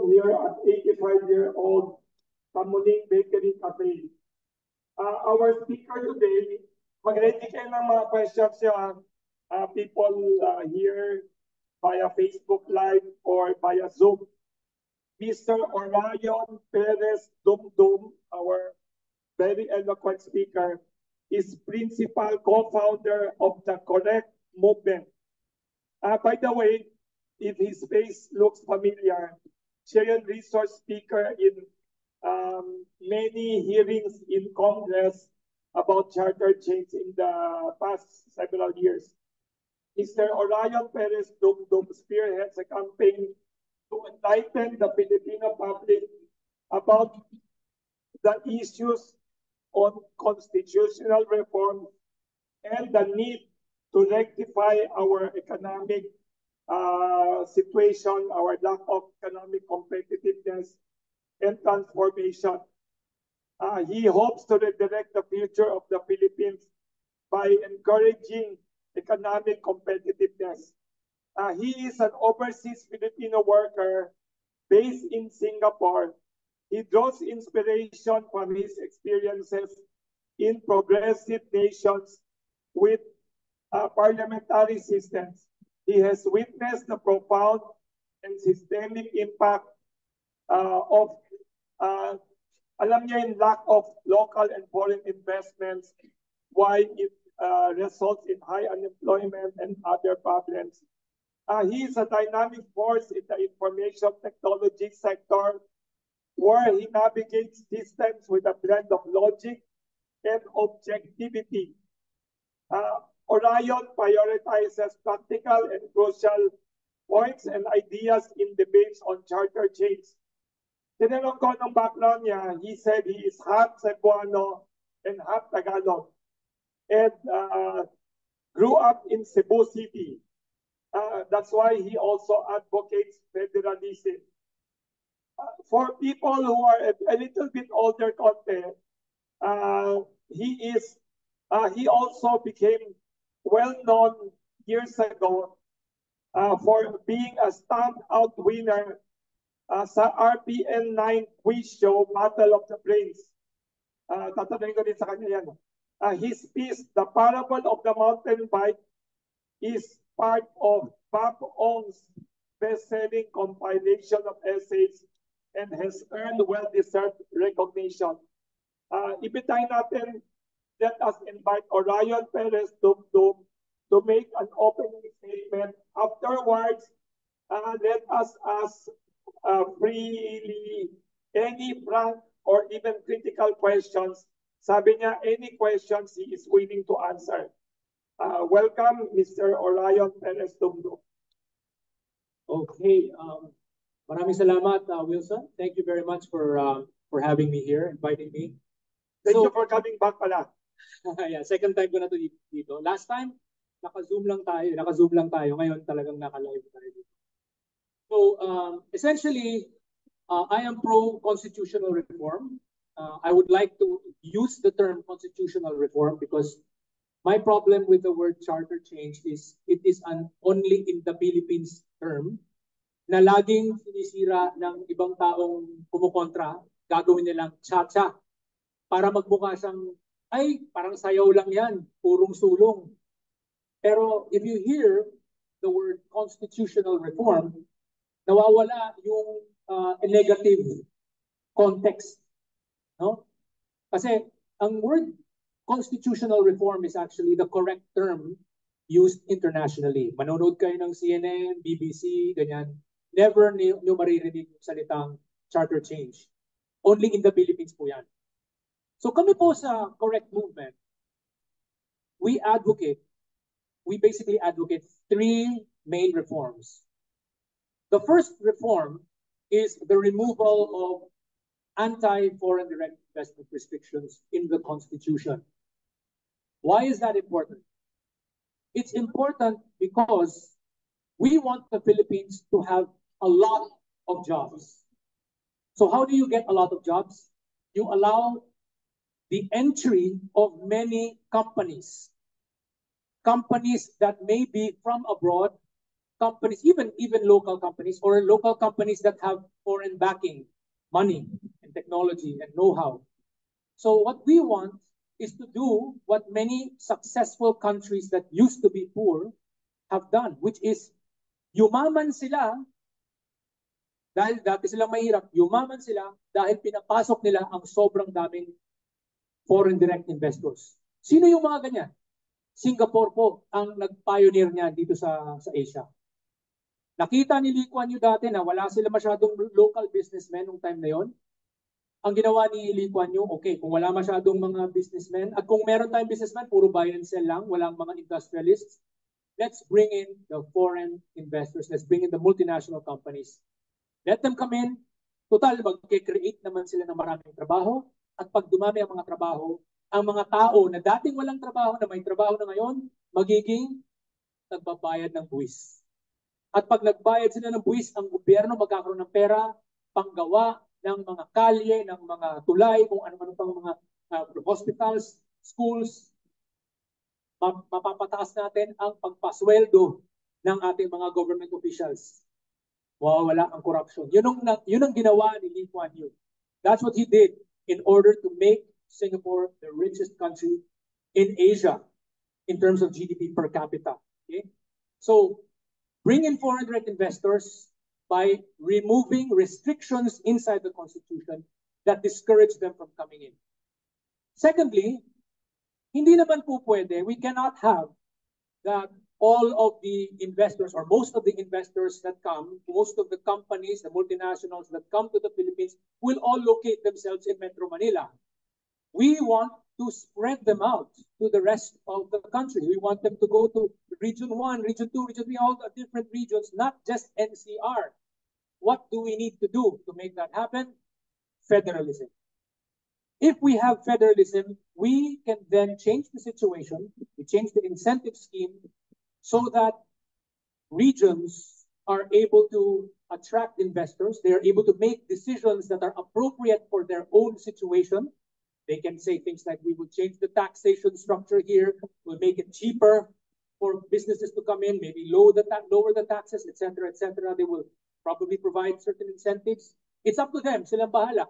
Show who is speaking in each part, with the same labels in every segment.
Speaker 1: here at 85-year-old Tamuning Bakery Cafe. Uh, our speaker today, mag-ready kayo ng mga questions niya, uh, people uh, here via Facebook Live or via Zoom. Mr. Orion Perez Dumdum, our very eloquent speaker, is principal co-founder of the Correct Movement. Uh, by the way, if his face looks familiar, yung resource speaker in um, many hearings in Congress about charter change in the past several years. Mr. Orion Perez Dumdum spearheads a campaign to enlighten the Filipino public about the issues on constitutional reform and the need to rectify our economic uh, situation, our lack of economic competitiveness and transformation. Uh, he hopes to redirect the future of the Philippines by encouraging economic competitiveness. Uh, he is an overseas Filipino worker based in Singapore. He draws inspiration from his experiences in progressive nations with uh, parliamentary systems. He has witnessed the profound and systemic impact uh, of, uh, alam niya yung lack of local and foreign investments, why it uh, results in high unemployment and other problems. Uh, he is a dynamic force in the information technology sector where he navigates systems with a blend of logic and objectivity. Uh, Orion prioritizes practical and crucial points and ideas in debates on charter change. Tinanong ko ng background niya, he said he is half Cebuano and half Tagalog and uh, grew up in Cebu City. Uh, that's why he also advocates federalism. Uh, for people who are a, little bit older content, uh, he is uh, he also became well known years ago uh, for being a standout winner uh, sa RPN 9 quiz show Battle of the Brains. Uh, tatanungin ko din sa kanya yan. Uh, his piece, The Parable of the Mountain Bike, is part of Bob Ong's best-selling compilation of essays and has earned well-deserved recognition. Uh, ibitayin natin, let us invite Orion Perez Dumdum to make an opening statement. Afterwards, uh, let us ask uh, freely any frank or even critical questions. Sabi niya, any questions he is willing to answer. Uh, welcome, Mr. Orion Perez Dumdum.
Speaker 2: Okay. Um, maraming salamat, uh, Wilson. Thank you very much for uh, for having me here, inviting me.
Speaker 1: Thank so, you for coming back pala.
Speaker 2: yeah, second time ko na to dito. Last time, naka-zoom lang tayo, naka-zoom lang tayo. Ngayon talagang naka-live tayo dito. So, um, essentially, uh, I am pro-constitutional reform. Uh, I would like to use the term constitutional reform because my problem with the word charter change is it is an only in the Philippines term na laging sinisira ng ibang taong kumukontra, gagawin nilang cha-cha para magmukha siyang, ay, parang sayaw lang yan, purong sulong. Pero if you hear the word constitutional reform, nawawala yung uh, negative context No? Kasi ang word constitutional reform is actually the correct term used internationally. Manonood kayo ng CNN, BBC, ganyan. Never nyo maririnig yung salitang charter change. Only in the Philippines po yan. So kami po sa correct movement, we advocate, we basically advocate three main reforms. The first reform is the removal of anti-foreign direct investment restrictions in the Constitution. Why is that important? It's important because we want the Philippines to have a lot of jobs. So how do you get a lot of jobs? You allow the entry of many companies. Companies that may be from abroad, companies, even even local companies or local companies that have foreign backing, money and technology and know-how. So what we want is to do what many successful countries that used to be poor have done, which is yumaman sila dahil dati silang mahirap, yumaman sila dahil pinapasok nila ang sobrang daming foreign direct investors. Sino yung mga ganyan? Singapore po ang nag-pioneer niya dito sa, sa Asia. Nakita ni Lee Kuan Yew dati na wala sila masyadong local businessmen nung time na yon. Ang ginawa ni Lee Kuan Yew, okay, kung wala masyadong mga businessmen, at kung meron tayong businessmen, puro buy and sell lang, walang mga industrialists, let's bring in the foreign investors, let's bring in the multinational companies. Let them come in, total, mag-create naman sila ng maraming trabaho, at pag dumami ang mga trabaho, ang mga tao na dating walang trabaho, na may trabaho na ngayon, magiging nagbabayad ng buwis. At pag nagbayad sila ng buwis, ang gobyerno magkakaroon ng pera, panggawa ng mga kalye, ng mga tulay, kung ano-ano pang mga uh, hospitals, schools, mapapataas natin ang pagpasweldo ng ating mga government officials. Wawala ang corruption. Yun ang, yun ang ginawa ni Lee Kuan Yew. That's what he did in order to make Singapore the richest country in Asia in terms of GDP per capita. Okay? So bring in foreign direct investors by removing restrictions inside the Constitution that discourage them from coming in. Secondly, hindi naman po pwede, we cannot have that all of the investors or most of the investors that come, most of the companies, the multinationals that come to the Philippines will all locate themselves in Metro Manila. We want to spread them out to the rest of the country. We want them to go to region one, region two, region three, all the different regions, not just NCR. What do we need to do to make that happen? Federalism. If we have federalism, we can then change the situation, we change the incentive scheme so that regions are able to attract investors. They are able to make decisions that are appropriate for their own situation they can say things like, we will change the taxation structure here, we'll make it cheaper for businesses to come in, maybe lower the, lower the taxes, etc., etc. They will probably provide certain incentives. It's up to them, silang bahala.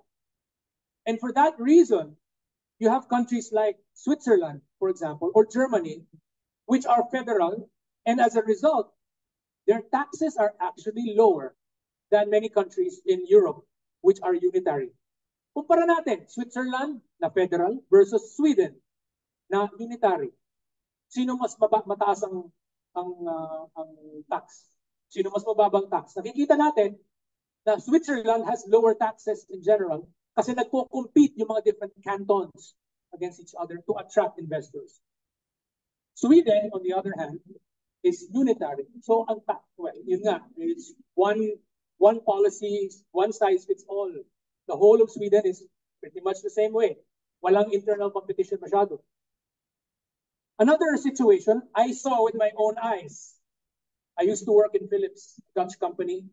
Speaker 2: And for that reason, you have countries like Switzerland, for example, or Germany, which are federal, and as a result, their taxes are actually lower than many countries in Europe, which are unitary. Kumpara natin, Switzerland na federal versus Sweden na unitary. Sino mas maba- mataas ang ang uh, ang tax? Sino mas mababang tax? Nakikita natin na Switzerland has lower taxes in general kasi nagko-compete yung mga different cantons against each other to attract investors. Sweden, on the other hand, is unitary. So ang yun nga, it's one one policy, one size fits all. The whole of Sweden is pretty much the same way. Walang internal competition masyado. Another situation I saw with my own eyes. I used to work in Philips, Dutch company,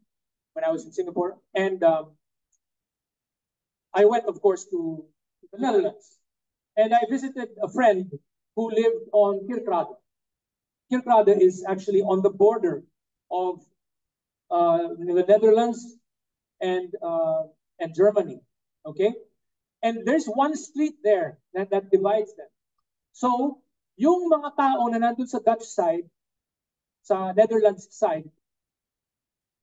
Speaker 2: when I was in Singapore. And um, I went, of course, to the Netherlands. And I visited a friend who lived on Kirkrade. Kirkrade is actually on the border of uh, the Netherlands and uh, and Germany. Okay? And there's one street there that, that divides them. So, yung mga tao na nandun sa Dutch side, sa Netherlands side,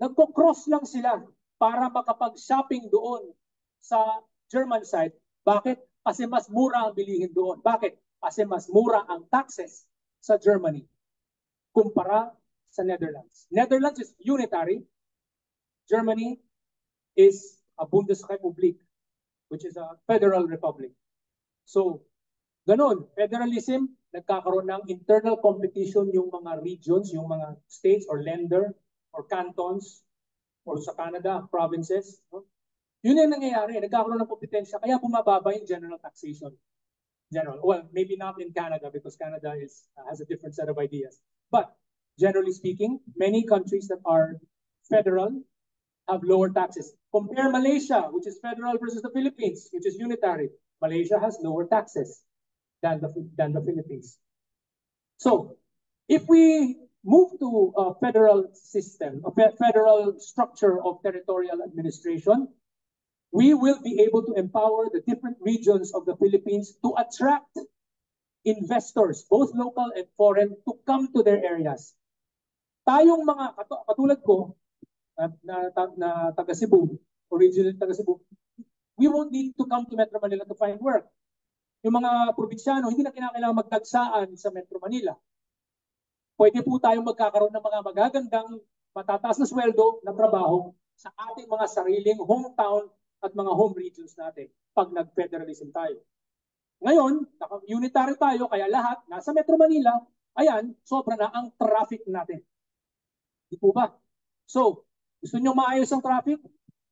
Speaker 2: nagko-cross lang sila para makapag-shopping doon sa German side. Bakit? Kasi mas mura ang bilihin doon. Bakit? Kasi mas mura ang taxes sa Germany kumpara sa Netherlands. Netherlands is unitary. Germany is a Bundesrepublik, which is a federal republic. So, ganun, federalism, nagkakaroon ng internal competition yung mga regions, yung mga states or lender or cantons or sa Canada, provinces. No? Yun yung nangyayari, nagkakaroon ng kompetensya, kaya bumababa yung general taxation. General, well, maybe not in Canada because Canada is uh, has a different set of ideas. But generally speaking, many countries that are federal have lower taxes. Compare Malaysia, which is federal versus the Philippines, which is unitary. Malaysia has lower taxes than the, than the Philippines. So, if we move to a federal system, a fe- federal structure of territorial administration, we will be able to empower the different regions of the Philippines to attract investors, both local and foreign, to come to their areas. Tayong mga, katu- katulad ko, na, na, na taga Cebu, originally taga Cebu, we won't need to come to Metro Manila to find work. Yung mga probinsyano, hindi na kinakailangan magtagsaan sa Metro Manila. Pwede po tayong magkakaroon ng mga magagandang matataas na sweldo na trabaho sa ating mga sariling hometown at mga home regions natin pag nag-federalism tayo. Ngayon, naka-unitary tayo, kaya lahat nasa Metro Manila, ayan, sobra na ang traffic natin. Di po ba? So, gusto nyo maayos ang traffic?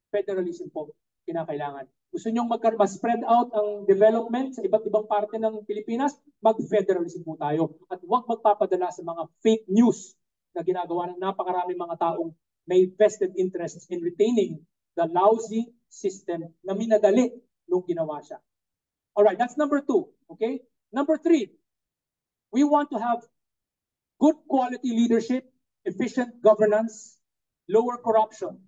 Speaker 2: Federalism po, kinakailangan. Gusto nyo magkar mas spread out ang development sa iba't ibang parte ng Pilipinas? Mag-federalism po tayo. At huwag magpapadala sa mga fake news na ginagawa ng napakaraming mga taong may vested interests in retaining the lousy system na minadali nung ginawa siya. Alright, that's number two. Okay? Number three, we want to have good quality leadership, efficient governance, lower corruption.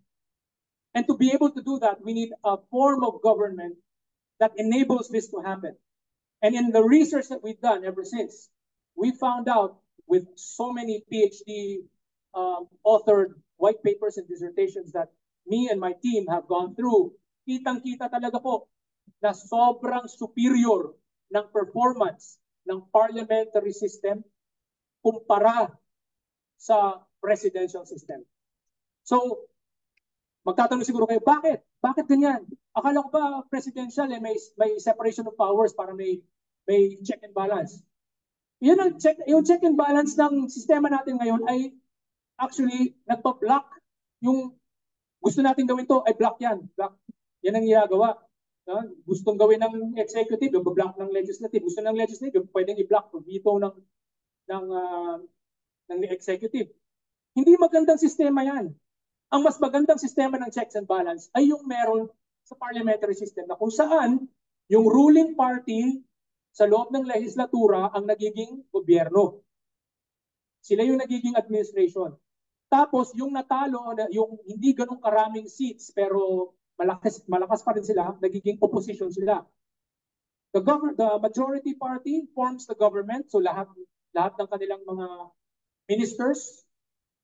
Speaker 2: And to be able to do that, we need a form of government that enables this to happen. And in the research that we've done ever since, we found out with so many PhD um, authored white papers and dissertations that me and my team have gone through, kitang-kita talaga po na sobrang superior ng performance ng parliamentary system kumpara sa presidential system. So, magtatanong siguro kayo, bakit? Bakit ganyan? Akala ko ba presidential eh, may, may separation of powers para may, may check and balance. Yan ang check, yung check and balance ng sistema natin ngayon ay actually nagpa-block yung gusto natin gawin to ay block yan. Block. Yan ang ginagawa. Uh, gustong gawin ng executive, yung block ng legislative. Gusto ng legislative, pwedeng i-block o veto ng ng uh, ng executive. Hindi magandang sistema yan. Ang mas magandang sistema ng checks and balance ay yung meron sa parliamentary system na kung saan yung ruling party sa loob ng legislatura ang nagiging gobyerno. Sila yung nagiging administration. Tapos yung natalo, yung hindi ganun karaming seats pero malakas malakas pa rin sila, nagiging opposition sila. The govern the majority party forms the government, so lahat lahat ng kanilang mga ministers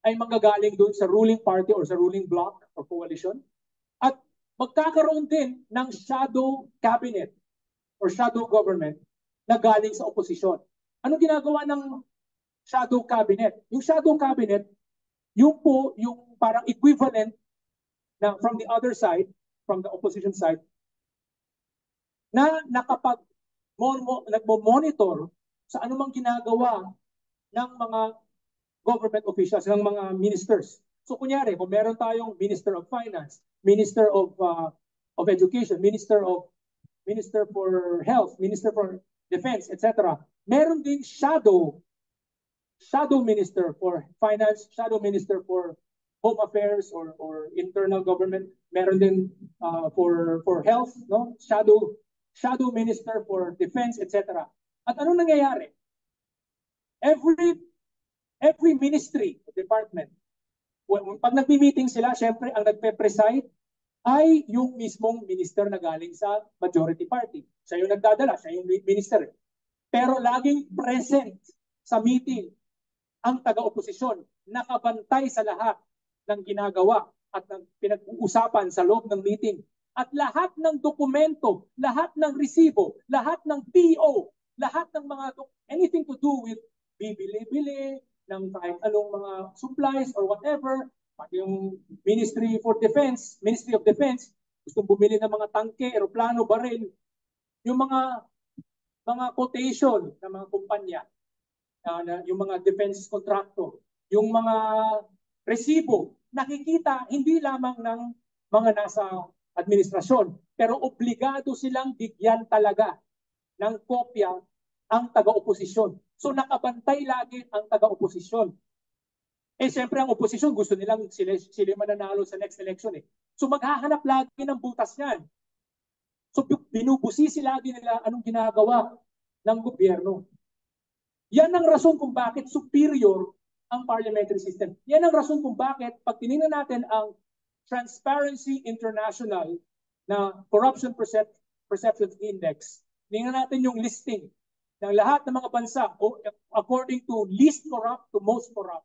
Speaker 2: ay manggagaling doon sa ruling party or sa ruling bloc or coalition. At magkakaroon din ng shadow cabinet or shadow government na galing sa oposisyon. Ano ginagawa ng shadow cabinet? Yung shadow cabinet, yung po yung parang equivalent na from the other side, from the opposition side, na nakapag nagmo-monitor sa anumang ginagawa ng mga government officials, ng mga ministers. So kunyari, kung meron tayong Minister of Finance, Minister of uh, of Education, Minister of Minister for Health, Minister for Defense, etc. Meron ding shadow shadow minister for finance, shadow minister for home affairs or or internal government, meron din uh, for for health, no? Shadow shadow minister for defense, etc. At anong nangyayari? Every every ministry, department, pag nagmi-meeting sila, syempre ang nagpe-preside ay yung mismong minister na galing sa majority party. Siya yung nagdadala, siya yung minister. Pero laging present sa meeting ang taga-oposisyon, nakabantay sa lahat ng ginagawa at ng pinag-uusapan sa loob ng meeting. At lahat ng dokumento, lahat ng resibo, lahat ng PO, lahat ng mga anything to do with bibili-bili, ng kahit anong mga supplies or whatever, pati yung Ministry for Defense, Ministry of Defense, gustong bumili ng mga tangke, eroplano, baril, yung mga mga quotation ng mga kumpanya, uh, na, yung mga defense contractor, yung mga resibo, nakikita hindi lamang ng mga nasa administrasyon, pero obligado silang bigyan talaga ng kopya ang taga-oposisyon. So nakabantay lagi ang taga-oposisyon. Eh siyempre ang oposisyon gusto nilang sila, sila mananalo sa next election eh. So maghahanap lagi ng butas niyan. So binubusisi lagi nila anong ginagawa ng gobyerno. Yan ang rason kung bakit superior ang parliamentary system. Yan ang rason kung bakit pag tinignan natin ang Transparency International na Corruption Percep Perception Index, tingnan natin yung listing ng lahat ng mga bansa according to least corrupt to most corrupt.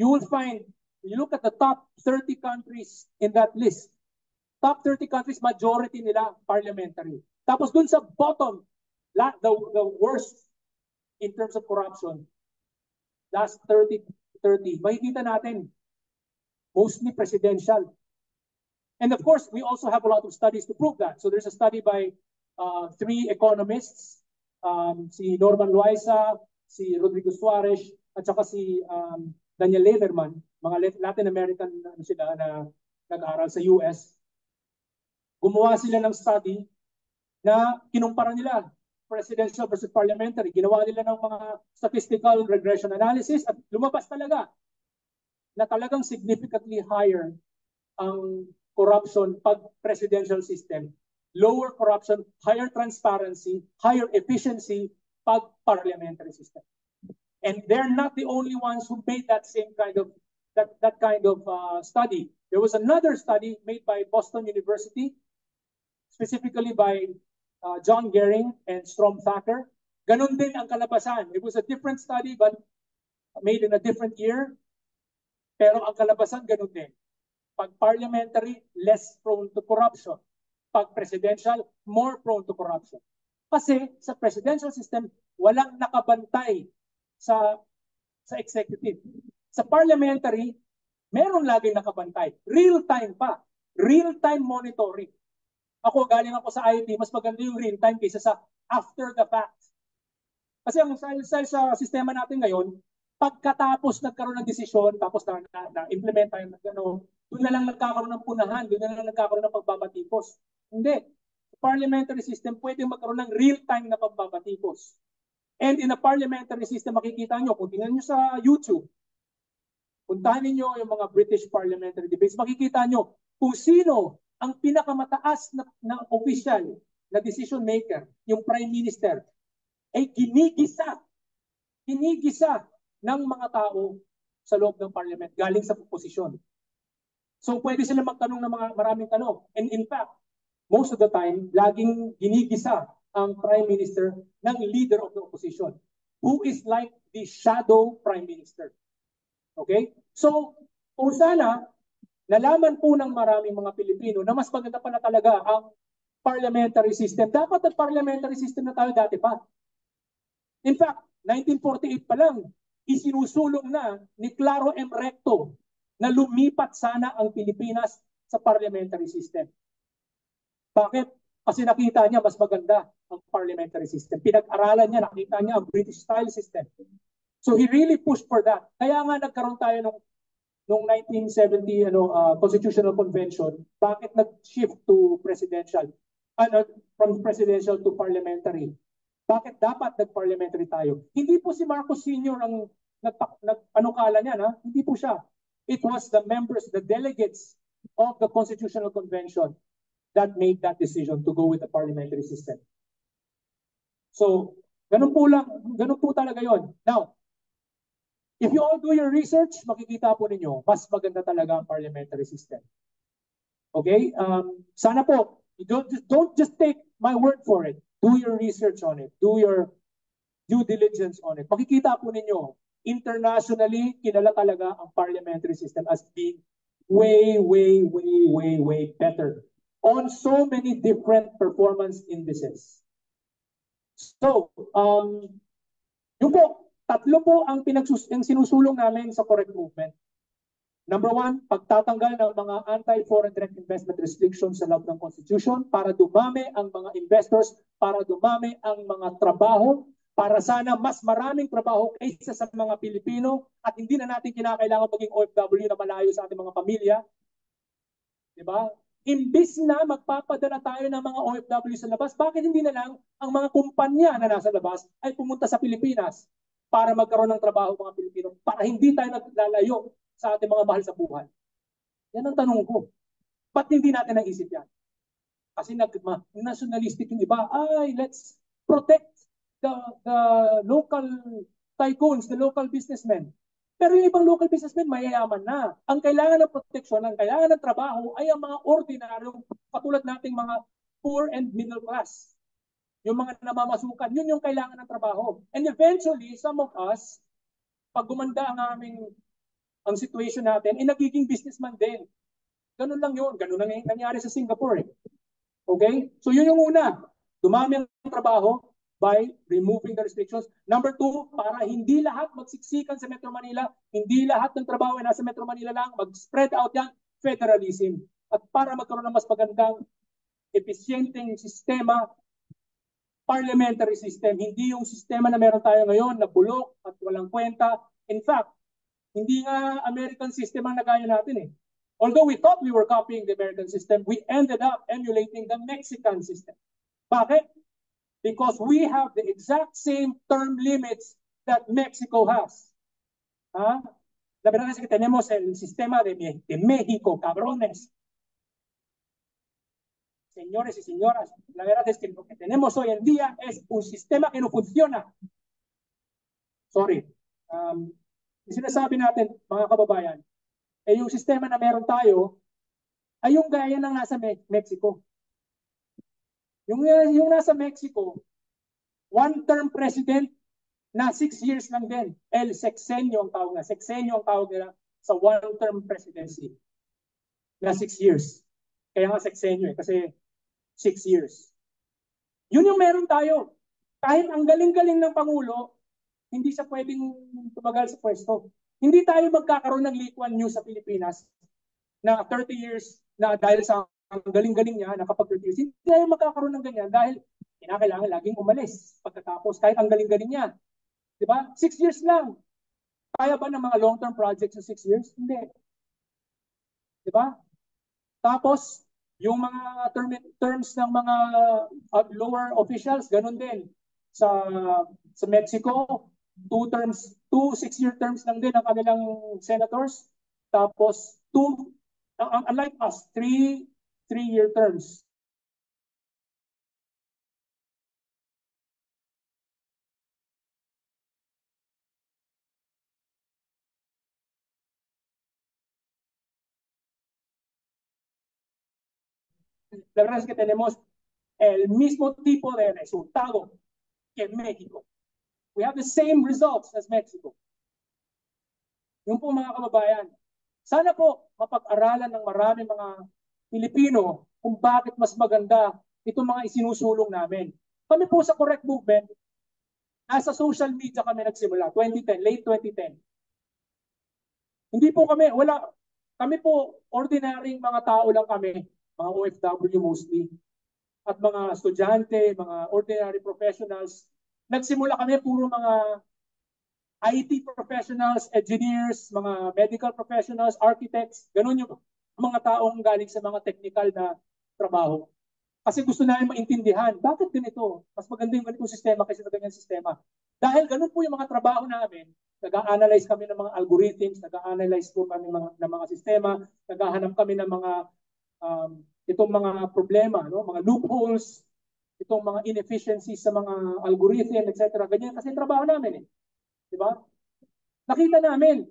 Speaker 2: You will find, you look at the top 30 countries in that list, top 30 countries, majority nila parliamentary. Tapos dun sa bottom, the, the worst in terms of corruption, last 30, 30, makikita natin, mostly presidential. And of course, we also have a lot of studies to prove that. So there's a study by uh, three economists, um, si Norman Loaiza, si Rodrigo Suarez, at saka si um, Daniel Lederman, mga Latin American ano sila na nag-aaral sa US. Gumawa sila ng study na kinumpara nila presidential versus parliamentary. Ginawa nila ng mga statistical regression analysis at lumabas talaga na talagang significantly higher ang corruption pag presidential system. Lower corruption, higher transparency, higher efficiency pag parliamentary system. And they're not the only ones who made that same kind of that, that kind of uh, study. There was another study made by Boston University, specifically by uh, John Gehring and Strom Thacker. Ganon din ang kalabasan. It was a different study but made in a different year. Pero ang kalabasan ganon din. Pag parliamentary, less prone to corruption. Pag presidential, more prone to corruption. Kasi sa presidential system, walang nakabantay sa sa executive. Sa parliamentary, meron laging nakabantay. Real time pa. Real time monitoring. Ako, galing ako sa IT, mas maganda yung real time kaysa sa after the fact. Kasi ang style, style sa sistema natin ngayon, pagkatapos nagkaroon ng desisyon, tapos na, na, na implement tayo ng ano, doon na lang nagkakaroon ng punahan, doon na lang nagkakaroon ng pagbabatikos. Hindi. Sa parliamentary system, pwede magkaroon ng real-time na pagbabatikos. And in a parliamentary system, makikita nyo, kung tingnan nyo sa YouTube, puntahan niyo yung mga British parliamentary debates, makikita nyo kung sino ang pinakamataas na, na official na decision maker, yung prime minister, ay ginigisa, ginigisa ng mga tao sa loob ng parliament galing sa posisyon. So pwede sila magtanong ng mga maraming tanong. And in fact, most of the time, laging ginigisa ang prime minister ng leader of the opposition who is like the shadow prime minister. Okay? So, kung sana nalaman po ng maraming mga Pilipino na mas maganda pa na talaga ang parliamentary system. Dapat ang parliamentary system na tayo dati pa. In fact, 1948 pa lang, isinusulong na ni Claro M. Recto na lumipat sana ang Pilipinas sa parliamentary system. Bakit? Kasi nakita niya mas maganda ang parliamentary system. Pinag-aralan niya, nakita niya ang British style system. So he really pushed for that. Kaya nga nagkaroon tayo ng noong 1970 ano uh, constitutional convention bakit nag-shift to presidential? Ano from presidential to parliamentary. Bakit dapat nag-parliamentary tayo? Hindi po si Marcos Sr. ang nag, nag ano kala niya na? Hindi po siya. It was the members the delegates of the constitutional convention that made that decision to go with the parliamentary system. So ganun po lang ganun po talaga yon now If you all do your research, makikita po ninyo, mas maganda talaga ang parliamentary system. Okay? Um, sana po, don't just, don't just take my word for it. Do your research on it. Do your due diligence on it. Makikita po ninyo, internationally, kilala talaga ang parliamentary system as being way, way, way, way, way better on so many different performance indices. So, um, yun po, Tatlo po ang, pinagsus ang sinusulong namin sa correct movement. Number one, pagtatanggal ng mga anti-foreign direct investment restrictions sa loob ng Constitution para dumami ang mga investors, para dumami ang mga trabaho, para sana mas maraming trabaho kaysa sa mga Pilipino at hindi na natin kinakailangan maging OFW na malayo sa ating mga pamilya. Di ba? Imbis na magpapadala tayo ng mga OFW sa labas, bakit hindi na lang ang mga kumpanya na nasa labas ay pumunta sa Pilipinas? Para magkaroon ng trabaho mga Pilipino, para hindi tayo naglalayo sa ating mga mahal sa buhay? Yan ang tanong ko. Ba't hindi natin naisip yan? Kasi nag nationalistic yung iba, ay, let's protect the, the local tycoons, the local businessmen. Pero yung ibang local businessmen, mayayaman na. Ang kailangan ng proteksyon, ang kailangan ng trabaho ay ang mga ordinaryong katulad nating mga poor and middle class. Yung mga namamasukan, yun yung kailangan ng trabaho. And eventually, some of us, pag gumanda ang aming ang situation natin, ay nagiging businessman din. Ganun lang yun. Ganun lang nangyari sa Singapore. Eh. Okay? So yun yung una. Dumami ang trabaho by removing the restrictions. Number two, para hindi lahat magsiksikan sa Metro Manila, hindi lahat ng trabaho ay nasa Metro Manila lang, mag-spread out yan, federalism. At para magkaroon ng mas magandang, eficienteng sistema, parliamentary system, hindi yung sistema na meron tayo ngayon na bulok at walang kwenta. In fact, hindi nga American system ang nagaya natin eh. Although we thought we were copying the American system, we ended up emulating the Mexican system. Bakit? Because we have the exact same term limits that Mexico has. ¿Ah? La verdad es que tenemos el sistema de, de México, cabrones. Señores y señoras, la verdad es que lo que tenemos hoy en día es un sistema que no funciona. Sorry. Um, sinasabi natin, mga kababayan, eh yung sistema na meron tayo, ay yung gaya ng nasa Me Mexico. Yung, yung nasa Mexico, one-term president na six years lang din. El sexenyo ang tawag na. Sexenyo ang tawag nila sa one-term presidency na six years. Kaya nga sexenyo eh, kasi six years. Yun yung meron tayo. Kahit ang galing-galing ng Pangulo, hindi siya pwedeng tumagal sa pwesto. Hindi tayo magkakaroon ng Lee Kuan Yew sa Pilipinas na 30 years na dahil sa ang galing-galing niya, nakapag 30 years, hindi tayo magkakaroon ng ganyan dahil kinakailangan laging umalis pagkatapos kahit ang galing-galing niya. Di ba? Six years lang. Kaya ba ng mga long-term projects sa six years? Hindi. Di ba? Tapos, yung mga term, terms ng mga uh, lower officials, ganun din. Sa sa Mexico, two terms, two six-year terms lang din ang kanilang senators. Tapos, two, unlike us, three three-year terms. La verdad es que tenemos el mismo tipo de resultado que México. We have the same results as Mexico. Yung po mga kababayan, sana po mapag-aralan ng marami mga Pilipino kung bakit mas maganda itong mga isinusulong namin. Kami po sa Correct Movement, nasa social media kami nagsimula, 2010, late 2010. Hindi po kami, wala, kami po, ordinaryong mga tao lang kami mga OFW mostly, at mga estudyante, mga ordinary professionals. Nagsimula kami puro mga IT professionals, engineers, mga medical professionals, architects, ganun yung mga taong galing sa mga technical na trabaho. Kasi gusto namin maintindihan, bakit ganito? Mas maganda yung ganitong sistema kaysa sa ganyan sistema. Dahil ganun po yung mga trabaho namin, nag-analyze kami ng mga algorithms, nag-analyze po kami ng mga, ng mga sistema, naghahanap kami ng mga um, itong mga problema, no? mga loopholes, itong mga inefficiencies sa mga algorithm, etc. Ganyan kasi trabaho namin eh. Di ba? Nakita namin.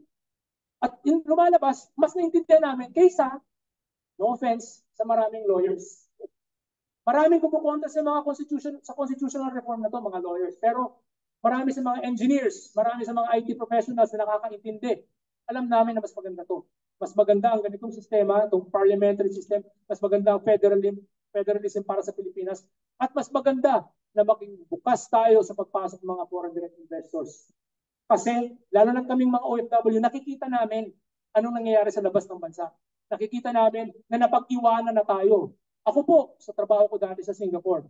Speaker 2: At in, lumalabas, mas naintindihan namin kaysa, no offense, sa maraming lawyers. Maraming kumukonta sa mga constitution sa constitutional reform na to, mga lawyers. Pero marami sa mga engineers, marami sa mga IT professionals na nakakaintindi. Alam namin na mas maganda to. Mas maganda ang ganitong sistema, itong parliamentary system, mas maganda ang federalism, federalism para sa Pilipinas, at mas maganda na maging bukas tayo sa pagpasok ng mga foreign direct investors. Kasi, lalo na kaming mga OFW, nakikita namin anong nangyayari sa labas ng bansa. Nakikita namin na napag-iwanan na tayo. Ako po, sa trabaho ko dati sa Singapore,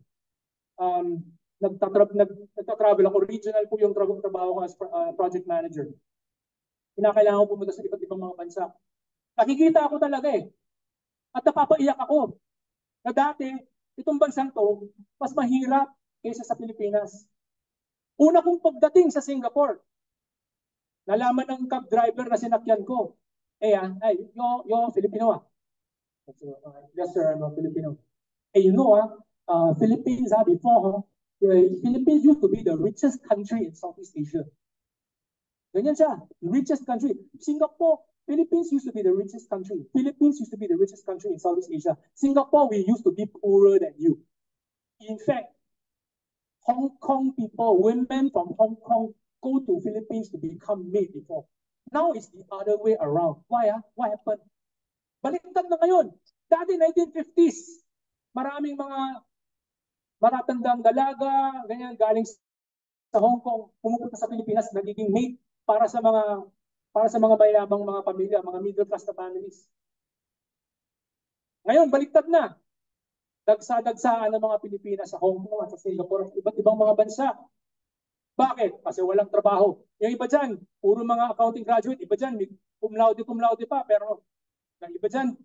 Speaker 2: um, nagtatravel nag, nagtatravel ako, regional po yung trabaho ko as uh, project manager. Kinakailangan ko pumunta sa iba't ibang mga bansa. Nakikita ako talaga eh. At napapaiyak ako. Na dati, itong bansang to, mas mahirap kaysa sa Pilipinas. Una kong pagdating sa Singapore, nalaman ng cab driver na sinakyan ko. Eh, ah, ay, yo, yo, Filipino ah. Yes, sir, I'm a Filipino. Hey, you know, ah, uh, Philippines, ah, before, the Philippines used to be the richest country in Southeast Asia. Ganyan siya. Richest country. Singapore, Philippines used to be the richest country. Philippines used to be the richest country in Southeast Asia. Singapore, we used to be poorer than you. In fact, Hong Kong people, women from Hong Kong go to Philippines to become maid before. Now it's the other way around. Why ah? What happened? Baliktad na ngayon. Dati 1950s, maraming mga matatandang dalaga, ganyan, galing sa Hong Kong, pumupunta sa Pilipinas, nagiging maid para sa mga para sa mga mayamang mga pamilya, mga middle class na families. Ngayon, baliktad na. Dagsa-dagsaan ng mga Pilipinas sa Hong Kong at sa Singapore at iba't ibang mga bansa. Bakit? Kasi walang trabaho. Yung iba dyan, puro mga accounting graduate, iba dyan, cum laude, cum laude pa, pero yung iba dyan,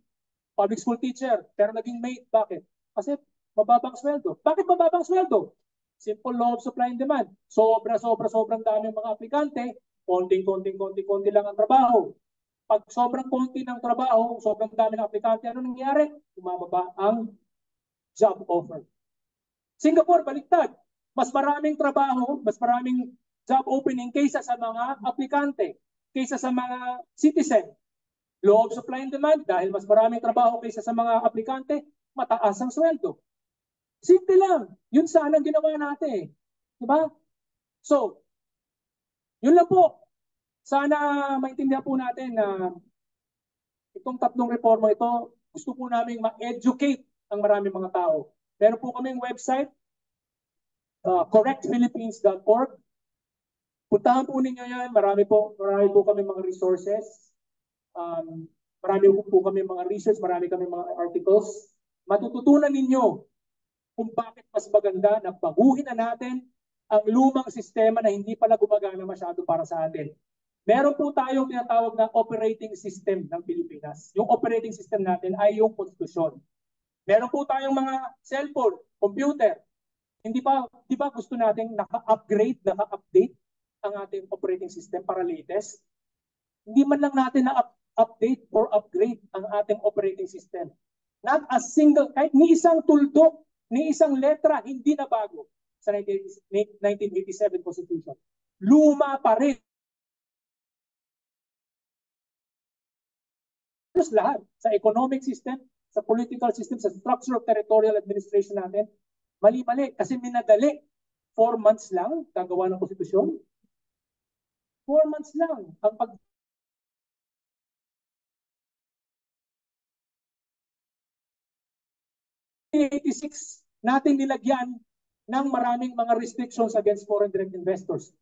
Speaker 2: public school teacher, pero naging maid. Bakit? Kasi mababang sweldo. Bakit mababang sweldo? Simple law of supply and demand. Sobra, sobra, sobrang dami mga aplikante, konting, konting, konting, konti lang ang trabaho. Pag sobrang konti ng trabaho, sobrang dami ng aplikante, ano nangyari? Umababa ang job offer. Singapore, baliktad. Mas maraming trabaho, mas maraming job opening kaysa sa mga aplikante, kaysa sa mga citizen. Law of supply and demand, dahil mas maraming trabaho kaysa sa mga aplikante, mataas ang sweldo. Simple lang. Yun sana ang ginawa natin. Diba? So, yun lang po. Sana maintindihan po natin na itong tatlong reforma ito, gusto po namin ma-educate ang maraming mga tao. Meron po kaming website, uh, correctphilippines.org. Puntahan po ninyo yan. Marami po, marami po kami mga resources. Um, marami po, po kami mga research, marami kami mga articles. Matututunan ninyo kung bakit mas maganda na baguhin na natin ang lumang sistema na hindi pala gumagana masyado para sa atin. Meron po tayong tinatawag na operating system ng Pilipinas. Yung operating system natin ay yung konstitusyon. Meron po tayong mga cellphone, computer. Hindi pa, di ba gusto nating naka-upgrade, naka-update ang ating operating system para latest? Hindi man lang natin na-update or upgrade ang ating operating system. Not a single, kahit ni isang tuldok ni isang letra hindi na bago sa 1987 Constitution. Luma pa rin. Halos lahat. Sa economic system, sa political system, sa structure of territorial administration natin, mali-mali. Kasi minadali. Four months lang gagawa ng konstitusyon. Four months lang ang pag 1986 natin nilagyan ng maraming mga restrictions against foreign direct investors.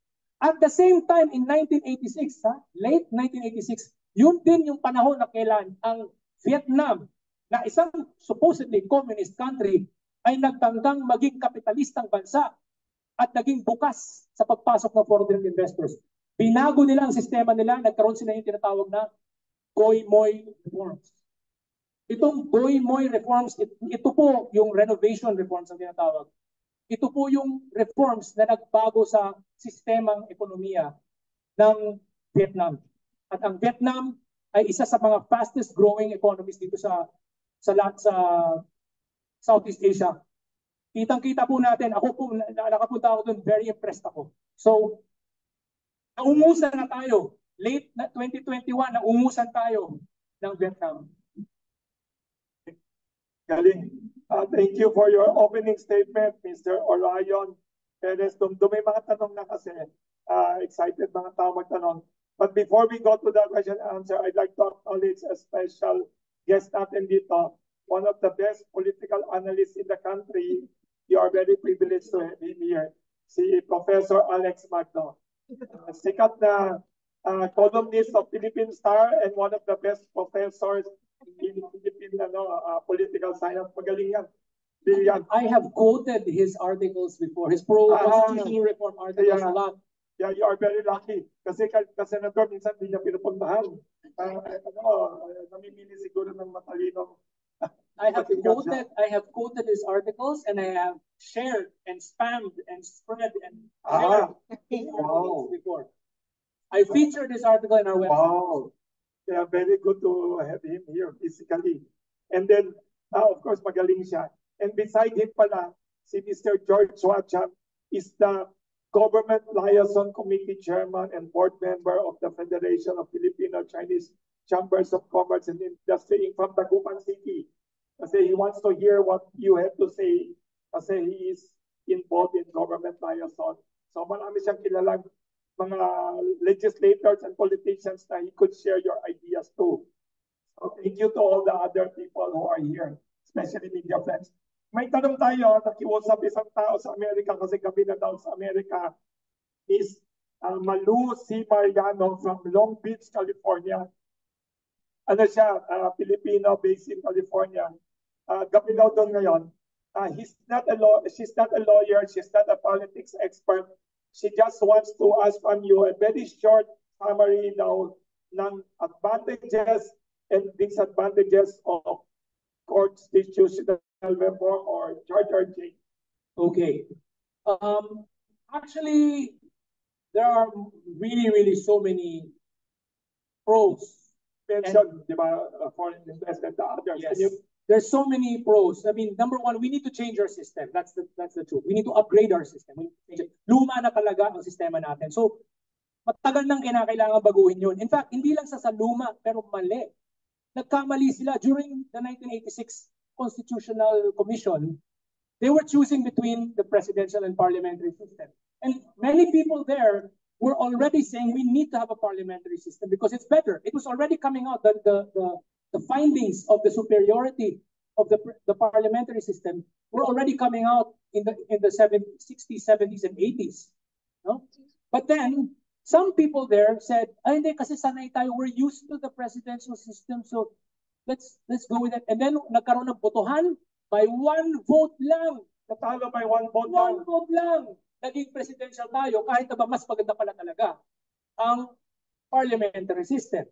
Speaker 2: At the same time, in 1986, ha, late 1986, yun din yung panahon na kailan ang Vietnam, na isang supposedly communist country, ay nagtanggang maging kapitalistang bansa at naging bukas sa pagpasok ng foreign direct investors. Binago nila ang sistema nila, nagkaroon sila yung tinatawag na Koy-Moy reforms. Itong Goy-Moy reforms, ito po yung renovation reforms ang tinatawag. Ito po yung reforms na nagbago sa sistemang ekonomiya ng Vietnam. At ang Vietnam ay isa sa mga fastest growing economies dito sa sa sa Southeast Asia. Kitang-kita po natin, ako po nakapunta ako doon, very impressed ako. So, naungusan na tayo. Late na 2021, naungusan tayo ng Vietnam.
Speaker 1: Galing. Uh, thank you for your opening statement, Mr. Orion Perez. Dum, dum may mga tanong na kasi. Uh, excited mga tao magtanong. But before we go to the question and answer, I'd like to acknowledge a special guest natin dito. One of the best political analysts in the country. You are very privileged to have him here. Si Professor Alex Magno. Uh, sikat na uh, columnist of Philippine Star and one of the best professors Philippine ano, uh, political science. Magaling yan. Brilliant.
Speaker 2: I have quoted his articles before, his pro-constitutional ah, reform articles yeah. a lot.
Speaker 1: Yeah, you are very lucky. Kasi kasi senator, minsan hindi niya pinupuntahan. Uh, ano, namimili siguro ng matalino.
Speaker 2: I have quoted I have quoted his articles and I have shared and spammed and spread and shared ah, wow. before. I featured this article in our website.
Speaker 1: Wow. They are very good to have him here physically. And then, uh, of course, magaling siya. And beside him pala, si Mr. George Swacham is the Government Liaison Committee Chairman and Board Member of the Federation of Filipino Chinese Chambers of Commerce and Industry from Tagupan City. Kasi he wants to hear what you have to say kasi he is involved in government liaison. So marami siyang kilalang mga legislators and politicians na he could share your ideas to. So thank you to all the other people who are here, especially media friends. May tanong tayo, nakiusap isang tao sa Amerika kasi gabi na daw sa Amerika is uh, Malu C. Mariano from Long Beach, California. Ano siya, uh, Filipino based in California. Uh, gabi daw doon ngayon. Uh, he's not a law she's not a lawyer, she's not a politics expert. She just wants to ask from you a very short summary now ng advantages and disadvantages of constitutional reform or charter change?
Speaker 2: Okay. Um, actually, there are really, really so many pros.
Speaker 1: Mentioned, di ba, uh, foreign investment.
Speaker 2: Yes.
Speaker 1: Can you
Speaker 2: There's so many pros. I mean, number one, we need to change our system. That's the that's the truth. We need to upgrade our system. We need to. Luma na talaga ang sistema natin. So, matagal nang kinakailangan baguhin yun. In fact, hindi lang sa sa luma, pero mali. Nagkamali sila during the 1986 Constitutional Commission. They were choosing between the presidential and parliamentary system. And many people there were already saying we need to have a parliamentary system because it's better. It was already coming out that the, the, the findings of the superiority of the, the parliamentary system were already coming out in the in the 70s, 60s, 70s, and 80s. No? But then some people there said, ay hindi kasi sanay tayo, we're used to the presidential system, so let's let's go with it. And then nagkaroon ng botohan by one vote lang.
Speaker 1: natalo by one vote
Speaker 2: One
Speaker 1: lang?
Speaker 2: vote lang. Naging presidential tayo kahit na ba mas maganda pala talaga ang parliamentary system.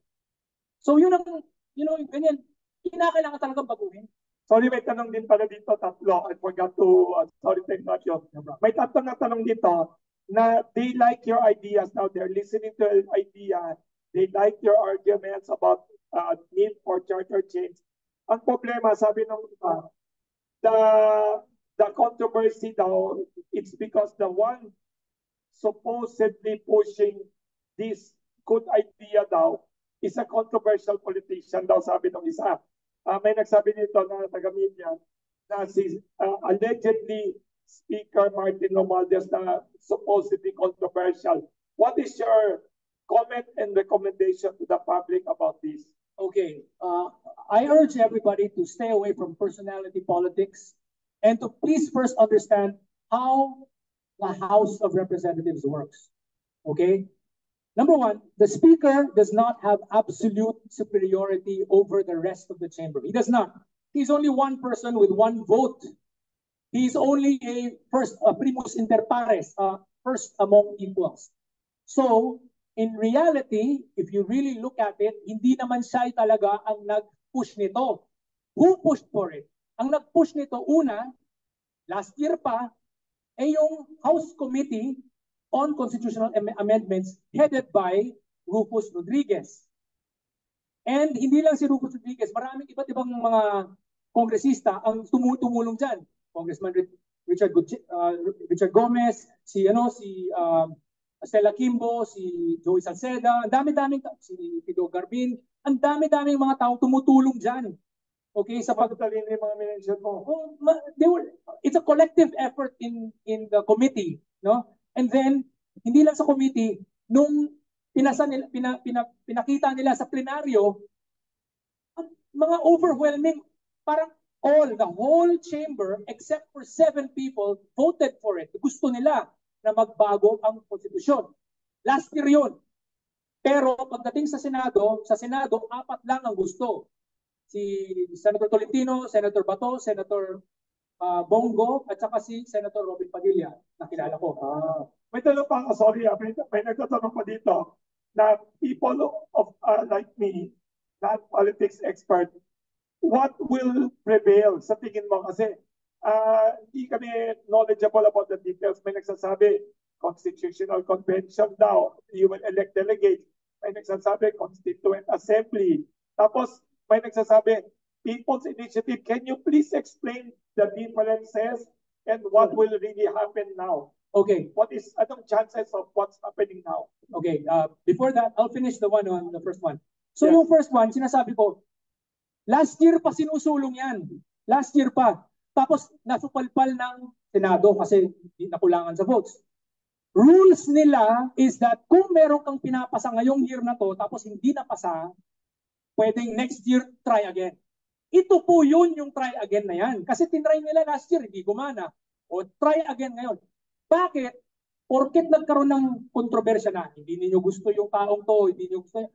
Speaker 2: So yun ang, you know, ganyan, kinakailangan talagang baguhin.
Speaker 1: Sorry, may tanong din pala dito, tatlo. I forgot to, uh, sorry to interrupt you. May tatlo na tanong dito na they like your ideas now. They're listening to your idea. They like your arguments about uh, need for charter change. Ang problema, sabi nung iba, the, the controversy daw, it's because the one supposedly pushing this good idea daw is a controversial politician daw, sabi nung isa. Uh, may nagsabi nito na taga-media na si uh, allegedly Speaker Martin Romualdez na supposedly controversial. What is your comment and recommendation to the public about this?
Speaker 2: Okay, uh, I urge everybody to stay away from personality politics and to please first understand how the House of Representatives works. Okay? Number one, the Speaker does not have absolute superiority over the rest of the chamber. He does not. He's only one person with one vote. He's only a first, a primus inter pares, uh, first among equals. So, in reality, if you really look at it, hindi naman siya talaga ang nag-push nito. Who pushed for it? Ang nag-push nito, una, last year pa, ay yung House Committee on Constitutional Am- Amendments headed by Rufus Rodriguez. And hindi lang si Rufus Rodriguez, maraming iba't ibang mga kongresista ang tumutulong dyan. Congressman Richard Gutierrez, uh, Richard Gomez, si ano si um, Stella Kimbo, si Joey Salceda, ang dami-daming si Pido Garbin, ang dami-daming mga tao tumutulong diyan. Okay, sa pag
Speaker 1: Pagtalin yung mga minention mo.
Speaker 2: oh, they were it's a collective effort in in the committee, no? And then hindi lang sa committee, nung pinasa nila, pina, pina, pinakita nila sa plenaryo, ang mga overwhelming, parang all, the whole chamber, except for seven people, voted for it. Gusto nila na magbago ang konstitusyon. Last year yun. Pero pagdating sa Senado, sa Senado, apat lang ang gusto. Si Senator Tolentino, Senator Bato, Senator uh, Bongo, at saka si Senator Robin Padilla, na kilala ko.
Speaker 1: Ah, may tanong pa ako, sorry, ah, may, may nagtatanong pa dito na people of uh, like me, not politics expert, what will prevail sa tingin mo? Kasi uh, hindi kami knowledgeable about the details. May nagsasabi, constitutional convention daw, you will elect delegates. May nagsasabi, constituent assembly. Tapos may nagsasabi, people's initiative. Can you please explain the differences and what will really happen now?
Speaker 2: Okay,
Speaker 1: What is, anong chances of what's happening now?
Speaker 2: okay. Uh, before that, I'll finish the one on the first one. So
Speaker 1: Yes.
Speaker 2: yung first one, sinasabi ko, last year pa sinusulong yan. Last year pa. Tapos nasupalpal ng Senado kasi nakulangan sa votes. Rules nila is that kung meron kang pinapasa ngayong year na to tapos hindi napasa, pwedeng next year try again. Ito po yun yung try again na yan. Kasi tinry nila last year, hindi gumana. O try again ngayon. Bakit? Porket nagkaroon ng kontrobersya na, hindi ninyo gusto yung taong to, hindi niyo gusto,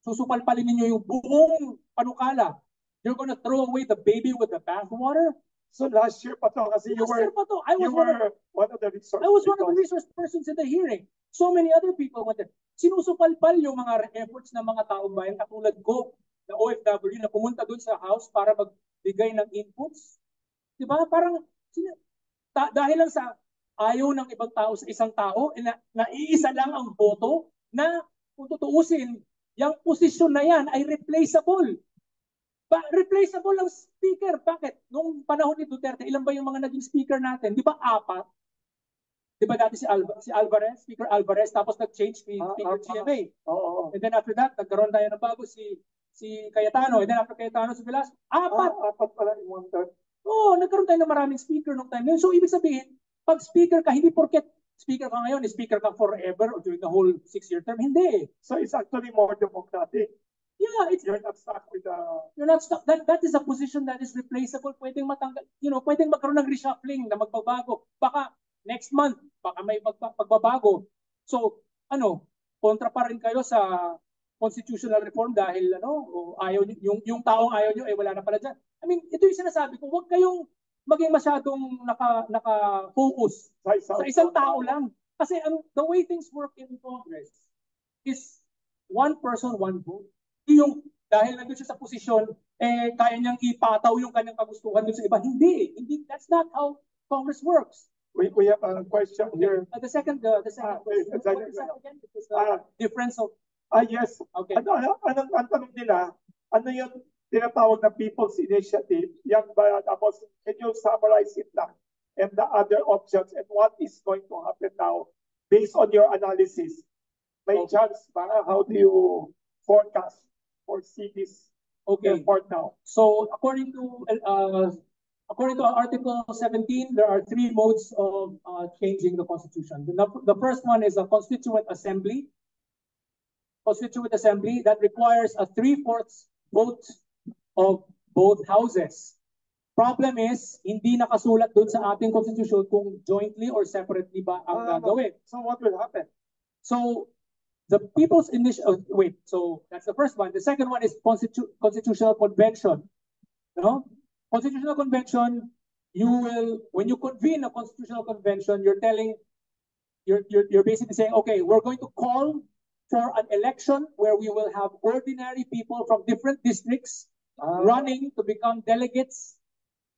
Speaker 2: susupalpalin ninyo yung buong panukala. You're gonna throw away the baby with the bathwater?
Speaker 1: So last year pa to, kasi you
Speaker 2: Last year
Speaker 1: were,
Speaker 2: pa to. I
Speaker 1: you
Speaker 2: was one of
Speaker 1: one of the resource.
Speaker 2: I was one of the resource persons in the hearing. So many other people went there. Sinusupalpal yung mga efforts ng mga taong bayan katulad ko na OFW na pumunta doon sa house para magbigay ng inputs. Di ba? Parang ta- dahil lang sa ayaw ng ibang tao sa isang tao, eh, na, naiisa lang ang boto na kung tutuusin, yung posisyon na yan ay replaceable. Ba, replaceable ang speaker. Bakit? Nung panahon ni Duterte, ilan ba yung mga naging speaker natin? Di ba apat? Di ba dati si, Alva, si Alvarez, Speaker Alvarez, tapos nag-change si
Speaker 1: Ah,
Speaker 2: Speaker
Speaker 1: ah, ah.
Speaker 2: GMA.
Speaker 1: Oo, oo.
Speaker 2: And then after that, nagkaroon tayo ng bago si si Cayetano. And then after Cayetano, si Velasco. Apat!
Speaker 1: Ah, apat pala in one term.
Speaker 2: Oo, nagkaroon tayo ng maraming speaker nung time yun. So, ibig sabihin, pag speaker ka, hindi porket speaker ka ngayon, speaker ka forever or during the whole six-year term. Hindi.
Speaker 1: So it's actually more democratic.
Speaker 2: Yeah, it's
Speaker 1: You're not stuck with the,
Speaker 2: You're not stuck. That, that is a position that is replaceable. Pwedeng matanggal, you know, pwedeng magkaroon ng reshuffling na magbabago. Baka next month, baka may pagbabago. So, ano, kontra pa rin kayo sa constitutional reform dahil ano, o ayaw yung yung taong ayaw nyo eh wala na pala diyan. I mean, ito yung sinasabi ko, huwag kayong maging masyadong naka naka-focus
Speaker 1: sa isang,
Speaker 2: sa isang tao lang. Kasi ang the way things work in Congress is one person, one vote. Yung dahil nandun siya sa posisyon, eh kaya niyang ipataw yung kanyang kagustuhan dun sa iba. Hindi. Hindi. That's not how Congress works.
Speaker 1: We, we have a question here.
Speaker 2: Uh, the second, uh, the second
Speaker 1: Ah,
Speaker 2: question.
Speaker 1: the
Speaker 2: What
Speaker 1: second-
Speaker 2: is that again? Because the
Speaker 1: Ah,
Speaker 2: difference of,
Speaker 1: ah, yes.
Speaker 2: okay.
Speaker 1: Ano, ano, anong, ang tanong nila, ano yung tinatawag na People's Initiative? Yan ba, tapos, can you summarize it lang? And the other options, and what is going to happen now based on your analysis? May
Speaker 2: Okay.
Speaker 1: chance ba? How do you forecast or see this
Speaker 2: Okay.
Speaker 1: report now?
Speaker 2: So according to uh, according to Article 17, there are three modes of uh, changing the constitution. The, the first one is a constituent assembly. Constituent assembly that requires a three-fourths vote of both houses. Problem is, hindi nakasulat dun sa ating constitution kung jointly or separately ba ang
Speaker 1: Ah,
Speaker 2: gagawin.
Speaker 1: So what will happen?
Speaker 2: So the people's initial wait, so that's the first one. The second one is constitu- constitutional convention. You know, constitutional convention, you will when you convene a constitutional convention, you're telling you're you're, you're basically saying, okay, we're going to call for an election where we will have ordinary people from different districts
Speaker 1: Ah,
Speaker 2: running to become delegates.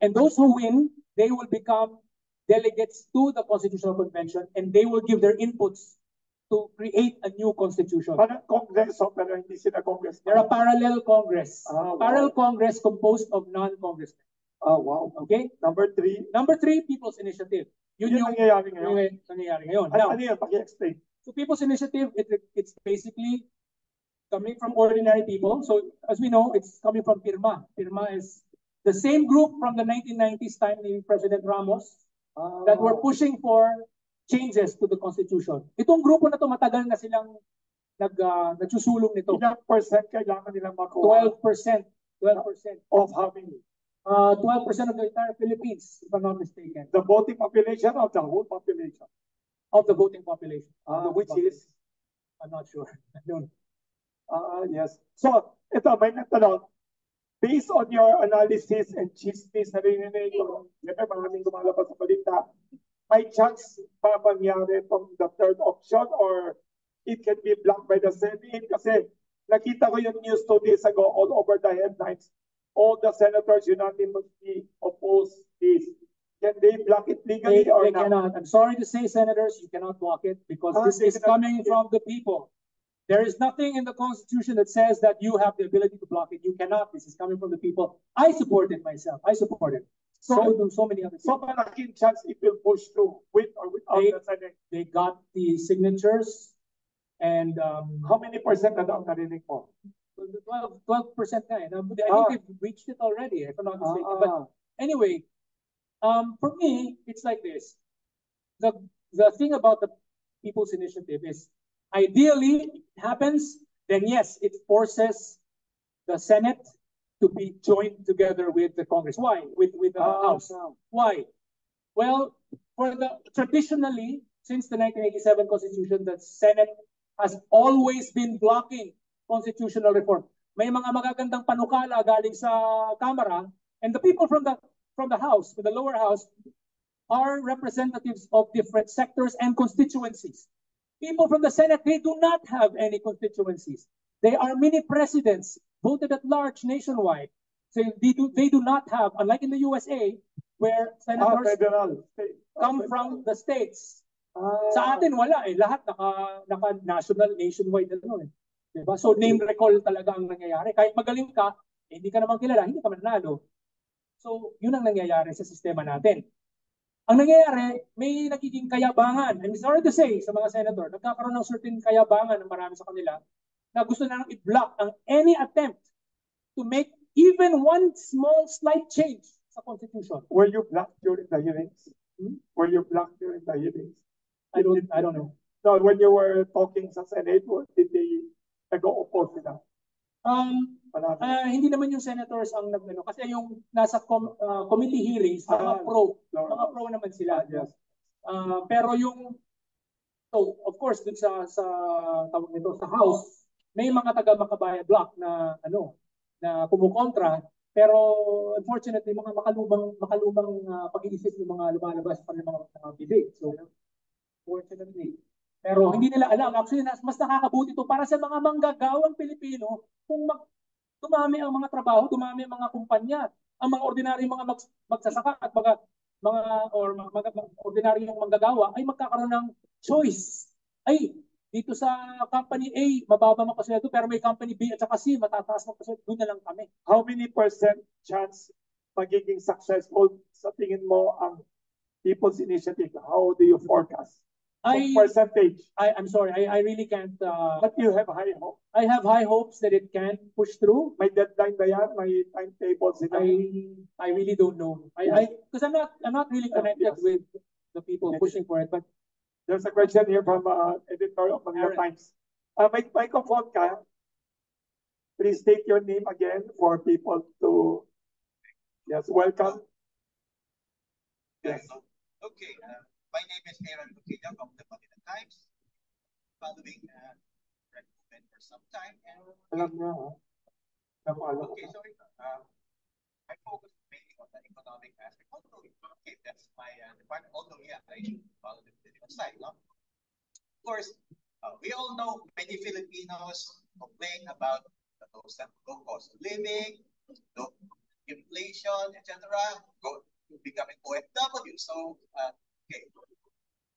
Speaker 2: And those who win, they will become delegates to the Constitutional Convention and they will give their inputs to create a new constitution.
Speaker 1: Parang kongreso, pero hindi sila congress.
Speaker 2: They're a parallel Congress.
Speaker 1: Ah, wow.
Speaker 2: Parallel Congress composed of non-congressmen.
Speaker 1: Ah, wow.
Speaker 2: Okay?
Speaker 1: Number three,
Speaker 2: Number three, People's Initiative. Yun
Speaker 1: yun
Speaker 2: yung
Speaker 1: nangyayari ngayon.
Speaker 2: yung nangyayari ngayon.
Speaker 1: Ano,
Speaker 2: Now,
Speaker 1: ano yun? Paki-explain.
Speaker 2: So People's Initiative, it, it's basically coming from ordinary people. So as we know, it's coming from PIRMA. PIRMA is the same group from the 1990s time ni President Ramos
Speaker 1: Ah,
Speaker 2: that were pushing for changes to the Constitution. Itong grupo na to matagal na silang nag, uh, nagsusulong nito.
Speaker 1: Ilang percent kailangan nilang makuha
Speaker 2: 12%. 12%.
Speaker 1: of how many?
Speaker 2: Uh, 12% of the entire Philippines, if I'm not mistaken,
Speaker 1: The voting population of the whole population.
Speaker 2: Of the voting population. The
Speaker 1: which is,
Speaker 2: I'm not sure. I don't
Speaker 1: ah, yes. So, ito, may natanong. Based on your analysis and chismis na rinrinig ko, siyempre maraming lumalabas sa balita, may chance pa mangyari itong the third option or it can be blocked by the Senate? Kasi nakita ko yung news two days ago all over the headlines. All the senators unanimously oppose this. Can they block it
Speaker 2: They,
Speaker 1: legally or
Speaker 2: they
Speaker 1: not?
Speaker 2: cannot. I'm sorry to say, senators, you cannot block it because
Speaker 1: Ah,
Speaker 2: this
Speaker 1: they
Speaker 2: is
Speaker 1: cannot
Speaker 2: coming
Speaker 1: block it.
Speaker 2: from the people. There is nothing in the constitution that says that you have the ability to block it. You cannot. This is coming from the people. I support it myself. I support it. So,
Speaker 1: So,
Speaker 2: do so many other
Speaker 1: so
Speaker 2: things.
Speaker 1: malaking chance it will push through with or without
Speaker 2: They-
Speaker 1: the Senate.
Speaker 2: They got the signatures and um,
Speaker 1: How many percent na daw ang narinig mo?
Speaker 2: 12, 12% na eh. I think
Speaker 1: Ah.
Speaker 2: they've reached it already, if I'm not mistaken. But
Speaker 1: Ah,
Speaker 2: anyway, um, for me, it's like this. The the thing about the People's Initiative is ideally it happens, then yes, it forces the Senate to be joined together with the Congress. Why? With with the
Speaker 1: ah,
Speaker 2: House. Why? Well, for the traditionally, since the 1987 Constitution, the Senate has always been blocking constitutional reform. May mga magagandang panukala galing sa Kamara, and the people from the from the House, from the lower house, are representatives of different sectors and constituencies. People from the Senate, they do not have any constituencies. They are mini presidents voted at large nationwide. So they do they do not have, unlike in the USA, where
Speaker 1: ah,
Speaker 2: senators
Speaker 1: federal. state.
Speaker 2: come from the states.
Speaker 1: Ah,
Speaker 2: Sa atin wala eh, lahat naka naka national nationwide ano eh. 'Di ba? So name recall talaga ang nangyayari. Kahit magaling ka, eh, hindi ka naman kilala, hindi ka mananalo. So yun ang nangyayari sa sistema natin. Ang nangyayari, may nagiging kayabangan. I'm sorry to say sa mga senator, nagkakaroon ng certain kayabangan ng marami sa kanila na gusto na i-block ang any attempt to make even one small slight change sa constitution.
Speaker 1: Were you blocked during the hearings?
Speaker 2: Hmm?
Speaker 1: Were you blocked during the hearings?
Speaker 2: I don't I don't know.
Speaker 1: No, when you were talking sa Senate, did they nag-oppose sila?
Speaker 2: Um. Ah, hindi naman yung senators ang nagano kasi yung nasa com- ah, committee hearings mga
Speaker 1: Ah,
Speaker 2: pro,
Speaker 1: Laura.
Speaker 2: mga pro naman sila.
Speaker 1: Yes.
Speaker 2: Ah, pero yung so of course dun sa sa tawag nito sa house may mga taga Makabayan block na ano na kumukontra pero unfortunately mga makalubang makalubang ah, pag-iisip ng mga lumalabas pa ng mga, mga debate. So fortunately pero hindi nila alam actually mas nakakabuti ito para sa mga manggagawang Pilipino kung mag dumami ang mga trabaho, dumami ang mga kumpanya, ang mga ordinaryong mga mag, magsasaka at mga mga or mga, mga, mga ordinaryong manggagawa ay magkakaroon ng choice. Ay, dito sa company A, mababa ang pasweldo, pero may company B at saka C, matataas ang pasweldo. Doon na lang kami.
Speaker 1: How many percent chance magiging successful sa tingin mo ang People's Initiative? How do you forecast?
Speaker 2: I,
Speaker 1: Some percentage.
Speaker 2: I, I'm sorry, I, I really can't, uh,
Speaker 1: But you have high hope.
Speaker 2: I have high hopes that it can push through.
Speaker 1: May deadline ba yan? May timetable?
Speaker 2: I I really don't know. I I because I'm not I'm not really connected
Speaker 1: Yes.
Speaker 2: with the people pushing for it, but
Speaker 1: There's a question here from uh, editor of Manila
Speaker 2: Aaron.
Speaker 1: Times. Uh, may microphone ka. Please state your name again for people to, yes, welcome. Yes.
Speaker 3: Okay, uh, my name is Aaron Buquilla from the Manila Times. Following uh, Red Movement for some time. And,
Speaker 1: Alam niya, ha? Napalo ko.
Speaker 3: okay, so uh, I focus mainly on the economic aspect. Although, okay, that's my uh, department. Although, yeah, I should follow the political side, no? Of course, uh, we all know many Filipinos complain about the low, cost of living, low inflation, etc. Go becoming OFW. So, uh, okay.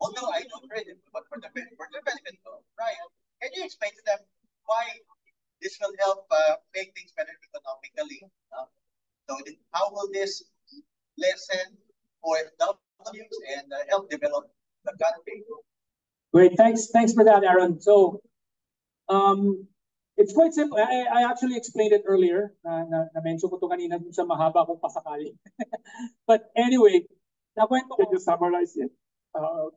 Speaker 3: Although I don't read it, but for the for the benefit of Brian, can you explain to them why this will help uh, make things better economically? Uh, so, th- how will this lessen OFWs and uh, help develop the country?
Speaker 2: Great, thanks, thanks for that, Aaron. So, um, it's quite simple. I, I actually explained it earlier. Na, na, na-mention ko to kanina dun sa mahaba kung pasakali. But anyway, nakwento ko,
Speaker 1: Can you summarize it? Uh,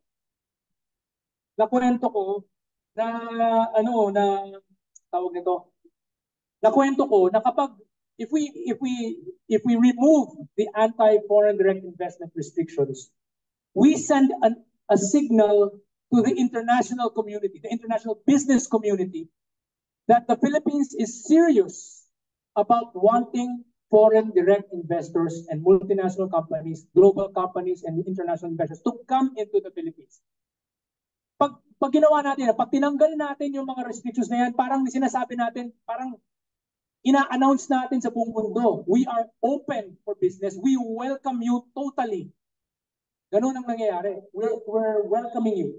Speaker 2: nakwento ko na ano na tawag nito. Nakwento ko na kapag if we if we if we remove the anti-foreign direct investment restrictions, we send an, a signal to the international community, the international business community, that the Philippines is serious about wanting foreign direct investors and multinational companies, global companies, and international investors to come into the Philippines. Pag, pag ginawa natin, pag tinanggal natin yung mga restrictions na yan, parang sinasabi natin, parang ina-announce natin sa buong mundo, we are open for business. We welcome you totally. Ganun ang nangyayari. We're, we're welcoming you.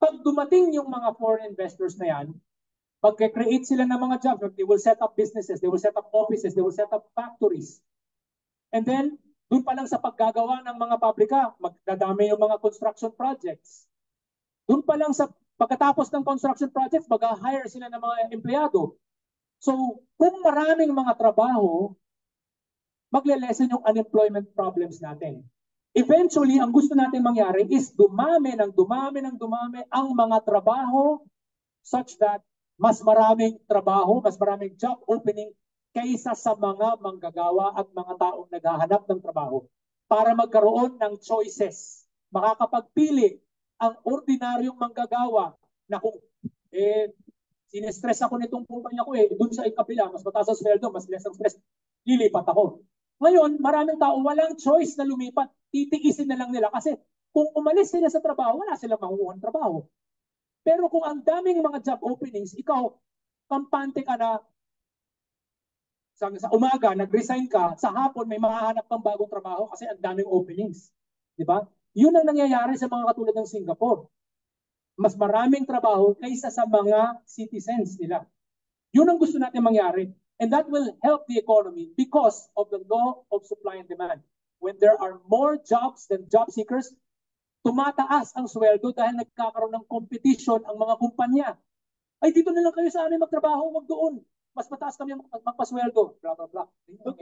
Speaker 2: Pag dumating yung mga foreign investors na yan, pag-create sila ng mga jobs, they will set up businesses, they will set up offices, they will set up factories. And then, Doon pa lang sa paggagawa ng mga pabrika, magdadami yung mga construction projects. Doon pa lang sa pagkatapos ng construction projects, mag-hire sila ng mga empleyado. So, kung maraming mga trabaho, magle-lessen yung unemployment problems natin. Eventually, ang gusto natin mangyari is dumami ng dumami ng dumami ang mga trabaho such that mas maraming trabaho, mas maraming job opening kaysa sa mga manggagawa at mga taong naghahanap ng trabaho para magkaroon ng choices. Makakapagpili ang ordinaryong manggagawa na kung eh, sinestress ako nitong kumpanya ko eh, dun sa ikapila, mas mataas ang sweldo, mas less ang stress, lilipat ako. Ngayon, maraming tao walang choice na lumipat, titiisin na lang nila kasi kung umalis sila sa trabaho, wala silang makukuha trabaho. Pero kung ang daming mga job openings, ikaw, kampante ka na sa, sa umaga, nag-resign ka, sa hapon may mahahanap kang bagong trabaho kasi ang daming openings. Di ba? Yun ang nangyayari sa mga katulad ng Singapore. Mas maraming trabaho kaysa sa mga citizens nila. Yun ang gusto natin mangyari. And that will help the economy because of the law of supply and demand. When there are more jobs than job seekers, tumataas ang sweldo dahil nagkakaroon ng competition ang mga kumpanya. Ay, dito na lang kayo sa amin magtrabaho, wag doon. Mas mataas kami magpasweldo. Blah, blah, blah.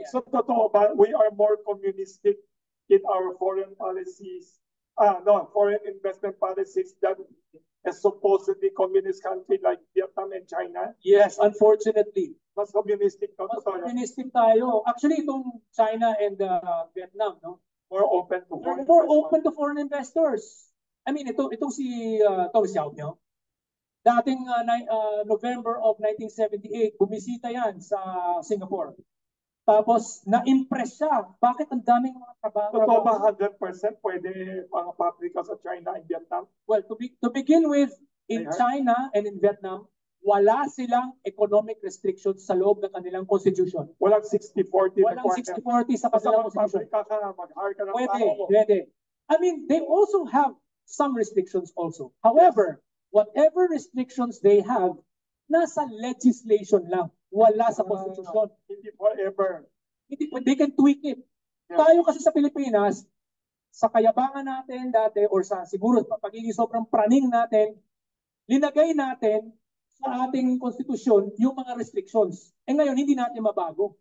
Speaker 1: So, totoo ba, we are more communistic in our foreign policies, ah, no, foreign investment policies than a supposedly communist country like Vietnam and China.
Speaker 2: Yes, unfortunately.
Speaker 1: Mas communistic to,
Speaker 2: Mas communistic tayo. Actually, itong China and uh, Vietnam, no?
Speaker 1: More open to foreign
Speaker 2: more
Speaker 1: investment.
Speaker 2: open to foreign investors. I mean, ito, itong si uh, Tong Xiaoping, dating uh, ni- uh, November of 1978, bumisita yan sa Singapore. Tapos, na-impress siya. Bakit ang daming mga trabaho?
Speaker 1: Totoo ba 100% pwede mga pabrika sa China and Vietnam?
Speaker 2: Well, to, be, to begin with, in China and in Vietnam, wala silang economic restrictions sa loob ng kanilang constitution.
Speaker 1: Walang 60-40
Speaker 2: Walang
Speaker 1: requirement.
Speaker 2: 60-40 sa kanilang constitution.
Speaker 1: magpabrika ka, mag-hire ka ng
Speaker 2: Pwede,
Speaker 1: tao.
Speaker 2: pwede. I mean, they also have some restrictions also. However, whatever restrictions they have, nasa legislation lang. Wala sa constitution.
Speaker 1: Hindi forever.
Speaker 2: Hindi, they can tweak it.
Speaker 1: Yeah.
Speaker 2: Tayo kasi sa Pilipinas, sa kayabangan natin dati or sa siguro sa pagiging sobrang praning natin, linagay natin sa ating konstitusyon yung mga restrictions. Eh ngayon, hindi natin mabago.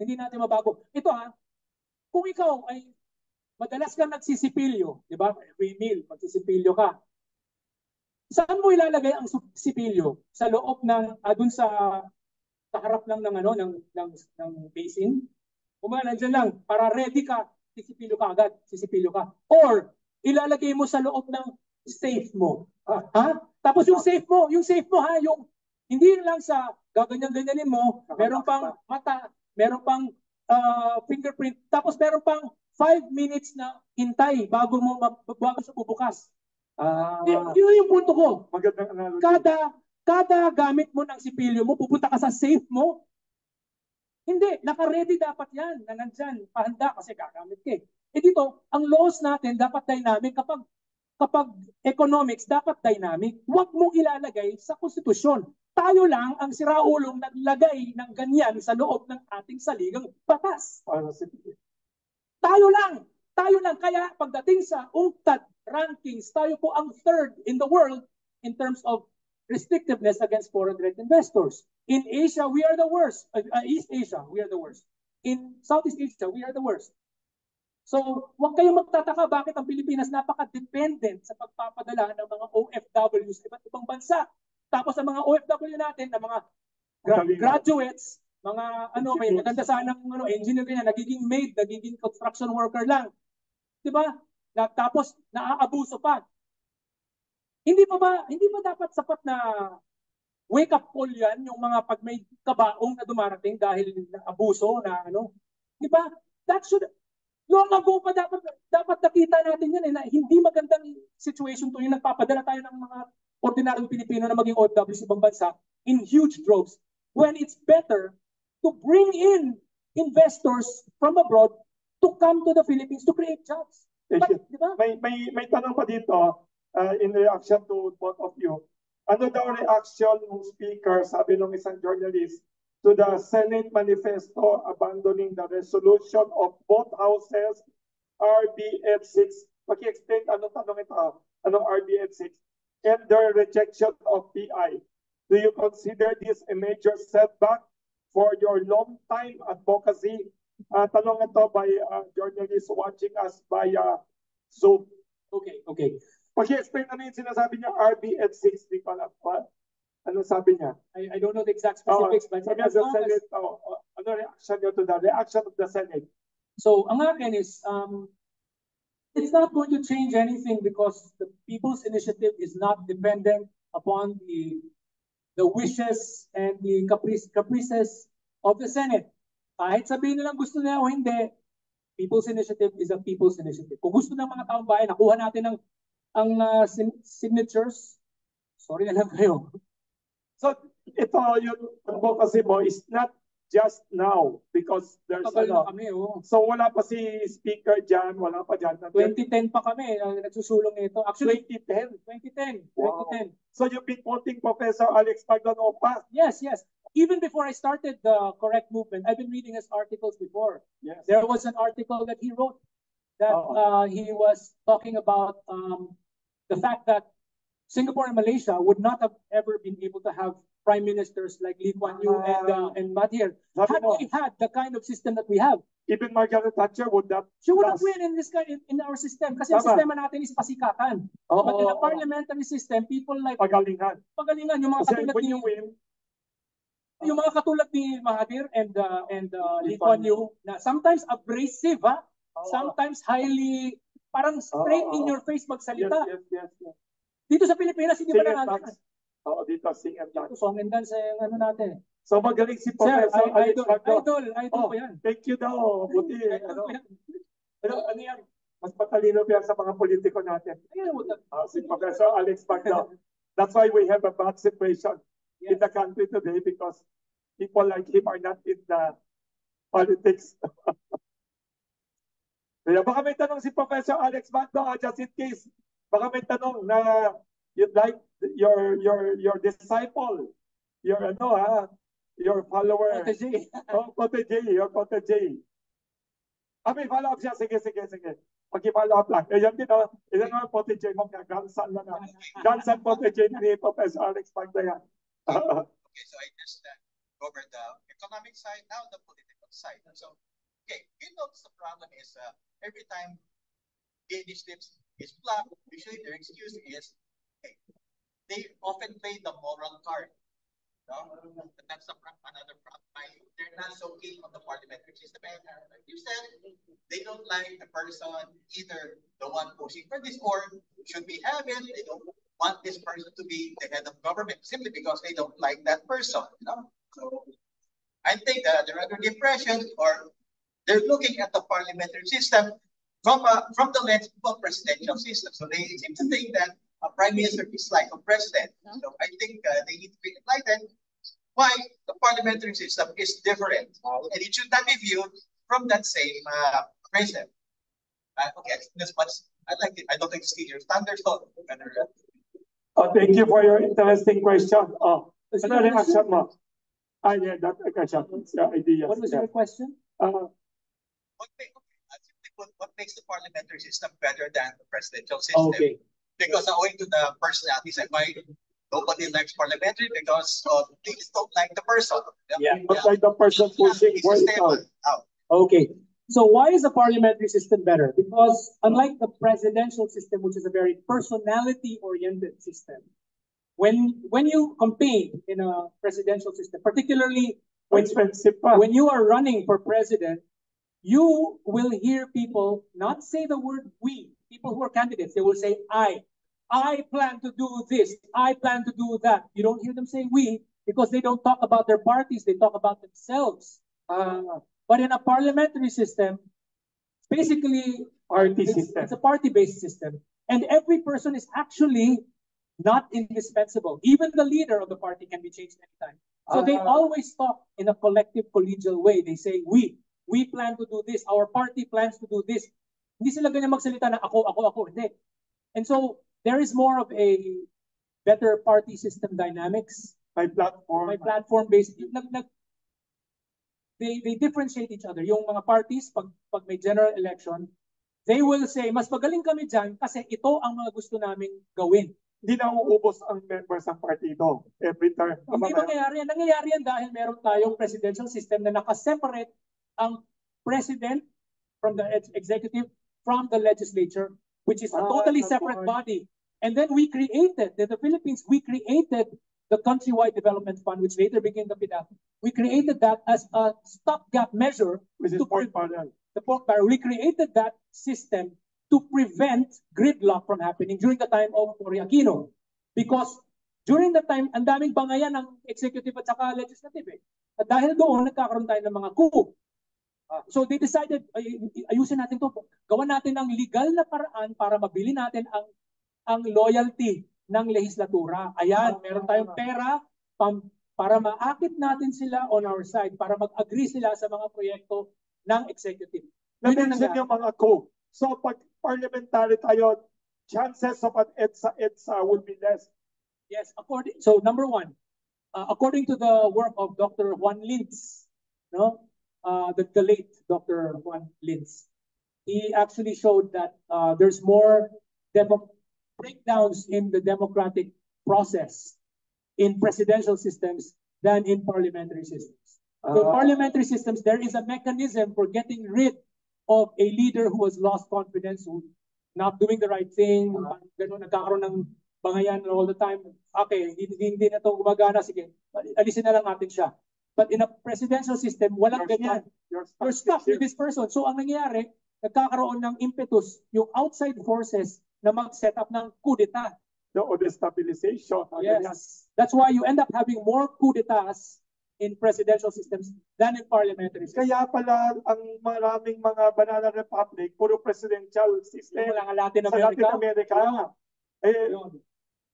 Speaker 2: Hindi natin mabago. Ito ha, kung ikaw ay madalas kang nagsisipilyo, di ba? Every meal, magsisipilyo ka. Saan mo ilalagay ang sipilyo? Sa loob ng, ah, dun sa, sa harap lang ng, ano, ng, ng, ng basin? Kumbaga, nandyan lang, para ready ka, sisipilyo ka agad, sisipilyo ka. Or, ilalagay mo sa loob ng safe mo. Ah, ha? Tapos yung safe mo, yung safe mo ha, yung hindi lang sa gaganyan-ganyanin mo, meron pang mata, meron pang ah, fingerprint, tapos meron pang five minutes na hintay bago mo bago sa bubukas.
Speaker 1: Ah,
Speaker 2: Y- yun yung punto ko.
Speaker 1: magandang analogy.
Speaker 2: Kada kada gamit mo ng sipilyo mo, pupunta ka sa safe mo. Hindi, naka-ready dapat yan, na nandyan, pahanda kasi gagamit ka eh. Eh dito, ang laws natin dapat dynamic kapag kapag economics dapat dynamic. Huwag mong ilalagay sa konstitusyon. Tayo lang ang siraulong naglagay ng ganyan sa loob ng ating saligang batas. Tayo lang. Tayo lang. Kaya pagdating sa UNCTAD rankings, tayo po ang third in the world in terms of restrictiveness against foreign direct investors. In Asia, we are the worst. Uh, uh, East Asia, we are the worst. In Southeast Asia, we are the worst. So, huwag kayong magtataka bakit ang Pilipinas napaka-dependent sa pagpapadala ng mga OFW sa iba't ibang bansa. Tapos ang mga OFW natin, na mga gra- graduates, mga ano, may maganda sanang ano, engineer ganyan, nagiging maid, nagiging construction worker lang. 'Di ba? Na, tapos naaabuso pa. Hindi pa ba hindi ba dapat sapat na wake up call 'yan yung mga pag may kabaong na dumarating dahil na abuso na ano? 'Di ba? That should long ago pa dapat dapat nakita natin yan eh, na hindi magandang situation to yung nagpapadala tayo ng mga ordinaryong Pilipino na maging OFW sa ibang bansa in huge droves when it's better to bring in investors from abroad to come to the Philippines to create jobs. But,
Speaker 1: you.
Speaker 2: di ba?
Speaker 1: May, may, may tanong pa dito uh, in reaction to both of you. Ano daw reaction ng speaker, sabi ng isang journalist, to the Senate manifesto abandoning the resolution of both houses RBF 6. Paki-explain anong tanong ito, anong RBF 6? And their rejection of PI. Do you consider this a major setback for your long time advocacy? Uh, tanong ito by uh, journalists watching us via Zoom.
Speaker 2: Okay, okay.
Speaker 1: Paki-explain ano yung sinasabi niya RB at 6, di pala pa. Ano sabi niya?
Speaker 2: I, I don't know the exact
Speaker 1: Oh,
Speaker 2: specifics, but
Speaker 1: sabi
Speaker 2: as long as-
Speaker 1: Senate, oh, oh, ano reaction niyo to the reaction of the Senate?
Speaker 2: So ang akin is, um, it's not going to change anything because the people's initiative is not dependent upon the the wishes and the caprice, caprices of the Senate. Kahit sabihin nilang gusto nila o hindi, people's initiative is a people's initiative. Kung gusto ng mga taong bayan, nakuha natin ang ang uh, signatures, sorry na lang kayo.
Speaker 1: So, ito yung advocacy mo is not just now because there's
Speaker 2: Tagal na
Speaker 1: ano.
Speaker 2: kami, oh.
Speaker 1: So, wala pa si speaker dyan, wala pa dyan.
Speaker 2: 2010 pa kami, uh, nagsusulong nito. Actually,
Speaker 1: 2010.
Speaker 2: 2010,
Speaker 1: Wow.
Speaker 2: 2010.
Speaker 1: So, you've been quoting Professor Alex Magdano pa.
Speaker 2: Yes, yes. Even before I started the correct movement, I've been reading his articles before.
Speaker 1: Yes.
Speaker 2: There was an article that he wrote that
Speaker 1: Oo.
Speaker 2: uh, he was talking about um, the fact that Singapore and Malaysia would not have ever been able to have prime ministers like Lee Kuan Yew and uh, and Mahathir had
Speaker 1: mo,
Speaker 2: they had the kind of system that we have.
Speaker 1: even Margaret Thatcher would not.
Speaker 2: She would not
Speaker 1: Yes.
Speaker 2: win in this kind in, in our system kasi ang sistema natin is pasikatan.
Speaker 1: Oo,
Speaker 2: But in a parliamentary system, people like
Speaker 1: Pagalingan.
Speaker 2: pagalingan yung mga
Speaker 1: Kasi
Speaker 2: katulad ni
Speaker 1: you win,
Speaker 2: yung mga katulad ni Mahathir and uh, and uh,
Speaker 1: Lee
Speaker 2: Kuan Yew na sometimes abrasive ha,
Speaker 1: Oo.
Speaker 2: sometimes highly parang straight
Speaker 1: Oo,
Speaker 2: in your face
Speaker 1: yes,
Speaker 2: magsalita.
Speaker 1: yes, yes, yes.
Speaker 2: Dito sa Pilipinas hindi
Speaker 1: Sing
Speaker 2: pa
Speaker 1: and
Speaker 2: na
Speaker 1: dance. Oo, dito, sing and dance.
Speaker 2: Song and dance yung ano natin.
Speaker 1: So, magaling si
Speaker 2: Sir,
Speaker 1: Professor Alex
Speaker 2: idol, idol, idol
Speaker 1: Oh,
Speaker 2: ko yan.
Speaker 1: Thank you daw. Buti, ano, ano, ano yan? Mas matalino pa yan sa mga politiko natin.
Speaker 2: Ayun, the-
Speaker 1: Ah, si Professor Alex Magdano. That's why we have a bad situation in
Speaker 2: Yes.
Speaker 1: the country today because people like him are not in the politics. Kaya baka may tanong si Professor Alex Magdo, ah, just in case. Baka may tanong na you'd like your your your disciple, your ano ha, your follower.
Speaker 2: Protege.
Speaker 1: Oh, protege, your protege. Ah, may follow up siya. Sige, sige, sige. Pag-follow up lang. Ayan din, oh. Ayan ang protege mo. Gansan lang. ah. Gansan protege ni Professor Alex Magdo yan.
Speaker 3: Okay, so I just uh, covered the economic side, now the political side. So, okay, you notice the problem is uh, every time the initiatives is blocked, usually their excuse is, okay, they often play the moral card. No? But that's pro- another problem. They're not so keen on the parliamentary system. Like you said, they don't like the person, either the one pushing for this or should be having. They don't want this person to be the head of government simply because they don't like that person, you know? So I think that they're under the impression or they're looking at the parliamentary system from a, from the lens of a presidential system. So they seem to think that a prime minister is like a president. So I think uh, they need to be enlightened why the parliamentary system is different and it should not be viewed from that same uh, prism. Uh, okay, this much. I like it. I don't think it's your standard. So, better, uh,
Speaker 1: Oh, thank you for your interesting question. Oh,
Speaker 2: Was
Speaker 1: ano
Speaker 2: your question?
Speaker 1: reaction mo? Ah, yeah, that question. Yeah, ideas.
Speaker 2: What was
Speaker 1: yeah.
Speaker 2: your question?
Speaker 3: What, make, okay, I simply put, what makes the parliamentary system better than the presidential system?
Speaker 2: Okay.
Speaker 3: Because owing to the personalities, and why nobody likes parliamentary because uh, they just don't like the person.
Speaker 2: Yeah.
Speaker 1: But like the person pushing
Speaker 3: It's
Speaker 1: for it
Speaker 3: stable.
Speaker 1: out.
Speaker 3: Out.
Speaker 2: Okay. So why is the parliamentary system better? Because unlike the presidential system, which is a very personality-oriented system, when when you campaign in a presidential system, particularly when when you are running for president, you will hear people not say the word we. People who are candidates, they will say I. I plan to do this. I plan to do that. You don't hear them say we because they don't talk about their parties. They talk about themselves.
Speaker 1: Ah,
Speaker 2: But in a parliamentary system, basically,
Speaker 1: party
Speaker 2: it's,
Speaker 1: system.
Speaker 2: it's a party-based system. And every person is actually not indispensable. Even the leader of the party can be changed anytime. So they
Speaker 1: Ah.
Speaker 2: always talk in a collective collegial way. They say, we, we plan to do this. Our party plans to do this. Hindi sila ganyan magsalita na ako, ako, ako. Hindi. And so there is more of a better party system dynamics
Speaker 1: May platform.
Speaker 2: may platform based nag nag they they differentiate each other. Yung mga parties pag pag may general election, they will say mas magaling kami diyan kasi ito ang mga gusto naming gawin.
Speaker 1: Hindi na uubos ang members ng partido every term. Tama
Speaker 2: Hindi mangyayari yan. Nangyayari yan dahil meron tayong presidential system na nakaseparate ang president from the executive from the legislature, which is a
Speaker 1: Ah,
Speaker 2: totally separate body. And then we created, in the Philippines, we created the Countrywide Development Fund, which later became the PDAP. We created that as a stopgap measure
Speaker 1: Which is
Speaker 2: pre-
Speaker 1: panel.
Speaker 2: the pork barrel. We created that system to prevent gridlock from happening during the time of Cory Aquino. Because during the time, ang daming bangayan ng executive at saka legislative eh. At dahil doon, nagkakaroon tayo ng mga coup. Ah, so they decided, ay, ayusin natin to. Gawan natin ng legal na paraan para mabili natin ang ang loyalty ng legislatura. Ayan, meron tayong pera pam, para maakit natin sila on our side, para mag-agree sila sa mga proyekto ng executive. Ang
Speaker 1: Na-mention yung mga co. So pag parliamentary tayo, chances of an EDSA-EDSA will be less.
Speaker 2: Yes, according so number one, uh, according to the work of Dr. Juan Lintz, no, uh, the, the late Dr. Juan Lintz, he actually showed that uh, there's more demo- breakdowns in the democratic process in presidential systems than in parliamentary systems. So in
Speaker 1: Ah.
Speaker 2: parliamentary systems, there is a mechanism for getting rid of a leader who has lost confidence, who not doing the right thing, ganun, nagkakaroon ng bangayan all the time. Okay, hindi, hindi, hindi na ito gumagana, sige, alisin na lang natin siya. But in a presidential system, walang
Speaker 1: You're
Speaker 2: ganyan.
Speaker 1: stuck. You're stuck.
Speaker 2: You're stuck with this person. So ang nangyayari, nagkakaroon ng impetus yung outside forces na mag-set up ng coup d'etat.
Speaker 1: No, destabilization.
Speaker 2: Yes. That's why you end up having more coup d'etats in presidential systems than in parliamentary systems.
Speaker 1: Kaya pala ang maraming mga banana republic, puro presidential system
Speaker 2: Yung mga Latin
Speaker 1: sa Latin
Speaker 2: America.
Speaker 1: America. Eh,
Speaker 2: Yun.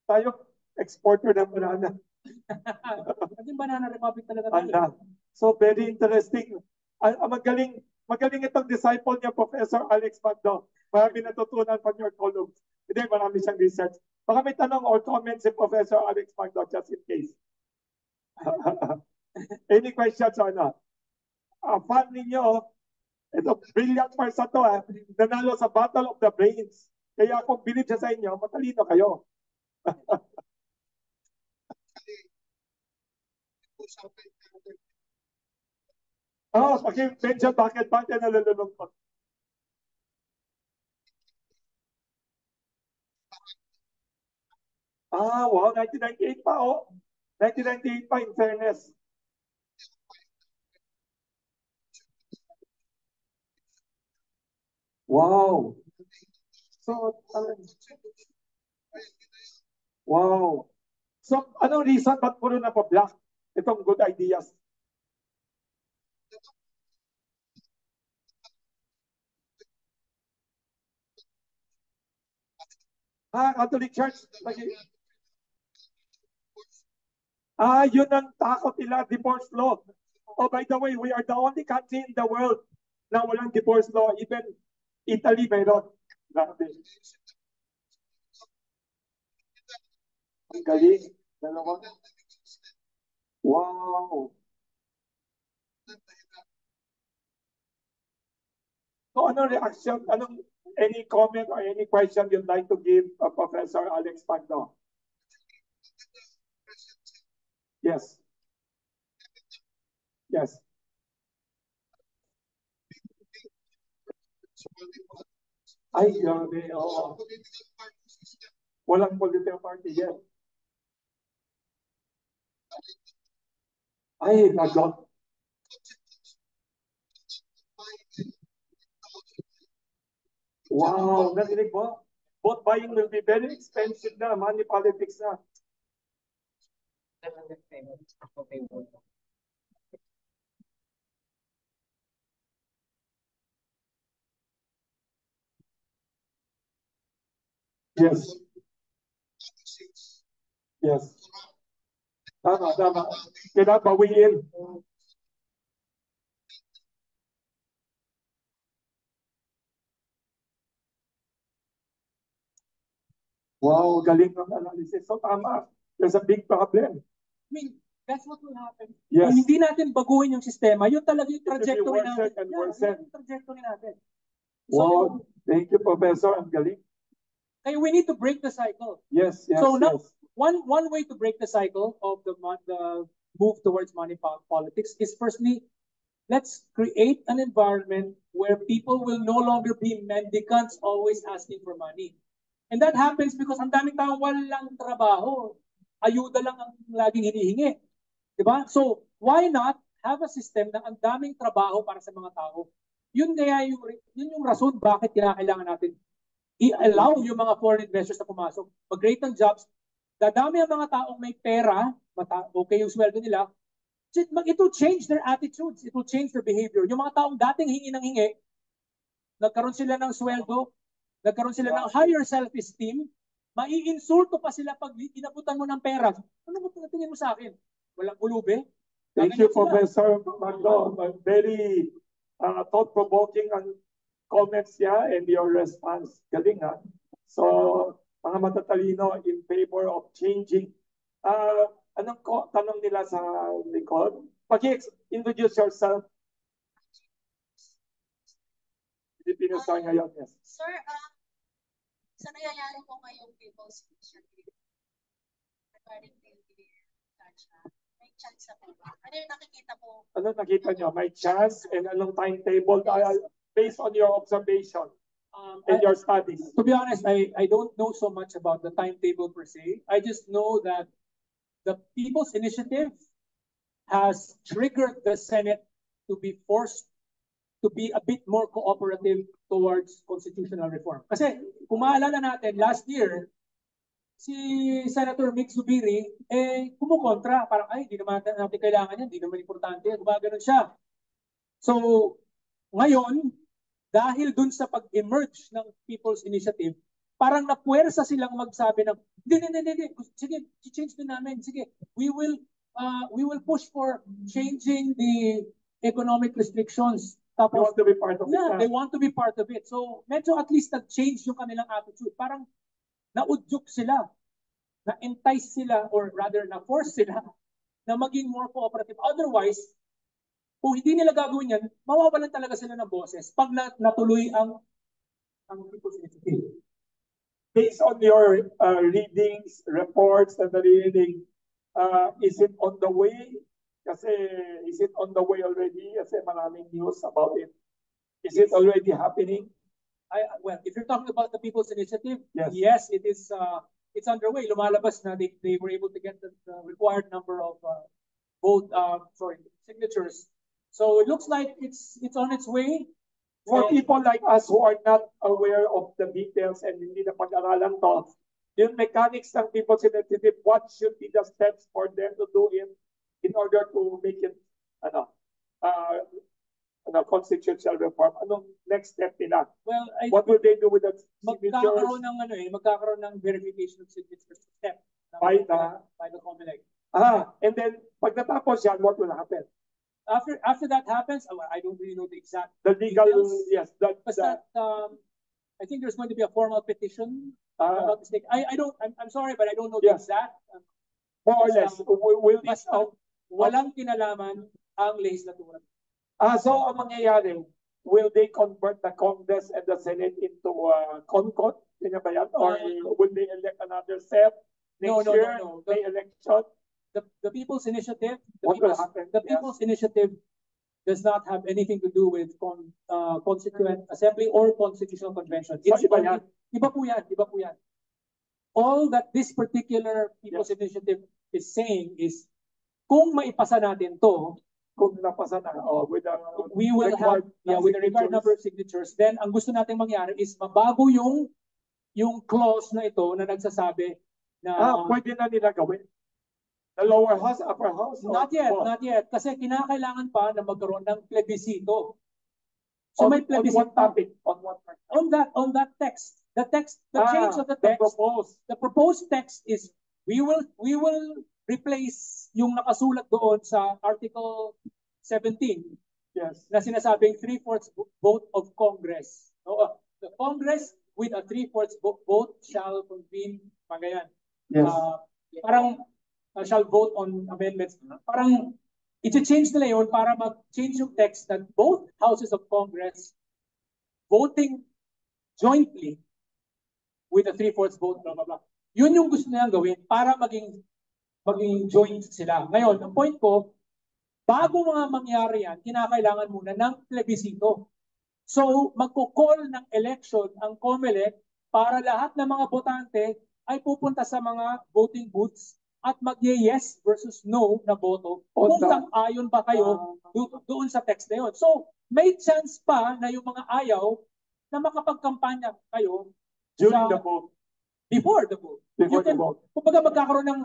Speaker 1: tayo exporter ng banana.
Speaker 2: Naging banana republic talaga tayo.
Speaker 1: So very interesting. Ang, ang magaling, magaling itong disciple niya, Professor Alex Magdo. Marami natutunan from your columns. Hindi, marami siyang research. Baka may tanong or comment si Professor Alex Magdo just in case. Any questions or not? Uh, fan ninyo, ito, brilliant person to ha, nanalo sa Battle of the Brains. Kaya kung bilib siya sa inyo, matalino kayo. Oh, paki-mention bakit ba tayo nalulungkot? Ah, wow, 1998 pa, oh. 1998 pa, in fairness. Wow. So, uh, wow. So, anong reason ba't puro na pa black itong good ideas? Ah, Catholic Church. Lagi. Ah, yun ang takot nila, divorce law. Oh, by the way, we are the only country in the world na walang divorce law. Even Italy mayroon. Grabe. Ang galing. Dalawa. Wow. So, ano reaction? Anong any comment or any question you'd like to give uh, Professor Alex Pagno? Yes. Yes. Ay, grabe. Oo. Walang political party yan. Ay, nagot. Wow, narinig mo? Vote buying will be very expensive na. Money politics na. Yes. Yes. Tama, tama. Kailangan bawiin. Wow, galing ng analysis. So tama. There's a big problem.
Speaker 2: I mean, That's what will happen.
Speaker 1: Yes.
Speaker 2: Kung hindi natin baguhin yung sistema, yun talaga yung trajectory natin.
Speaker 1: and
Speaker 2: Yeah, yung trajectory natin.
Speaker 1: Wow. Thank you, Professor. Ang galing.
Speaker 2: Kaya we need to break the cycle.
Speaker 1: Yes, yes,
Speaker 2: So now-
Speaker 1: yes.
Speaker 2: One one way to break the cycle of the the move towards money po- politics is firstly, let's create an environment where people will no longer be mendicants always asking for money. And that happens because ang daming tao walang trabaho. Ayuda lang ang laging hinihingi. Diba? So, why not have a system na ang daming trabaho para sa mga tao? Yun kaya yung, yun yung rason bakit kinakailangan natin i-allow yung mga foreign investors na pumasok, mag-create ng jobs, dadami ang mga taong may pera, mata- okay yung sweldo nila, it will change their attitudes, it will change their behavior. Yung mga taong dating hingi ng hingi, nagkaroon sila ng sweldo, nagkaroon sila ng higher self-esteem, maiinsulto pa sila pag inabutan mo ng pera. Ano mo tingin mo sa akin? Walang ulube?
Speaker 1: Thank you,
Speaker 2: sila.
Speaker 1: Professor Magdo. Very uh, thought-provoking ang comments niya and your response. Galing ha. So, mga matatalino in favor of changing. Uh, anong ko, tanong nila sa likod? Pag-introduce yourself. Filipino star ngayon, yes.
Speaker 4: Sir, ah, sa nangyayari po ngayong People's Initiative regarding the Gotcha, may chance na po ba? Ano yung nakikita po?
Speaker 1: Ano nakita nyo? May chance and anong timetable uh, based on your observation
Speaker 2: Um,
Speaker 1: and
Speaker 2: I-
Speaker 1: your studies?
Speaker 2: to be honest, I, I don't know so much about the timetable per se. I just know that the People's Initiative has triggered the Senate to be forced to be a bit more cooperative towards constitutional reform. Kasi kung maalala natin, last year, si Senator Mick Zubiri, eh, kumukontra. Parang, ay, di naman natin kailangan yan, di naman importante. Gumaganon siya. So, ngayon, dahil dun sa pag-emerge ng People's Initiative, parang napuwersa silang magsabi ng, hindi, hindi, hindi, hindi, sige, change din namin, sige, we will, uh, we will push for changing the economic restrictions. Tapos,
Speaker 1: want to be part of
Speaker 2: yeah,
Speaker 1: it?
Speaker 2: they want to be part of it. So, medyo at least nag-change yung kanilang attitude. Parang naudyok sila, na-entice sila, or rather, na-force sila na maging more cooperative. Otherwise, kung hindi nila gagawin yan, mawawalan talaga sila ng boses pag na, natuloy ang ang People's Initiative.
Speaker 1: based on your uh, readings, reports na naririnig, uh, is it on the way? Kasi is it on the way already? Kasi maraming news about it. Is it already happening?
Speaker 2: I, well, if you're talking about the People's Initiative,
Speaker 1: Yes.
Speaker 2: yes, it is, uh, it's underway. Lumalabas na they, they were able to get the, the required number of uh, vote, uh, sorry, signatures. So it looks like it's it's on its way.
Speaker 1: For
Speaker 2: And-
Speaker 1: people like us who are not aware of the details and hindi na pag-aralan to, yung mechanics ng People's Initiative, what should be the steps for them to do in, in order to make it, ano, uh, ano, constitutional reform? Anong next step nila?
Speaker 2: Well, I,
Speaker 1: What will they do with the
Speaker 2: magkakaroon
Speaker 1: signatures?
Speaker 2: ng ano eh, magkakaroon ng verification of signatures step
Speaker 1: By the-
Speaker 2: by the COMELEC.
Speaker 1: Ah, and then pag natapos yan, what will happen?
Speaker 2: After after that happens, oh, I don't really know the exact
Speaker 1: The legal,
Speaker 2: Details?
Speaker 1: yes, that,
Speaker 2: Basta,
Speaker 1: that,
Speaker 2: um, I think there's going to be a formal petition I'm
Speaker 1: ah,
Speaker 2: not mistaken. I, I don't, I'm, I'm sorry, but I don't know the
Speaker 1: Yes.
Speaker 2: exact. um,
Speaker 1: more or less, will, will
Speaker 2: Basta, walang kinalaman ang legislatura.
Speaker 1: ah, so ang mangyayari, will they convert the Congress and the Senate into uh, Concord? Ganyan ba yan? Or
Speaker 2: Uh,
Speaker 1: will they elect another set
Speaker 2: No,
Speaker 1: next
Speaker 2: no, no,
Speaker 1: year?
Speaker 2: no.
Speaker 1: May election?
Speaker 2: The, the People's Initiative, the People's, the
Speaker 1: Yes.
Speaker 2: People's Initiative does not have anything to do with con, uh, Constituent Assembly or Constitutional Convention. It's
Speaker 1: iba
Speaker 2: only-
Speaker 1: yan?
Speaker 2: Iba po yan, iba po yan. All that this particular People's Initiative is saying is, kung maipasa natin to,
Speaker 1: Kung napasa na, oh, with the
Speaker 2: we will have, yeah, with the required number of signatures, then ang gusto nating mangyari is mabago yung yung clause na ito na nagsasabi na
Speaker 1: Ah, pwede na nila gawin. The lower house, upper house? or
Speaker 2: not yet,
Speaker 1: both?
Speaker 2: not yet. Kasi kinakailangan pa na magkaroon ng plebiscito. So
Speaker 1: on,
Speaker 2: may
Speaker 1: on
Speaker 2: plebiscito
Speaker 1: what topic? On what topic?
Speaker 2: on that on that text. The text, the
Speaker 1: Ah,
Speaker 2: change of the
Speaker 1: the
Speaker 2: text,
Speaker 1: proposed.
Speaker 2: the proposed text is we will we will replace yung nakasulat doon sa Article 17
Speaker 1: Yes.
Speaker 2: na sinasabing three-fourths vote of Congress. No, uh, the Congress with a three-fourths vo- vote shall convene, pagayan.
Speaker 1: Yes.
Speaker 2: Uh, parang uh, shall vote on amendments. Parang i-change nila yun para mag-change yung text that both houses of Congress voting jointly with a three-fourths vote, blah, blah, blah. Yun yung gusto nilang gawin para maging maging joint sila. Ngayon, ang point ko, bago mga mangyari yan, kinakailangan muna ng plebisito. So, magko-call ng election ang COMELEC para lahat ng mga botante ay pupunta sa mga voting booths at mag-yes versus no na boto kung
Speaker 1: Oda.
Speaker 2: ayon ba kayo do- doon sa text na yun. So, may chance pa na yung mga ayaw na makapagkampanya kayo
Speaker 1: During
Speaker 2: Sa-
Speaker 1: the vote,
Speaker 2: before the vote.
Speaker 1: before
Speaker 2: You
Speaker 1: the
Speaker 2: can-
Speaker 1: vote.
Speaker 2: Kumbaga magkakaroon ng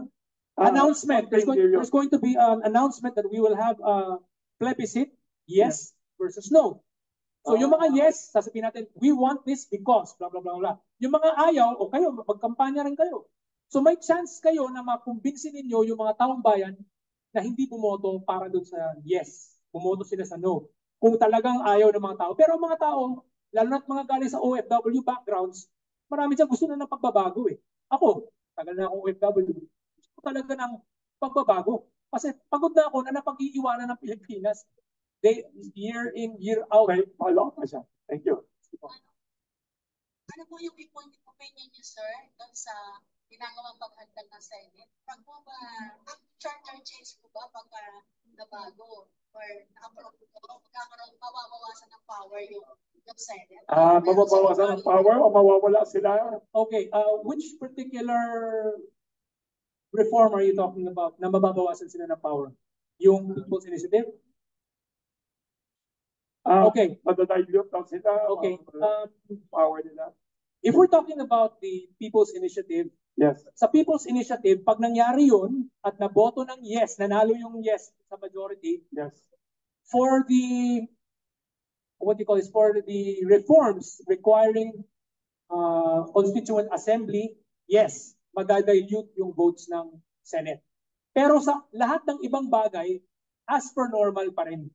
Speaker 1: Ah,
Speaker 2: announcement. There's going, there's going to be an announcement that we will have a plebiscite, yes versus no. So yung mga yes, sasabihin natin, we want this because, blah, blah, blah, blah. Yung mga ayaw, o kayo, magkampanya rin kayo. So may chance kayo na makumbinsin ninyo yung mga taong bayan na hindi bumoto para doon sa yes. Bumoto sila sa no. Kung talagang ayaw ng mga tao. Pero ang mga tao, lalo na't mga galing sa OFW backgrounds, marami dyan gusto na ng pagbabago eh. Ako, tagal na akong OFW. Gusto ko talaga ng pagbabago. Kasi pagod na ako na napag-iiwanan ng Pilipinas. They, year in, year out.
Speaker 1: Okay, follow up na siya. Thank you.
Speaker 4: Ano po yung opinion niyo, sir, doon sa ginagawang paghandang ng Senate? Pag po ba, ang charter change po ba pagka nabago or na-approve po, magkakaroon, mawawawasan ng power yung, yung Senate?
Speaker 1: Ah, mababawasan ng power o mawawala sila?
Speaker 2: Okay, uh, which particular reform are you talking about na mababawasan sila ng power? Yung People's Initiative?
Speaker 1: Ah,
Speaker 2: Okay,
Speaker 1: madadilute daw sila.
Speaker 2: okay.
Speaker 1: ah,
Speaker 2: Um,
Speaker 1: power nila.
Speaker 2: if we're talking about the People's Initiative,
Speaker 1: Yes.
Speaker 2: sa People's Initiative, pag nangyari yun at naboto ng yes, nanalo yung yes sa majority,
Speaker 1: Yes.
Speaker 2: for the what do you call this for the reforms requiring uh, constituent assembly yes madadilute yung votes ng Senate pero sa lahat ng ibang bagay as per normal pa rin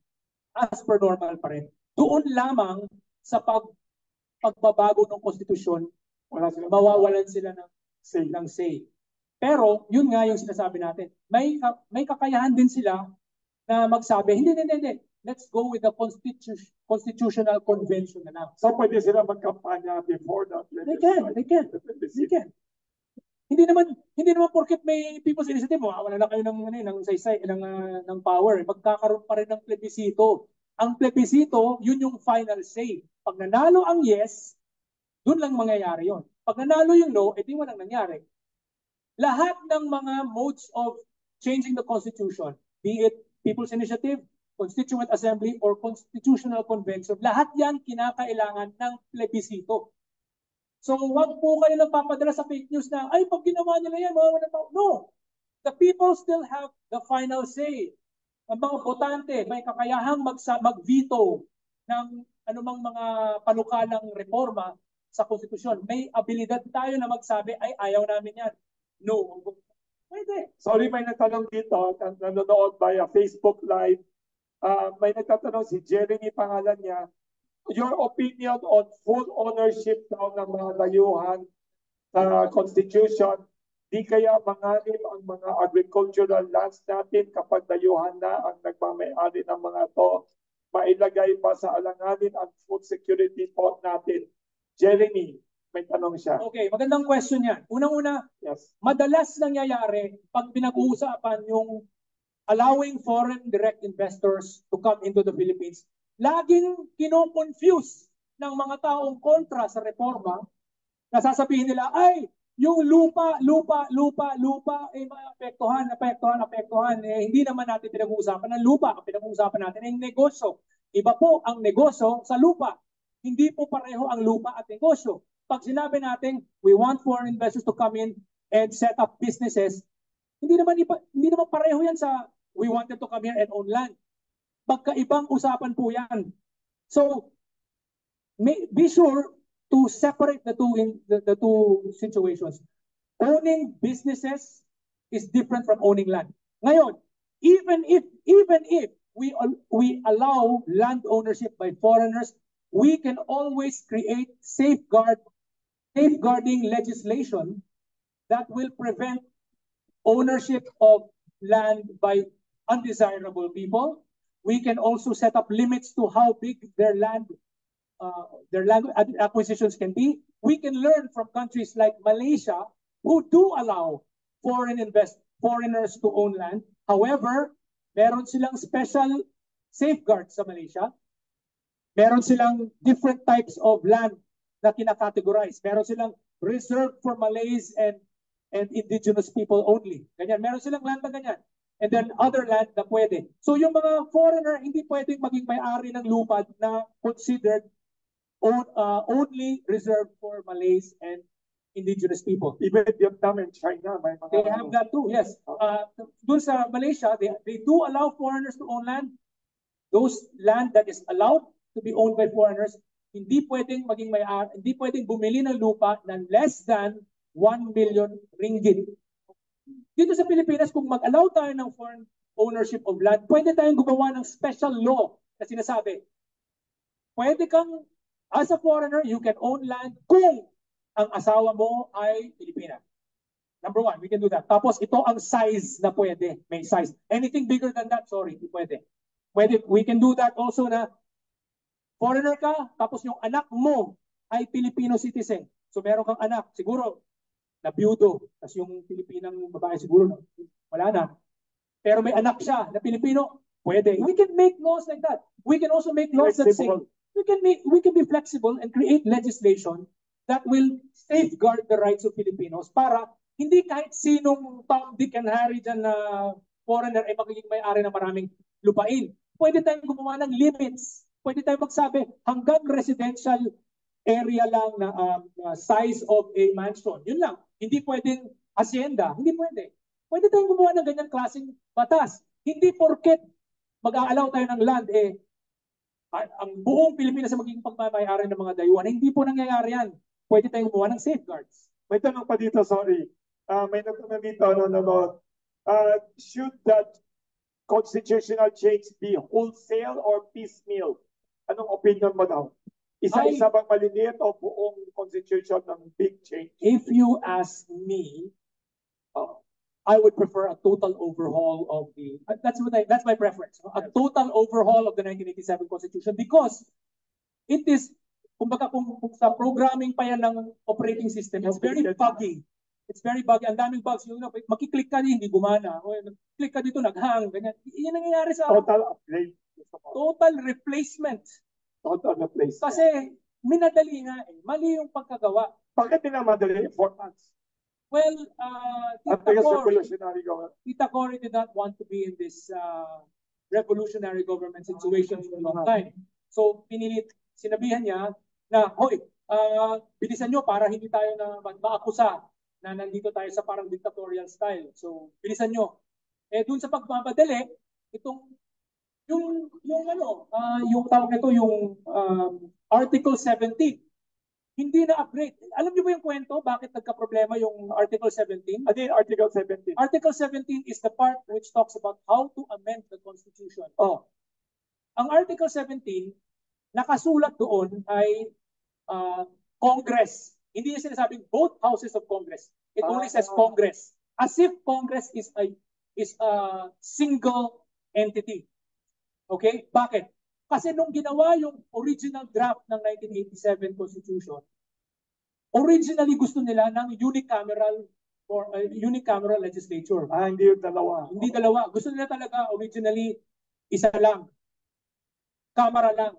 Speaker 2: as per normal pa rin doon lamang sa pag pagbabago ng konstitusyon mawawalan sila ng
Speaker 1: Say.
Speaker 2: ng say. Pero, yun nga yung sinasabi natin. May, ka- may kakayahan din sila na magsabi, hindi, hindi, hindi. Let's go with the constitu- constitutional convention na lang.
Speaker 1: So pwede sila magkampanya before that.
Speaker 2: They can, they can, they can. Hindi naman hindi naman porket may people's initiative mo, wala na kayo ng ano, eh, ng saysay ng ah, ng power. Magkakaroon pa rin ng plebisito. Ang plebisito, yun yung final say. Pag nanalo ang yes, doon lang mangyayari yon. Pag nanalo yung no, edi walang nangyari. Lahat ng mga modes of changing the constitution, be it people's initiative, constituent assembly, or constitutional convention, lahat yan kinakailangan ng plebisito. So wag po kayo nagpapadala sa fake news na, ay, pag ginawa nila yan, mawawala tao. No! The people still have the final say. Ang mga botante, may kakayahang mag-veto ng anumang mga panukalang reforma sa konstitusyon. May abilidad tayo na magsabi, ay, ayaw namin yan. No. Pwede.
Speaker 1: Sorry, may nagtanong dito, nan- nanonood via Facebook Live. Ah, may nagtatanong si Jeremy pangalan niya. Your opinion on full ownership daw ng mga dayuhan sa Constitution, di kaya manganib ang mga agricultural lands natin kapag dayuhan na ang nagmamayari ng mga to, mailagay pa sa alanganin ang food security po natin. Jeremy, may tanong siya.
Speaker 2: Okay, magandang question yan. Unang-una,
Speaker 1: Yes.
Speaker 2: madalas nangyayari pag pinag-uusapan yung allowing foreign direct investors to come into the Philippines, laging kino-confuse ng mga taong kontra sa reforma na sasabihin nila, ay, yung lupa, lupa, lupa, lupa, eh, maapektuhan, apektuhan, apektuhan. Eh, hindi naman natin pinag-uusapan ng lupa. Ang pinag-uusapan natin ay negosyo. Iba po ang negosyo sa lupa. Hindi po pareho ang lupa at negosyo. Pag sinabi natin, we want foreign investors to come in and set up businesses, hindi naman iba, hindi naman pareho yan sa we want them to come here and own land. Pagkaibang usapan po yan. So, may, be sure to separate the two in the, the two situations. Owning businesses is different from owning land. Ngayon, even if even if we we allow land ownership by foreigners, we can always create safeguard safeguarding legislation that will prevent ownership of land by undesirable people. We can also set up limits to how big their land uh, their land acquisitions can be. We can learn from countries like Malaysia who do allow foreign invest foreigners to own land. However, meron silang special safeguards sa Malaysia. Meron silang different types of land na kinakategorize. Meron silang reserved for Malays and and indigenous people only. Ganyan. Meron silang land na ganyan. And then other land na pwede. So yung mga foreigner, hindi pwedeng maging may-ari ng lupa na considered on, uh, only reserved for Malays and indigenous people.
Speaker 1: Even Vietnam and China, may mga...
Speaker 2: They have that too, yes. Uh, dun sa Malaysia, they, they do allow foreigners to own land. Those land that is allowed to be owned by foreigners, hindi pwedeng maging may hindi pwedeng bumili ng lupa na less than 1 million ringgit. Dito sa Pilipinas, kung mag-allow tayo ng foreign ownership of land, pwede tayong gumawa ng special law na sinasabi, pwede kang As a foreigner, you can own land kung ang asawa mo ay Pilipina. Number one, we can do that. Tapos ito ang size na pwede. May size. Anything bigger than that, sorry, hindi pwede. Pwede, we can do that also na foreigner ka, tapos yung anak mo ay Filipino citizen. So meron kang anak, siguro na byudo, tapos yung Pilipinang babae siguro wala na. Pero may anak siya na Pilipino, pwede. We can make laws like that. We can also make laws that say we can make we can be flexible and create legislation that will safeguard the rights of Filipinos para hindi kahit sinong Tom, Dick, and Harry dyan na foreigner ay magiging may-ari ng maraming lupain. Pwede tayong gumawa ng limits. Pwede tayong magsabi hanggang residential area lang na um, size of a mansion. Yun lang. Hindi pwedeng hacienda. Hindi pwede. Pwede tayong gumawa ng ganyan klaseng batas. Hindi porket mag-aalaw tayo ng land, eh, ang buong Pilipinas ang magiging pagmamayari ng mga dayuhan. Hindi po nangyayari yan. Pwede tayong gumawa ng safeguards.
Speaker 1: May tanong pa dito, sorry. Uh, may natanong dito, ano, ano, uh, should that constitutional change be wholesale or piecemeal? Anong opinion mo daw? Isa-isa bang maliliit o buong constitution ng big change?
Speaker 2: If you ask me, uh, I would prefer a total overhaul of the, uh, that's what I, that's my preference, a total overhaul of the 1987 Constitution because it is, kumbaga kung, kung sa programming pa yan ng operating system, it's very buggy. It's very buggy. Ang daming bugs. Yung know, makiklik ka hindi gumana. O, click ka dito, naghang. Ganyan. Yan nangyayari sa...
Speaker 1: Total upgrade.
Speaker 2: Total replacement.
Speaker 1: Total replacement.
Speaker 2: Kasi minadali nga eh. Mali yung pagkagawa.
Speaker 1: Bakit minamadali? Four months.
Speaker 2: Well, uh, Tita Cory, Tita Cory did not want to be in this uh, revolutionary government situation for a long time. So, pinilit, sinabihan niya na, hoy, uh, bilisan nyo para hindi tayo na maakusa na nandito tayo sa parang dictatorial style. So, bilisan nyo. Eh, dun sa pagmamadali, itong, yung, yung ano, uh, yung tawag nito, yung um, Article 70, hindi na upgrade. Alam niyo ba yung kwento? Bakit nagka-problema yung Article 17?
Speaker 1: Ano yung Article 17?
Speaker 2: Article 17 is the part which talks about how to amend the Constitution. Oh. Ang Article 17, nakasulat doon ay uh, Congress. Hindi niya sinasabing both houses of Congress. It only says ah. Congress. As if Congress is a is a single entity. Okay? Bakit? Kasi nung ginawa yung original draft ng 1987 Constitution, originally gusto nila ng unicameral or uh, unicameral legislature.
Speaker 1: Ah, hindi yung dalawa.
Speaker 2: Hindi dalawa. Gusto nila talaga originally isa lang. Kamara lang.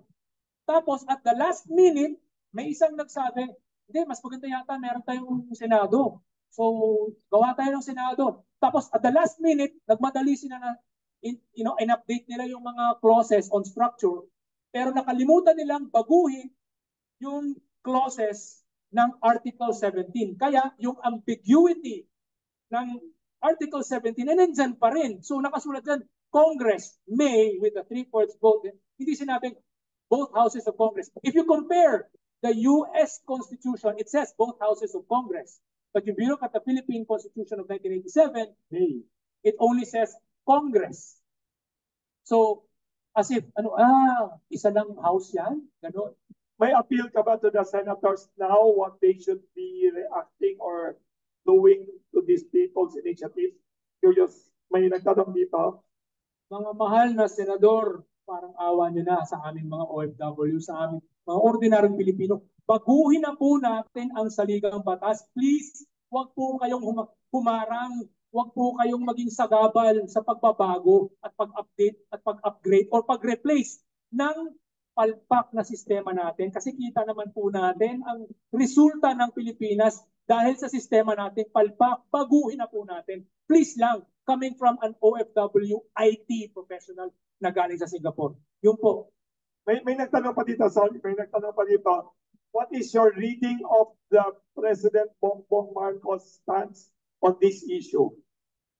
Speaker 2: Tapos at the last minute, may isang nagsabi, hindi, mas maganda yata meron tayong Senado. So, gawa tayo ng Senado. Tapos at the last minute, nagmadali sila na in, you know, in-update nila yung mga clauses on structure, pero nakalimutan nilang baguhin yung clauses ng Article 17. Kaya yung ambiguity ng Article 17 ay nandyan pa rin. So nakasulat dyan, Congress may with a three-fourths vote. Hindi sinabing both houses of Congress. If you compare the U.S. Constitution, it says both houses of Congress. But if you look at the Philippine Constitution of 1987, it only says Congress. So, as if, ano, ah, isa lang house yan? Ganon.
Speaker 1: May appeal ka ba to the senators now what they should be reacting or doing to these people's initiatives? curious. May nagtanong dito.
Speaker 2: Mga mahal na senador, parang awa nyo na sa aming mga OFW, sa aming mga ordinaryong Pilipino. Baguhin na po natin ang saligang batas. Please, wag po kayong huma- humarang, wag po kayong maging sagabal sa pagbabago at pag-update at pag-upgrade or pag-replace ng palpak na sistema natin. Kasi kita naman po natin ang resulta ng Pilipinas dahil sa sistema natin palpak, baguhin na po natin. Please lang, coming from an OFW IT professional na galing sa Singapore. Yun po.
Speaker 1: May, may nagtanong pa dito, sorry, may nagtanong pa dito. What is your reading of the President Bongbong Marcos stance on this issue?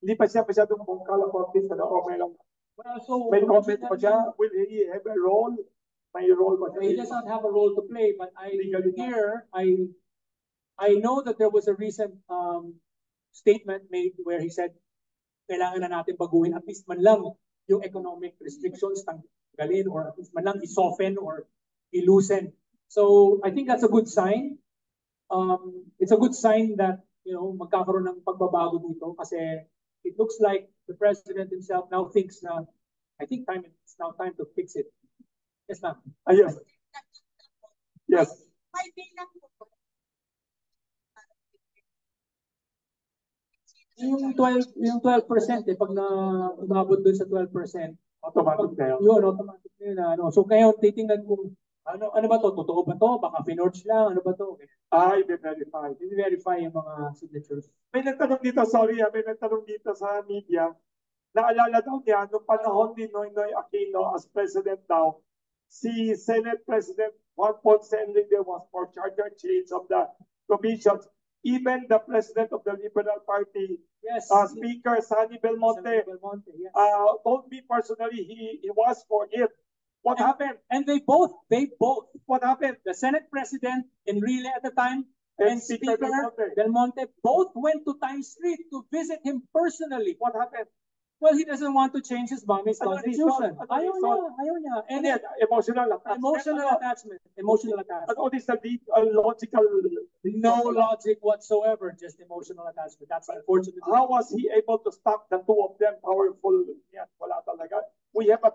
Speaker 1: Hindi pa siya masyadong vocal ano, o may,
Speaker 2: Well, so,
Speaker 1: may comment pa siya? Will he have a role? May role
Speaker 2: He
Speaker 1: siya?
Speaker 2: does not have a role to play, but I
Speaker 1: Legally
Speaker 2: hear, I, I know that there was a recent um, statement made where he said, kailangan na natin baguhin at least man lang yung economic restrictions tanggalin or at least man lang i-soften or i-loosen. So I think that's a good sign. Um, it's a good sign that, you know, magkakaroon ng pagbabago dito kasi it looks like the president himself now thinks na, I think time it's now time to fix it. Yes, ma'am.
Speaker 1: Ah, yes, yes.
Speaker 4: May bilang po.
Speaker 2: Yung 12, yung 12% eh, pag na umabot dun sa 12%,
Speaker 1: Automatic na yun.
Speaker 2: yun, automatic na yun. Ano. So ngayon, titingnan kung ano, ano ba to? Totoo ba to? Baka finorge lang. Ano ba to?
Speaker 1: Ah, i-verify.
Speaker 2: I-verify yung mga signatures.
Speaker 1: May nagtanong dito, sorry, ah, may nagtanong dito sa media. Naalala daw niya, noong panahon ni Noynoy Aquino as president daw, si Senate President Juan Ponce Enrique was for charter change of the provisions. Even the president of the Liberal Party,
Speaker 2: Yes.
Speaker 1: uh, Speaker Sani Belmonte,
Speaker 2: Belmonte, yes.
Speaker 1: uh, told me personally he, he was for it. What happened?
Speaker 2: And they both, they both,
Speaker 1: What happened?
Speaker 2: the Senate President Enrile at the time and
Speaker 1: And Speaker Belmonte.
Speaker 2: Belmonte both went to Times Street to visit him personally.
Speaker 1: What happened?
Speaker 2: Well, he doesn't want to change his
Speaker 1: Ano
Speaker 2: constitution. Ayaw niya, ayaw niya. And
Speaker 1: then, emotional attachment.
Speaker 2: emotional attachment. Emotional attachment.
Speaker 1: Ano this a deep, uh, logical?
Speaker 2: No logic whatsoever, just emotional attachment. That's unfortunate.
Speaker 1: How was he able to stop the two of them powerful? Yan, wala talaga. We have a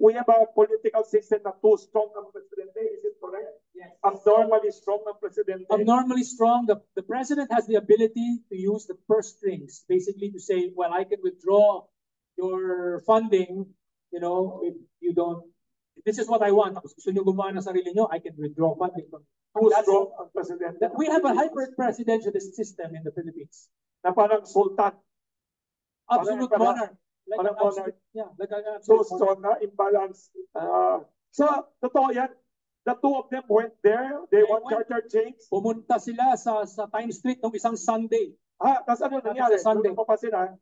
Speaker 1: we have a political system na too strong ng presidente. Is it correct?
Speaker 2: Yes.
Speaker 1: Abnormally strong ng presidente.
Speaker 2: Abnormally strong. The, the president has the ability to use the purse strings, basically to say, well, I can withdraw your funding, you know, if you don't, if this is what I want, tapos gusto nyo gumawa ng sarili nyo, I can withdraw funding from
Speaker 1: Too
Speaker 2: That's-
Speaker 1: strong ang presidente.
Speaker 2: that we have a hyper presidentialist system in the Philippines.
Speaker 1: Na parang sultan.
Speaker 2: Absolute monarch. Like
Speaker 1: parang
Speaker 2: an absolute, yeah, like an
Speaker 1: So
Speaker 2: monarch.
Speaker 1: strong na imbalance. Uh, so, totoo yan. The two of them went there. They
Speaker 2: They
Speaker 1: want
Speaker 2: went-
Speaker 1: charter change.
Speaker 2: Pumunta sila sa sa Times Street nung isang Sunday.
Speaker 1: Ah, tapos ano nangyari?
Speaker 2: Sa Sunday.
Speaker 1: Pa sila.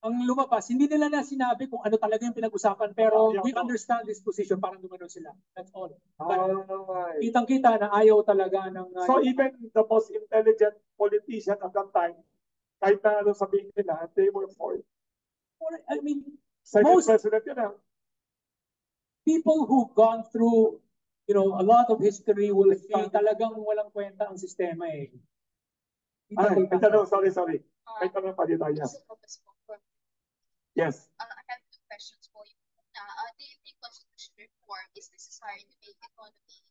Speaker 2: Ang lumabas, hindi nila na sinabi kung ano talaga yung pinag-usapan, pero
Speaker 1: Yeah,
Speaker 2: we
Speaker 1: no.
Speaker 2: understand this position, parang gumanon sila. That's all.
Speaker 1: Ah,
Speaker 2: Kitang-kita na ayaw talaga ng... uh,
Speaker 1: So even the most intelligent politician at that time, kahit na ano sabihin nila, they were for it.
Speaker 2: Or- I mean,
Speaker 1: Senate
Speaker 2: Most-
Speaker 1: President yun ah.
Speaker 2: people who've gone through, you know, a lot of history will feel talagang walang kwenta ang sistema eh.
Speaker 1: Ay, may tanong, sorry, sorry.
Speaker 4: Uh,
Speaker 1: May tanong pa dito, yes.
Speaker 4: For-
Speaker 1: Yes.
Speaker 4: uh, I have two questions for you. Uh, uh, do you think constitutional reform is necessary to make economy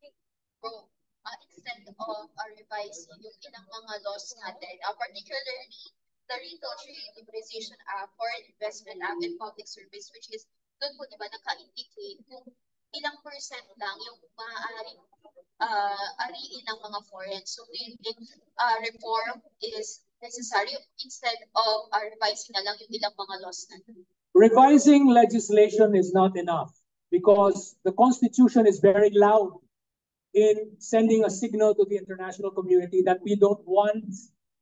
Speaker 4: grow uh, instead of uh, revising yung ilang mga laws natin, uh, particularly the Trade Liberalization Act, Foreign Investment Act, and Public Service, which is doon po, di ba, naka-indicate kung ilang percent lang yung maaaring uh, ariin ng mga foreign. So, you think uh, reform is necessary instead of uh, revising na lang yung ilang mga laws natin?
Speaker 2: Revising legislation is not enough because the Constitution is very loud in sending a signal to the international community that we don't want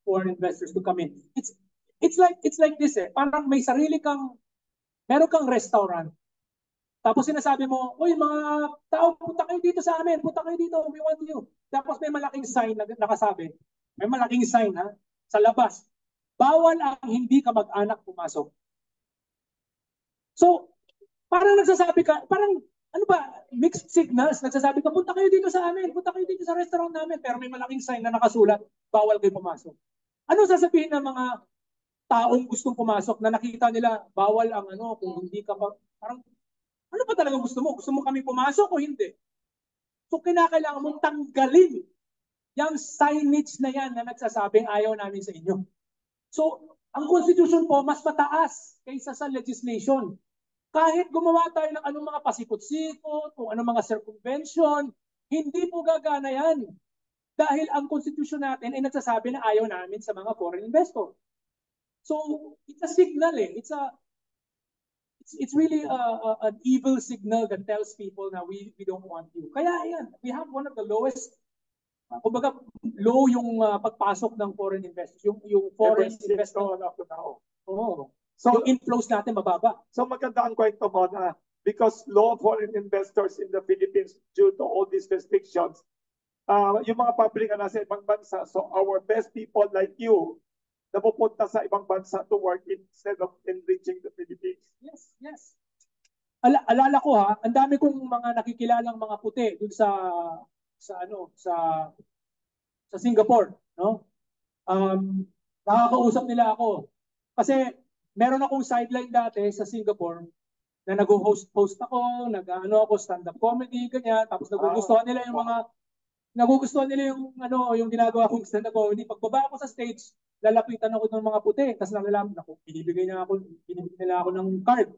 Speaker 2: foreign investors to come in. It's it's like it's like this eh. Parang may sarili kang meron kang restaurant. Tapos sinasabi mo, "Uy, mga tao, punta kayo dito sa amin. Punta kayo dito. We want you." Tapos may malaking sign na nakasabi. May malaking sign ha sa labas. Bawal ang hindi ka mag-anak pumasok. So, parang nagsasabi ka, parang ano ba, mixed signals, nagsasabi ka, punta kayo dito sa amin, punta kayo dito sa restaurant namin, pero may malaking sign na nakasulat, bawal kayo pumasok. Ano sasabihin ng mga taong gustong pumasok na nakita nila bawal ang ano kung hindi ka pa, parang ano ba talaga gusto mo? Gusto mo kami pumasok o hindi? So kinakailangan mong tanggalin yung signage na yan na nagsasabing ayaw namin sa inyo. So, ang constitution po mas mataas kaysa sa legislation. Kahit gumawa tayo ng anong mga pasikot-sikot, kung anong mga circumvention, hindi po gagana yan. Dahil ang constitution natin ay nagsasabi na ayaw namin sa mga foreign investor. So, it's a signal eh. It's a it's, it's really a, a, an evil signal that tells people na we we don't want you. Kaya yan, we have one of the lowest uh, kumbaga low yung uh, pagpasok ng foreign investors, yung yung foreign
Speaker 1: noon up to now.
Speaker 2: Oo.
Speaker 1: So,
Speaker 2: yung inflows natin mababa.
Speaker 1: so maganda ang kwento mo na because low foreign investors in the Philippines due to all these restrictions, uh, yung mga public na nasa ibang bansa, so our best people like you, na pupunta sa ibang bansa to work instead of enriching the Philippines.
Speaker 2: Yes, yes. Ala alala ko ha, ang dami kong mga nakikilalang mga puti dun sa sa ano, sa sa Singapore, no? Um, nakakausap nila ako. Kasi meron akong sideline dati sa Singapore na nag-host host ako, nag-ano ako stand-up comedy ganyan, tapos nagugustuhan nila yung mga nagugustuhan nila yung ano, yung ginagawa kong stand-up comedy. Pagbaba ako sa stage, lalapitan ako ng mga puti, tapos nalaman ako, binibigay niya ako, binibigay nila ako ng card.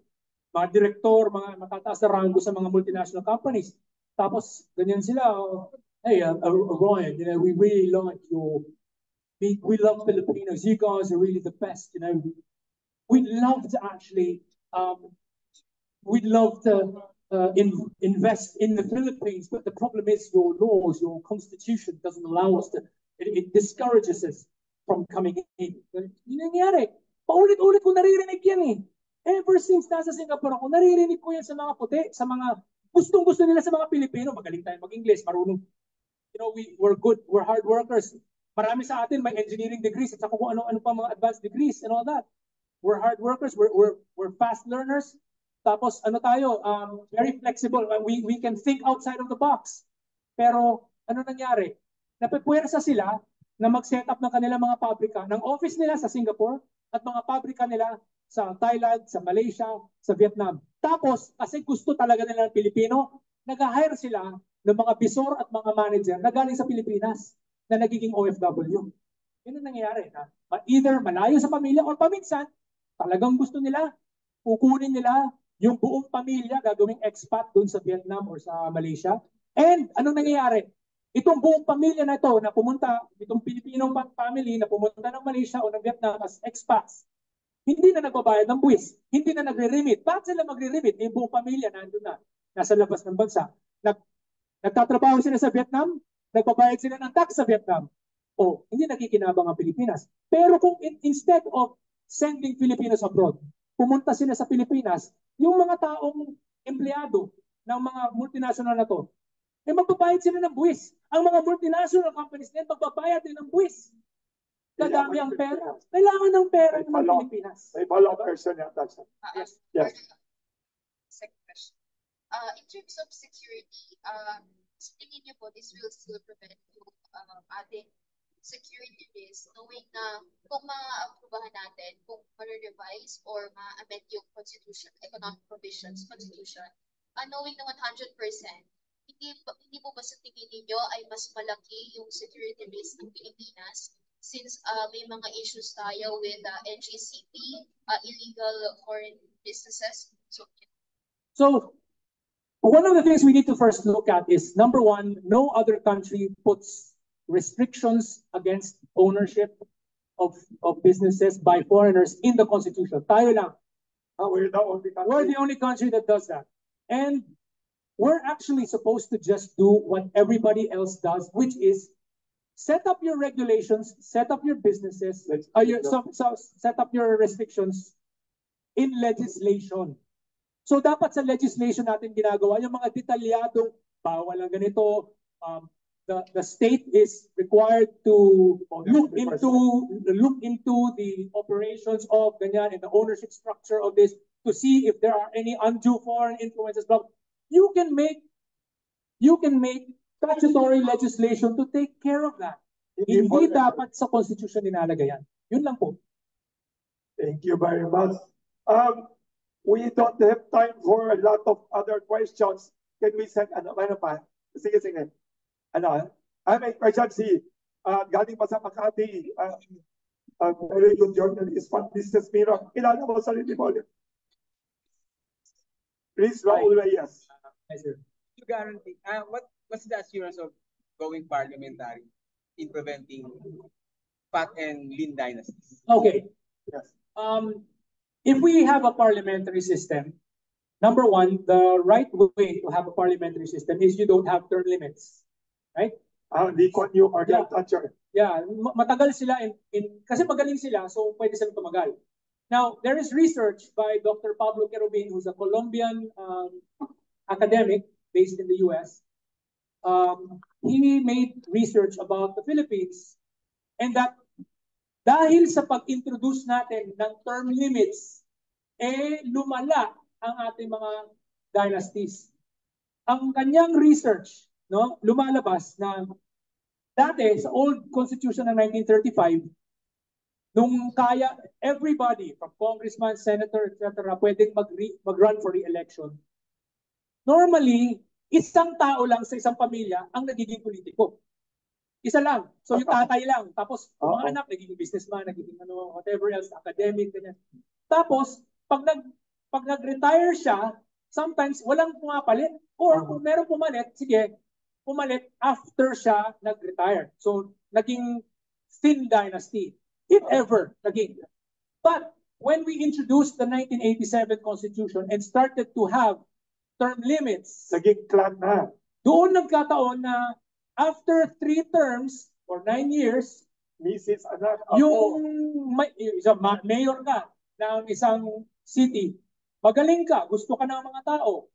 Speaker 2: Mga direktor, mga matataas na rango sa mga multinational companies. Tapos, ganyan sila, oh, hey, uh, uh, Ryan, you know, we really like your, we, we love Filipinos. You guys are really the best, you know. We'd love to actually, um, we'd love to uh, in, invest in the Philippines, but the problem is your laws, your constitution doesn't allow us to, it, it discourages us from coming in. Yun nangyari. Paulit-ulit ko naririnig yan eh. Ever since nasa Singapore ako, naririnig ko yan sa mga puti, sa mga gustong-gusto nila sa mga Pilipino. Magaling tayo mag-English, marunong. You know, we, we're good, we're hard workers. Marami sa atin may engineering degrees at saka kung ano-ano pa mga advanced degrees and all that. We're hard workers, we're, we're, we're fast learners. Tapos ano tayo, um, very flexible. We, we can think outside of the box. Pero ano nangyari? Napipwersa sila na mag-set up ng kanilang mga pabrika, ng office nila sa Singapore at mga pabrika nila sa Thailand, sa Malaysia, sa Vietnam. Tapos, kasi gusto talaga nila ng Pilipino, nag-hire sila ng mga bisor at mga manager na galing sa Pilipinas na nagiging OFW. Yun ang nangyayari. Na either malayo sa pamilya or paminsan, talagang gusto nila, kukunin nila yung buong pamilya gagawing expat doon sa Vietnam or sa Malaysia. And anong nangyayari? Itong buong pamilya na ito na pumunta, itong Pilipinong family na pumunta ng Malaysia o ng Vietnam as expats, hindi na nagbabayad ng buwis, hindi na nagre-remit. Bakit sila magre-remit? Yung buong pamilya nandun na, nasa labas ng bansa. Nag, nagtatrabaho sila sa Vietnam, nagbabayad sila ng tax sa Vietnam. O, hindi nakikinabang ang Pilipinas. Pero kung in, instead of sending Filipinos abroad, pumunta sila sa Pilipinas, yung mga taong empleyado ng mga multinational na to, eh magbabayad sila ng buwis. Ang mga multinational companies din, magbabayad din ng buwis. Kadami ang pera. Kailangan ng pera ng mga Pilipinas.
Speaker 1: May follow person yata. sir.
Speaker 4: Uh,
Speaker 2: Yes.
Speaker 1: Yes.
Speaker 4: Second question. Uh, in terms of security, uh, sa tingin niyo po, this will still prevent yung uh, ating security base, knowing na kung ma-aprobahan natin, kung ma-revise or ma-amend yung constitution, economic provisions, constitution, uh, knowing na 100%, hindi, hindi po ba sa tingin ninyo ay mas malaki yung security risk ng Pilipinas since uh, may mga issues tayo with uh, NGCP, uh, illegal foreign businesses. So,
Speaker 2: So, one of the things we need to first look at is number one, no other country puts restrictions against ownership of, of businesses by foreigners in the constitution. Tayo lang.
Speaker 1: Ah, we're the only country.
Speaker 2: We're the only country that does that. And we're actually supposed to just do what everybody else does, which is set up your regulations, set up your businesses, uh, your, so, so, set up your restrictions in legislation. So dapat sa legislation natin ginagawa yung mga detalyadong bawal ang ganito, um, the, the state is required to look into look into the operations of ganyan and the ownership structure of this to see if there are any undue foreign influences. Blah. You can make you can make statutory legislation to take care of that. Hindi dapat sa constitution nilalagay yan. Yun lang po.
Speaker 1: Thank you very much. Um, we don't have time for a lot of other questions. Can we send, ano, ano pa? Sige, sige. Ano, ah, may question si, uh, galing pa sa Makati, uh, uh, very good journalist, fan business mirror. Kilala mo sarili mo ulit. Please, Raul Reyes.
Speaker 2: Yes, sir.
Speaker 5: to guarantee, uh, what, what's the assurance of going parliamentary in preventing Pat and Lin dynasties?
Speaker 2: Okay.
Speaker 1: Yes.
Speaker 2: Um, if we have a parliamentary system, number one, the right way to have a parliamentary system is you don't have term limits. Right?
Speaker 1: Ah, Lee Kuan Yew, Margaret
Speaker 2: Yeah.
Speaker 1: Thatcher.
Speaker 2: Yeah, ma- matagal sila in, in kasi magaling sila, so pwede silang tumagal. Now, there is research by Dr. Pablo Querubin, who's a Colombian um, academic based in the US. Um, he made research about the Philippines and that dahil sa pag-introduce natin ng term limits, eh lumala ang ating mga dynasties. Ang kanyang research, no, lumalabas na dati sa old constitution ng 1935, nung kaya everybody from congressman, senator, etc. pwedeng mag mag-run for re-election. Normally, isang tao lang sa isang pamilya ang nagiging politiko. Isa lang. So yung tatay lang. Tapos yung mga anak nagiging businessman, nagiging ano, whatever else, academic, ganyan. Tapos pag nag pag nag-retire siya, sometimes walang pumapalit or kung meron pumalit, sige, pumalit after siya nag-retire. So naging thin dynasty if ever naging. But when we introduced the 1987 Constitution and started to have term limits,
Speaker 1: Naging clan na.
Speaker 2: doon nagkataon na after three terms or nine years,
Speaker 1: Mrs. Anak. ako.
Speaker 2: yung may, isang ma- mayor ka ng isang city, magaling ka, gusto ka ng mga tao,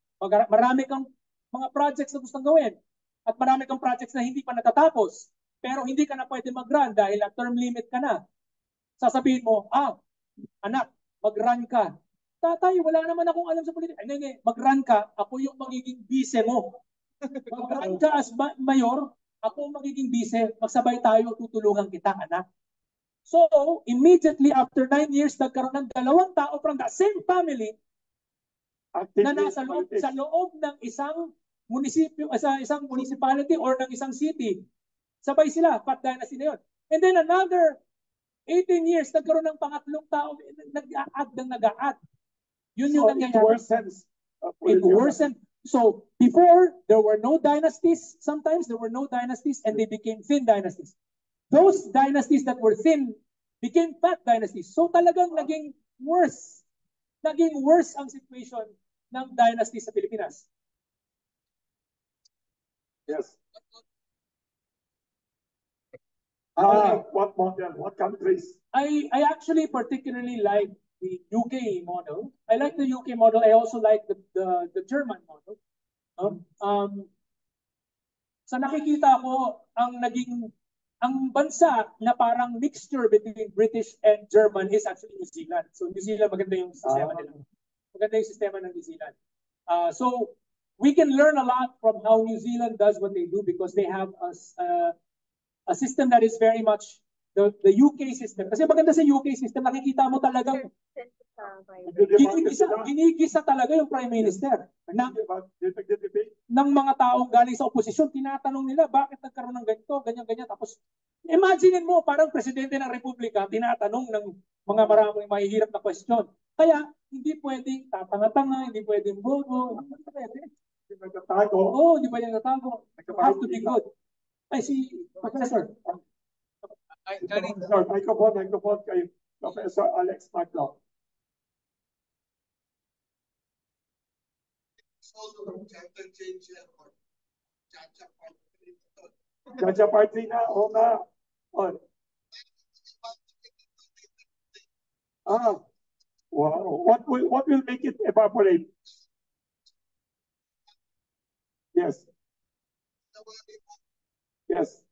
Speaker 2: marami kang mga projects na gustong gawin, at marami kang projects na hindi pa natatapos, pero hindi ka na pwede mag-run dahil at term limit ka na. Sasabihin mo, ah, anak, mag-run ka. Tatay, wala naman akong alam sa politika. Hindi, hindi, mag-run ka, ako yung magiging bise mo. Mag-run ka as ma- mayor, ako ang magiging bise, magsabay tayo, tutulungan kita, anak. So, immediately after nine years, nagkaroon ng dalawang tao from the same family
Speaker 1: Active
Speaker 2: na nasa loob,
Speaker 1: politics.
Speaker 2: sa loob ng isang munisipyo, sa isang municipality or ng isang city. Sabay sila, Pat Dynasty na yun. And then another 18 years, nagkaroon ng pangatlong tao, nag-a-add ng nag-a-add. Yun yung
Speaker 1: So it
Speaker 2: nangyayari.
Speaker 1: worsens. uh,
Speaker 2: It
Speaker 1: political-
Speaker 2: worsened. So before there were no dynasties, sometimes there were no dynasties and they became thin dynasties. Those dynasties that were thin became fat dynasties. So talagang naging worse. Naging worse ang situation ng dynasty sa Pilipinas.
Speaker 1: Yes. Ah, what model, what countries?
Speaker 2: I I actually particularly like the UK model. I like the UK model. I also like the the, the German model. Um, um, sa nakikita ko, ang naging ang bansa na parang mixture between British and German is actually New Zealand. So New Zealand maganda yung sistema
Speaker 1: Ah.
Speaker 2: nila. Maganda yung sistema ng New Zealand. Uh, so we can learn a lot from how New Zealand does what they do because they have a, uh, a system that is very much the the UK system. Kasi maganda sa UK system, nakikita mo
Speaker 1: Nagdidebate
Speaker 2: ginigisa, ginigisa talaga yung Prime Minister na, ng mga taong galing sa oposisyon. Tinatanong nila, bakit nagkaroon ng ganito, ganyan-ganyan. Tapos, imagine mo, parang presidente ng republika, tinatanong ng mga maraming mahihirap na question. Kaya, hindi pwedeng tatanga-tanga, hindi pwedeng bobo. Hindi pwede.
Speaker 1: Hindi nagtatago.
Speaker 2: Oo, hindi pwedeng natago. You have to be good. Ay, si Professor.
Speaker 5: Ay, Gary,
Speaker 1: Professor, microphone, microphone kay Professor Alex Maglo. Jaja Party na, oo nga. Oh. Ah, wow. What will, what will make it evaporate? Yes. Yes.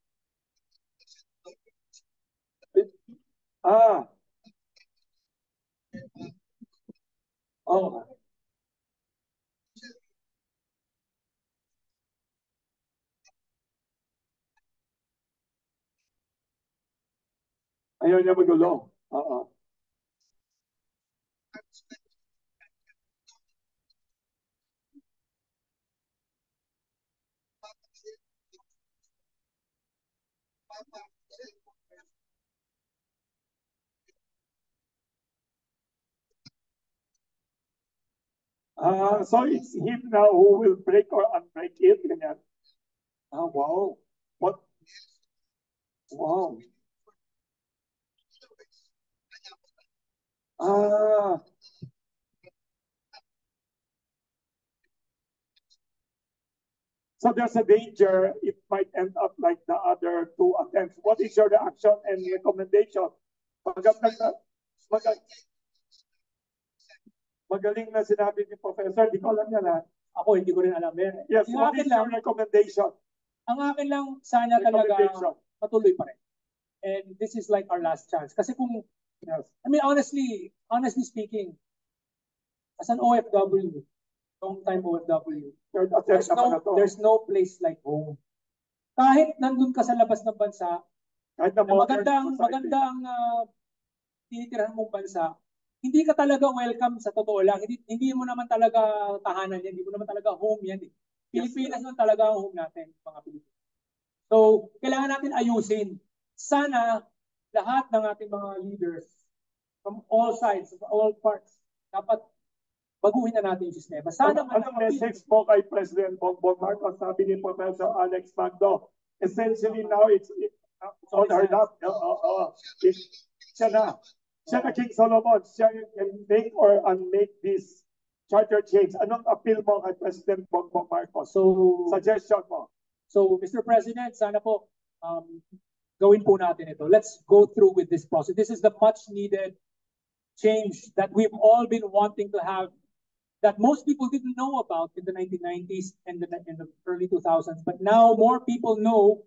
Speaker 1: Ah. Oh. Ayaw niya magulo. Oo. So it's him now who will break or unbreak it, ganyan. Ah, wow. What? Wow. Ah. So there's a danger it might end up like the other two attempts. What is your reaction and recommendation? Na, maga, magaling na sinabi ni Professor, di ko alam yan ha.
Speaker 2: Ako, hindi ko rin alam yan.
Speaker 1: Yes,
Speaker 2: Yung
Speaker 1: what is your
Speaker 2: lang,
Speaker 1: recommendation?
Speaker 2: ang akin lang sana talaga patuloy pa rin. And this is like our last chance. Kasi kung,
Speaker 1: Yes.
Speaker 2: I mean, honestly, honestly speaking, as an OFW, long time OFW, there's no, there's no place like home. Kahit nandun ka sa labas ng bansa,
Speaker 1: Kahit na
Speaker 2: na magandang,
Speaker 1: society.
Speaker 2: magandang uh, tinitirahan mong bansa, hindi ka talaga welcome sa totoo lang. Hindi, hindi mo naman talaga tahanan yan. Hindi mo naman talaga home yan. Eh. Pilipinas naman talaga ang home natin, mga Pilipino. So, kailangan natin ayusin. Sana lahat ng ating mga leaders from all sides, from all parts, dapat baguhin na natin yung sistema. Sana
Speaker 1: Ano, anong message po kay President Bongbong Marcos? Sabi ni Professor Alex Magdo, essentially now it's it, uh, on her lap. Uh, uh, uh, it, siya na. Siya na King Solomon. Siya yung can make or unmake this charter change. Anong appeal mo kay President Bongbong Marcos?
Speaker 2: So,
Speaker 1: Suggestion mo.
Speaker 2: So, Mr. President, sana po um, gawin po natin ito. Let's go through with this process. This is the much needed change that we've all been wanting to have that most people didn't know about in the 1990s and the, in the early 2000s. But now more people know,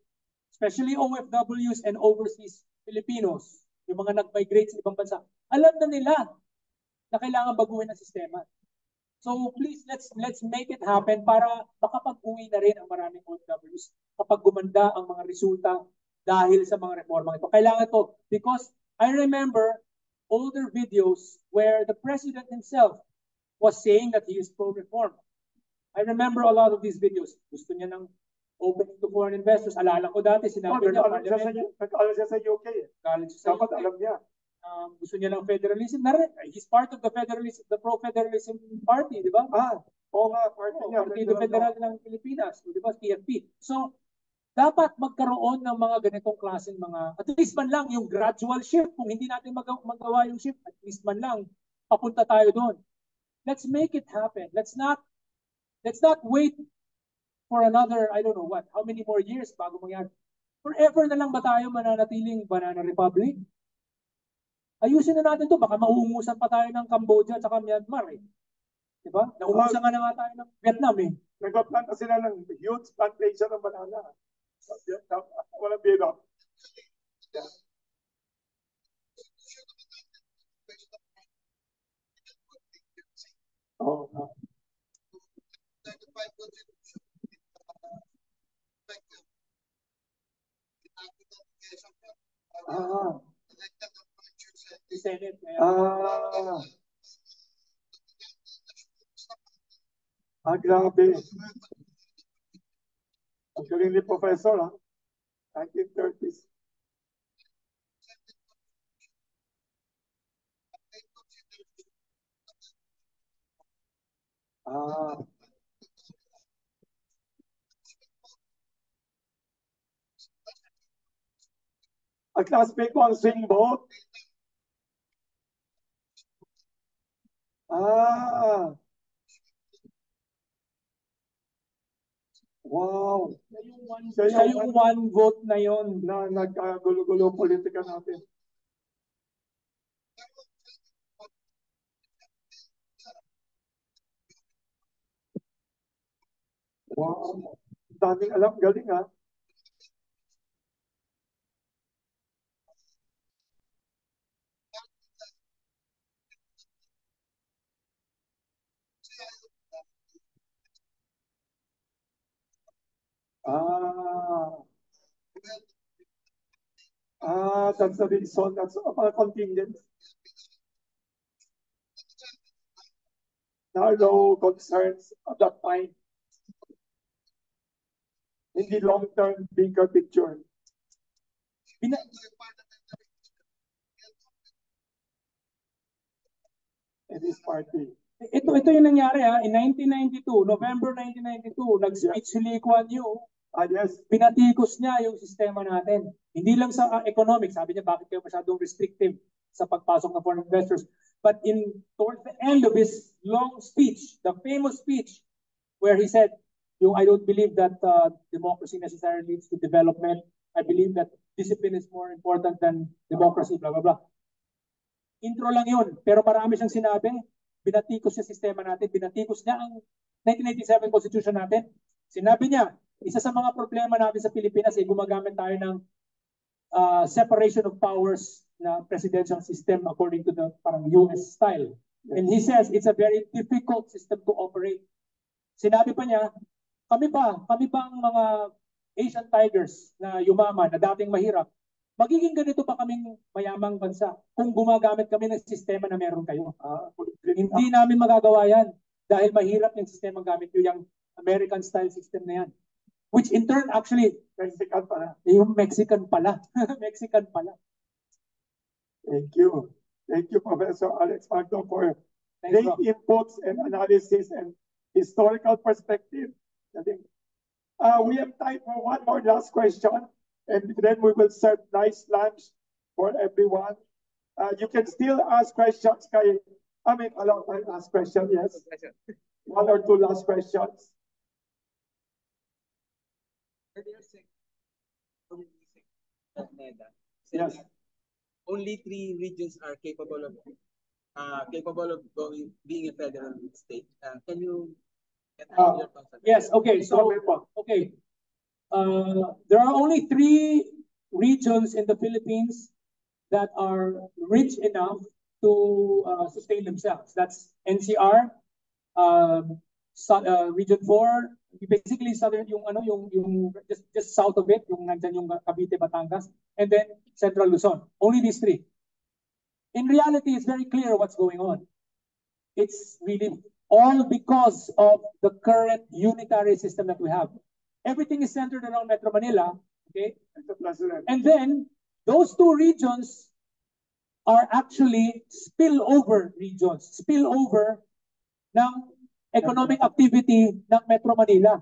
Speaker 2: especially OFWs and overseas Filipinos, yung mga nag-migrate sa ibang bansa, alam na nila na kailangan baguhin ang sistema. So please, let's let's make it happen para makapag-uwi na rin ang maraming OFWs kapag gumanda ang mga resulta dahil sa mga reforma ito. Kailangan to because I remember older videos where the president himself was saying that he is pro-reform. I remember a lot of these videos. Gusto niya ng opening to foreign investors. Alala ko dati,
Speaker 1: Oh,
Speaker 2: sinabi niya,
Speaker 1: nag-alam siya sa, nag-alam siya sa UK. eh.
Speaker 2: college sa
Speaker 1: Dapat alam niya.
Speaker 2: um, gusto niya ng federalism. Nare, he's part of the federalism, the pro-federalism party, di ba?
Speaker 1: Ah, oo nga, party
Speaker 2: Oh,
Speaker 1: niya.
Speaker 2: Partido Federal ng Pilipinas, di ba? PFP. So, dapat magkaroon ng mga ganitong klaseng mga, at least man lang yung gradual shift. Kung hindi natin magawa, magawa yung shift, at least man lang, papunta tayo doon. Let's make it happen. Let's not, let's not wait for another, I don't know what, how many more years bago mangyari. Forever na lang ba tayo mananatiling banana republic? Ayusin na natin to. Baka mauungusan pa tayo ng Cambodia at saka Myanmar eh. Diba? Nauusan nga na nga tayo ng Vietnam eh.
Speaker 1: Nagpa-plant na sila ng huge plantation ng banana. Walang biro. Oo. nga. Ah, Ah. Ah. ah. Aggravé. Parce que les professeurs, hein, classmate ko ang swing boat. Ah. Wow.
Speaker 2: siya yung one,
Speaker 1: Siya yung
Speaker 2: yung one vote na yon.
Speaker 1: Na nagkagulo-gulo politika natin. Wow. Daming alam. Galing ha. Ah. Ah, that's the reason. That's mga contingent. Narrow concerns at that time. Hindi long-term, bigger picture.
Speaker 2: Pina-
Speaker 1: in this party.
Speaker 2: ito, ito yung nangyari ha. In 1992, November 1992, nag-speech si Lee Kuan Yew.
Speaker 1: Ah, yes.
Speaker 2: Pinatikos niya yung sistema natin. Hindi lang sa uh, economics. Sabi niya, bakit kayo masyadong restrictive sa pagpasok ng foreign investors? But in towards the end of his long speech, the famous speech, where he said, yung I don't believe that uh, democracy necessarily leads to development. I believe that discipline is more important than democracy, blah, blah, blah. Intro lang yun. Pero marami siyang sinabi. Binatikos yung sistema natin. Binatikos niya ang 1987 Constitution natin. Sinabi niya, isa sa mga problema natin sa Pilipinas ay gumagamit tayo ng uh, separation of powers na presidential system according to the parang US style. And he says it's a very difficult system to operate. Sinabi pa niya, kami ba, kami ba ang mga Asian tigers na yumaman, na dating mahirap, magiging ganito pa kaming mayamang bansa kung gumagamit kami ng sistema na meron kayo.
Speaker 1: Ah,
Speaker 2: Hindi namin magagawa yan dahil mahirap yung sistema gamit nyo, yung American style system na yan. Which in turn actually,
Speaker 1: Mexican pala.
Speaker 2: yung Mexican pala. Mexican pala.
Speaker 1: Thank you. Thank you, Professor Alex Magno, for
Speaker 2: Thanks,
Speaker 1: great
Speaker 2: Rob.
Speaker 1: inputs and analysis and historical perspective. I think uh, we have time for one more last question, and then we will serve nice lunch for everyone. Uh, you can still ask questions. Kay, I mean, allow time to ask questions. Yes, one or two last questions.
Speaker 5: Earlier, Sec. Only Sec. uh, Neda
Speaker 1: Yes.
Speaker 5: Only three regions are capable of uh, capable of going being a federal state. Uh, can you get your thoughts?
Speaker 2: Yes, okay. So,
Speaker 1: Go ahead po.
Speaker 2: okay. Uh, there are only three regions in the Philippines that are rich enough to uh, sustain themselves. That's NCR, um, uh, Region 4, basically southern yung ano yung yung just just south of it, yung nandyan yung Cavite, Batangas, and then Central Luzon. Only these three. In reality, it's very clear what's going on. It's really all because of the current unitary system that we have. Everything is centered around Metro Manila, okay? And then those two regions are actually spillover regions, spillover ng economic activity ng Metro Manila.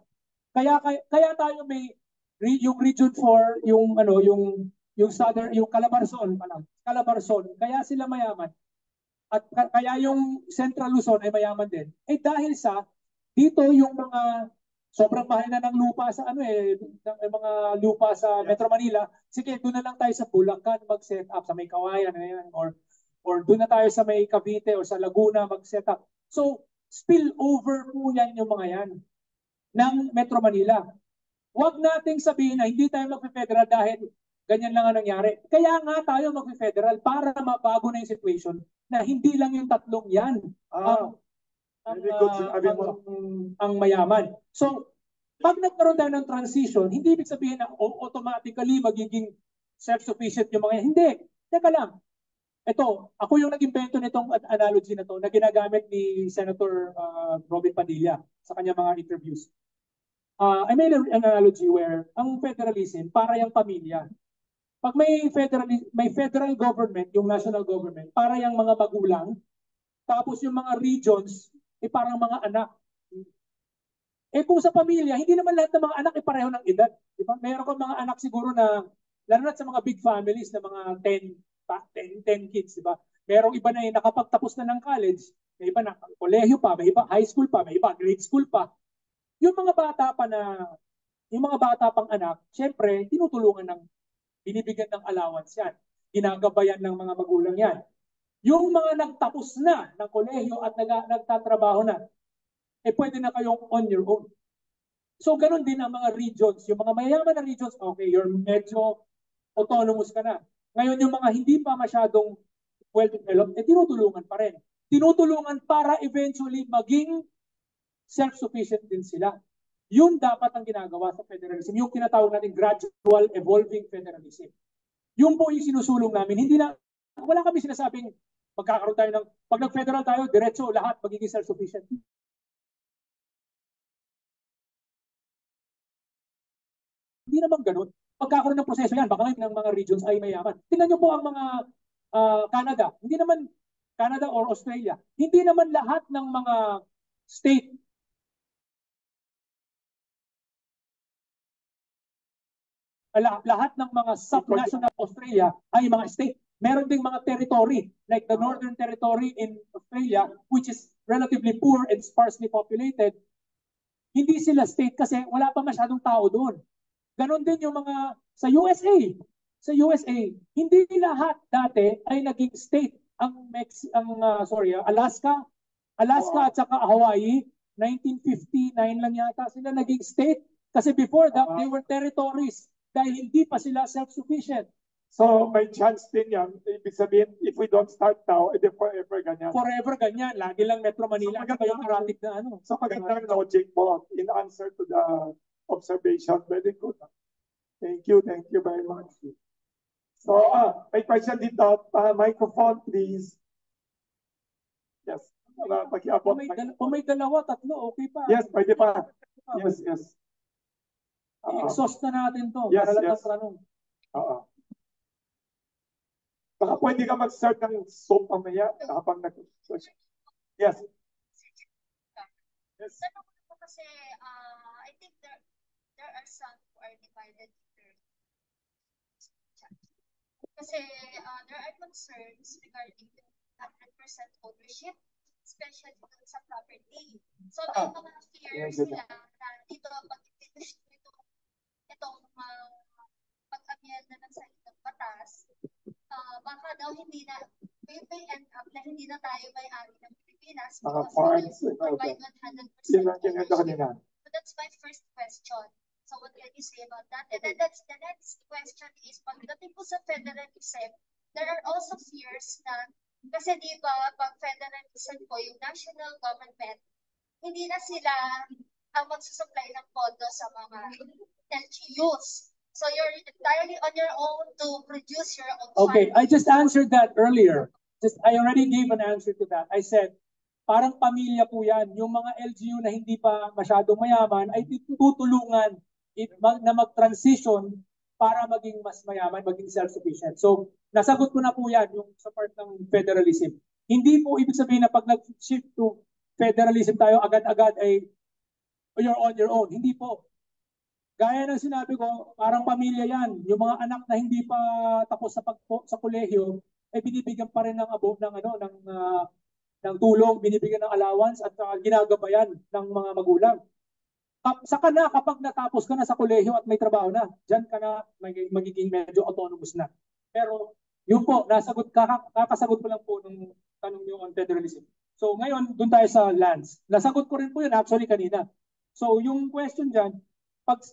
Speaker 2: Kaya kaya, kaya tayo may re- yung region 4, yung ano, yung yung southern, yung Calabarzon pala, Calabarzon, kaya sila mayaman. At ka- kaya yung Central Luzon ay mayaman din. Eh dahil sa dito yung mga sobrang mahal na ng lupa sa ano eh, ng, ng mga lupa sa Metro Manila. Sige, doon na lang tayo sa Bulacan mag-set up sa may Kawayan or or doon na tayo sa may Cavite or sa Laguna mag-set up. So, spill over po yan yung mga yan ng Metro Manila. Huwag nating sabihin na hindi tayo mag-federal dahil ganyan lang ang nangyari. Kaya nga tayo mag-federal para mabago na yung situation na hindi lang yung tatlong yan
Speaker 1: Ah,
Speaker 2: ang, ang,
Speaker 1: mo.
Speaker 2: ang, ang mayaman. So, pag nagkaroon tayo ng transition, hindi ibig sabihin na automatically magiging self-sufficient yung mga yan. Hindi. Teka lang. Ito, ako yung nag-invento nitong an- analogy na to na ginagamit ni Senator uh, Robin Padilla sa kanya mga interviews. Uh, I made an analogy where ang federalism para yung pamilya. Pag may federal may federal government, yung national government, para yung mga magulang, tapos yung mga regions, eh parang mga anak. Eh kung sa pamilya, hindi naman lahat ng mga anak ay pareho ng edad. Di ba? Meron kang mga anak siguro na, lalo na sa mga big families na mga 10, pa- 10, 10 kids, di ba? Merong iba na yung nakapagtapos na ng college, may iba na kolehiyo pa, may iba high school pa, may iba grade school pa. Yung mga bata pa na, yung mga bata pang anak, syempre, tinutulungan ng, binibigyan ng allowance yan. Ginagabayan ng mga magulang yan. Yung mga nagtapos na ng kolehiyo at nag, nagtatrabaho na, eh pwede na kayong on your own. So ganun din ang mga regions. Yung mga mayayaman na regions, okay, you're medyo autonomous ka na. Ngayon yung mga hindi pa masyadong well-developed, eh tinutulungan pa rin. Tinutulungan para eventually maging self-sufficient din sila. Yun dapat ang ginagawa sa federalism. Yung tinatawag natin gradual evolving federalism. Yun po yung sinusulong namin. Hindi na, wala kami sinasabing magkakaroon tayo ng, pag nag-federal tayo, diretso lahat magiging self-sufficient. Hindi naman ganun. Pagkakaroon ng proseso yan, baka ng mga regions ay mayaman. Tingnan niyo po ang mga ah, Canada. Hindi naman Canada or Australia. Hindi naman lahat ng mga state lahat ng mga subnational Australia ay mga state. Meron ding mga territory like the Northern Territory in Australia which is relatively poor and sparsely populated. Hindi sila state kasi wala pa masyadong tao doon. Ganon din yung mga sa USA. Sa USA, hindi lahat dati ay naging state. Ang Mex ang ah, sorry, ah, Alaska, Alaska at saka Hawaii, 1959 lang yata sila naging state. Kasi before that, they were territories dahil hindi pa sila self-sufficient.
Speaker 1: So may chance din yan. Ibig sabihin, if we don't start now, edi forever ganyan.
Speaker 2: Forever ganyan. Lagi lang Metro Manila.
Speaker 1: So, maganda-
Speaker 2: yung erratic na ano.
Speaker 1: So magandang logic mo in answer to the observation. Very good. Thank you. Thank you very much. So, ah, may question dito. Uh, microphone, please. Yes. Uh,
Speaker 2: Kung
Speaker 1: pag-iabot.
Speaker 2: may, dal- kung may dalawa, tatlo, okay pa.
Speaker 1: Yes, pwede pa. Yes, yes. Oo.
Speaker 2: I-exhaust na natin to.
Speaker 1: Yes,
Speaker 2: para
Speaker 1: yes.
Speaker 2: tanong.
Speaker 1: Oo. Baka pwede ka mag-start ng soap mamaya habang nag Yes. Yes.
Speaker 4: Tanong ko kasi, ah, I think there, there are some who are divided into kasi ah, there are concerns regarding the 100% ownership, especially dun sa property. So may
Speaker 1: Ah,
Speaker 4: mga fears sila na dito pag ito, itong uh, pag-amyenda ng salitang batas, ah, baka daw hindi na, may, may end up na hindi na tayo may-ari ng Pilipinas
Speaker 1: Mga
Speaker 4: because we
Speaker 1: farms,
Speaker 4: will provide
Speaker 1: ba?
Speaker 4: 100%
Speaker 1: Yun lang yun ito
Speaker 4: ownership. So that's my first question. So what can you that? And then that's the next question is pagdating po sa federalism, there are also fears na kasi di ba pag federalism po yung national government, hindi na sila ang magsusupply ng pondo sa mga LGUs. So you're entirely on your own to produce your own
Speaker 2: Okay, I just answered that earlier. Just I already gave an answer to that. I said, parang pamilya po yan. Yung mga LGU na hindi pa masyadong mayaman ay tutulungan it, mag, na mag-transition para maging mas mayaman, maging self-sufficient. So, nasagot ko na po yan yung sa part ng federalism. Hindi po ibig sabihin na pag nag-shift to federalism tayo, agad-agad ay you're on your own. Hindi po. Gaya ng sinabi ko, parang pamilya yan. Yung mga anak na hindi pa tapos sa pag sa kolehiyo, ay binibigyan pa rin ng abo ng ano ng ah, ng tulong, binibigyan ng allowance at uh, ginagabayan ng mga magulang. Saka na kapag natapos ka na sa kolehiyo at may trabaho na, diyan ka na mag- magiging medyo autonomous na. Pero yun po, nasagot kaka, kakasagot ko lang po nung tanong niyo on federalism. So ngayon, doon tayo sa lands. Nasagot ko rin po yun actually kanina. So yung question diyan, pag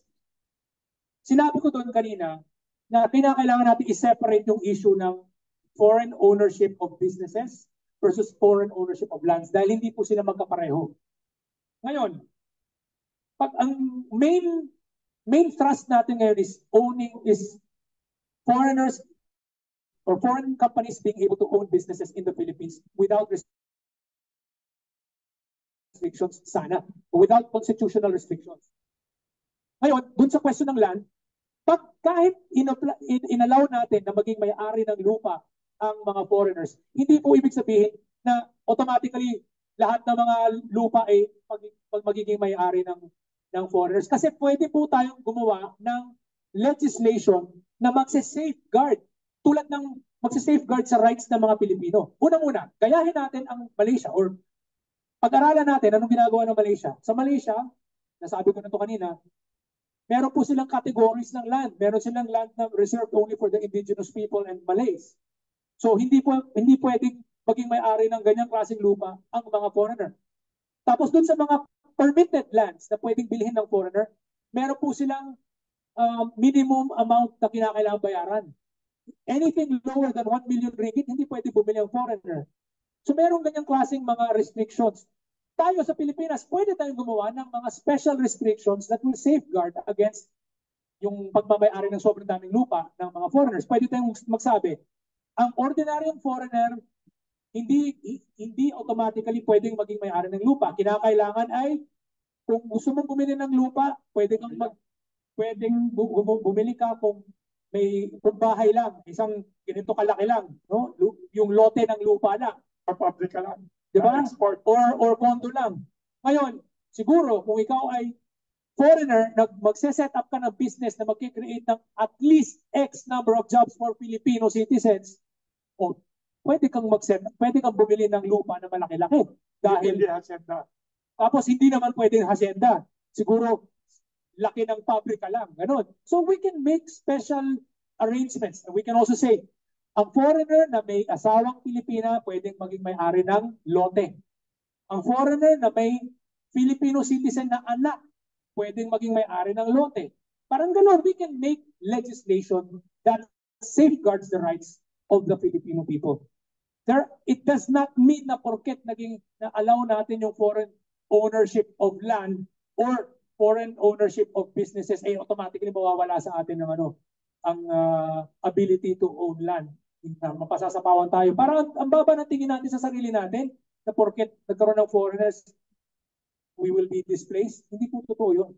Speaker 2: sinabi ko doon kanina na kinakailangan natin i-separate yung issue ng foreign ownership of businesses versus foreign ownership of lands dahil hindi po sila magkapareho. Ngayon, pag ang main main thrust natin ngayon is owning is foreigners or foreign companies being able to own businesses in the Philippines without restrictions sana without constitutional restrictions. Ngayon, dun sa question ng land, pag kahit inapla, in, inallow natin na maging may-ari ng lupa ang mga foreigners, hindi po ibig sabihin na automatically lahat ng mga lupa ay pag, pag magiging may-ari ng ng foreigners. Kasi pwede po tayong gumawa ng legislation na magse-safeguard tulad ng magse-safeguard sa rights ng mga Pilipino. Unang-una, gayahin natin ang Malaysia or pag-aralan natin anong ginagawa ng Malaysia. Sa Malaysia, nasabi ko na to kanina, meron po silang categories ng land. Meron silang land na reserved only for the indigenous people and Malays. So hindi po hindi pwedeng maging may-ari ng ganyang klaseng lupa ang mga foreigner. Tapos dun sa mga permitted lands na pwedeng bilhin ng foreigner, meron po silang um, minimum amount na kinakailangan bayaran. Anything lower than 1 million ringgit, hindi pwede bumili ang foreigner. So meron ganyang klaseng mga restrictions. Tayo sa Pilipinas, pwede tayong gumawa ng mga special restrictions that will safeguard against yung pagmamayari ng sobrang daming lupa ng mga foreigners. Pwede tayong magsabi, ang ordinaryong foreigner hindi hindi automatically pwedeng maging may-ari ng lupa. Kinakailangan ay kung gusto mong bumili ng lupa, pwede kang mag pwedeng bu- bu- bumili ka kung may kung bahay lang, isang ganito kalaki lang, no? Yung lote ng lupa lang,
Speaker 1: Public lang.
Speaker 2: di ba? Or or condo lang. Ngayon, siguro kung ikaw ay foreigner, nag magse-set up ka ng business na magki-create ng at least X number of jobs for Filipino citizens, o pwede kang mag-set, pwede kang bumili ng lupa na malaki-laki. Dahil
Speaker 1: Hindi hacienda.
Speaker 2: tapos hindi naman pwedeng hacienda. Siguro laki ng pabrika lang, ganun. So we can make special arrangements. We can also say, ang foreigner na may asawang Pilipina pwedeng maging may-ari ng lote. Ang foreigner na may Filipino citizen na anak pwedeng maging may-ari ng lote. Parang ganun, we can make legislation that safeguards the rights of the Filipino people. There, it does not mean na porket naging na-allow natin yung foreign ownership of land or foreign ownership of businesses ay automatically mawawala sa atin ng ano ang ah, ability to own land. Uh, mapasasapawan tayo. Parang ang, ang baba ng tingin natin sa sarili natin na porket nagkaroon ng foreigners we will be displaced. Hindi po totoo yun.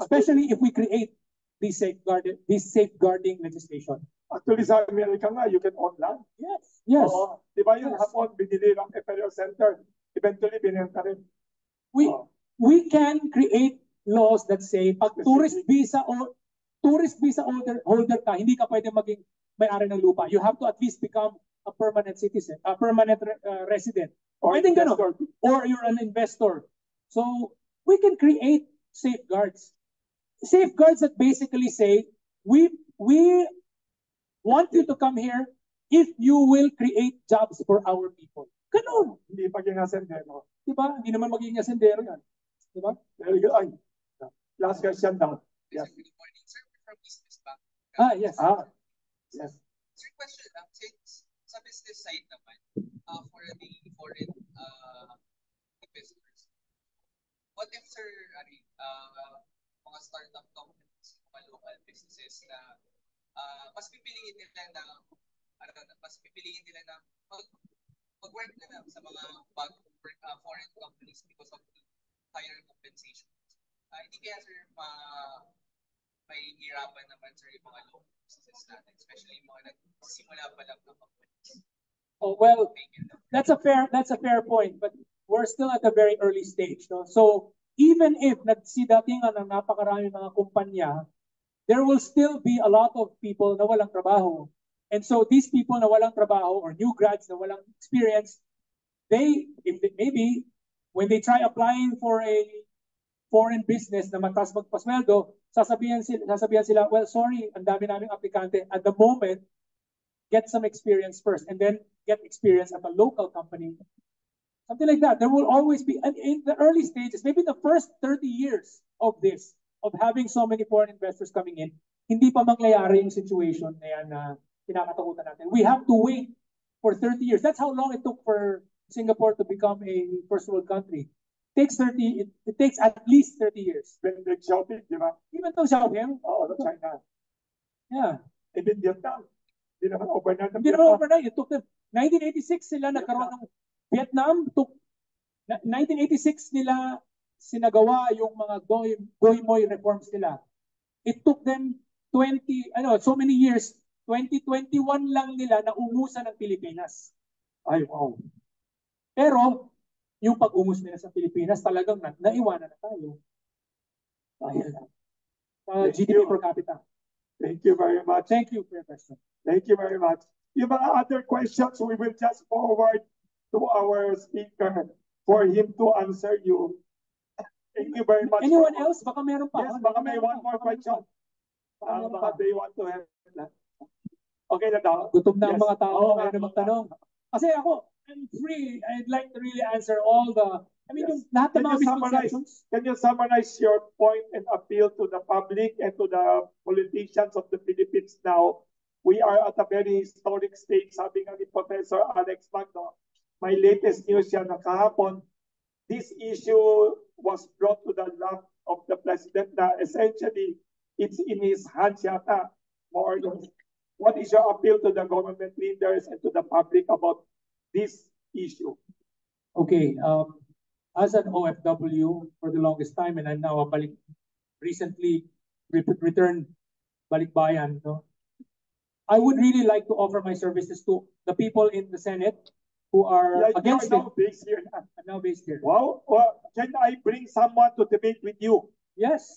Speaker 2: Especially if we create this safeguard this safeguarding legislation.
Speaker 1: Actually, sa Amerika nga, you can own land.
Speaker 2: Yes. Yes.
Speaker 1: Oo. Di ba yung
Speaker 2: Yes.
Speaker 1: hapon, binili ng Imperial Center. Eventually, binenta rin.
Speaker 2: We
Speaker 1: Oo.
Speaker 2: we can create laws that say pag tourist visa or tourist visa holder holder ka, hindi ka pwede maging may-ari ng lupa. You have to at least become a permanent citizen, a permanent re- uh, resident.
Speaker 1: Or
Speaker 2: Pwedeng ganun. Or you're an investor. So we can create safeguards. Safeguards that basically say we we want you to come here if you will create jobs for our people. Ganun.
Speaker 1: Hindi maging ascendero.
Speaker 2: Di ba? Hindi naman magiging asendero yan. Di ba?
Speaker 1: Very good. Ay, last question daw.
Speaker 5: Yes. Good morning, sir. We're from Business Bank.
Speaker 2: Ah, yes.
Speaker 1: Ah, yes.
Speaker 5: Sir, question lang. Since sa business side naman, uh, for the foreign uh, investors, what if, sir, ari, uh, mga startup companies, mga local businesses na uh, mas pipiliin nila na, ano, na, mas pipiliin nila na mag, mag-work na lang sa mga bag, uh, foreign companies because of the higher compensation. Uh, hindi kaya, sir, ma, may hirapan naman, sir, yung mga local businesses natin, especially yung mga nagsimula pa lang ng companies.
Speaker 2: Oh, well, that's a fair that's a fair point, but we're still at a very early stage. No? So even if nagsidatingan ng napakarami mga kumpanya, there will still be a lot of people na walang trabaho. And so these people na walang trabaho or new grads na walang experience, they, if they, maybe when they try applying for a foreign business na matas magpasweldo, sasabihan sila, sasabihan sila, well, sorry, ang dami naming aplikante. At the moment, get some experience first and then get experience at a local company. Something like that. There will always be, and in the early stages, maybe the first 30 years of this, of having so many foreign investors coming in, hindi pa mangyayari yung situation na yan na kinakatakutan natin. We have to wait for 30 years. That's how long it took for Singapore to become a first world country. It takes 30, it, it takes at least 30 years.
Speaker 1: When Deng Xiaoping, di ba?
Speaker 2: Even though Xiaoping,
Speaker 1: Oo, no, China.
Speaker 2: yeah,
Speaker 1: Even Vietnam. Hindi naman overnight
Speaker 2: Hindi naman
Speaker 1: Vietnam.
Speaker 2: overnight. It took them, 1986 sila nagkaroon ng Vietnam took na- 1986 nila sinagawa yung mga Goy, Goy-Moy reforms nila. It took them 20, ano, so many years, 2021 lang nila na umusan ng Pilipinas.
Speaker 1: Ay, wow.
Speaker 2: Pero, yung pag-umus nila sa Pilipinas, talagang na, naiwanan na tayo. Dahil sa GDP per capita.
Speaker 1: Thank you very much.
Speaker 2: Thank you for your question.
Speaker 1: Thank you very much. Yung mga other questions, we will just forward to our speaker for him to answer you. Thank you very much.
Speaker 2: Anyone else? Baka meron pa.
Speaker 1: Yes, baka may one more question. Uh, baka
Speaker 2: pa.
Speaker 1: they want to have that. Okay na daw.
Speaker 2: Gutom na ang
Speaker 1: Yes.
Speaker 2: mga tao,
Speaker 1: Oo,
Speaker 2: kaya na magtanong. Kasi ako, I'm free. I'd like to really answer all the, I mean,
Speaker 1: Yes.
Speaker 2: lahat ng
Speaker 1: Can
Speaker 2: mga
Speaker 1: you summarize?
Speaker 2: misconceptions.
Speaker 1: Can you summarize your point and appeal to the public and to the politicians of the Philippines now? We are at a very historic stage, sabi nga ni Professor Alex Magno. My latest news yan na kahapon, this issue was brought to the lap of the president na essentially it's in his hands yata, more or less. What is your appeal to the government leaders and to the public about this issue?
Speaker 2: Okay, um, as an OFW for the longest time, and I'm now a balik, recently re- return balikbayan. No? I would really like to offer my services to the people in the Senate who are
Speaker 1: Yeah,
Speaker 2: against it.
Speaker 1: now based here.
Speaker 2: I'm now based here.
Speaker 1: Wow, well, can I bring someone to debate with you?
Speaker 2: Yes.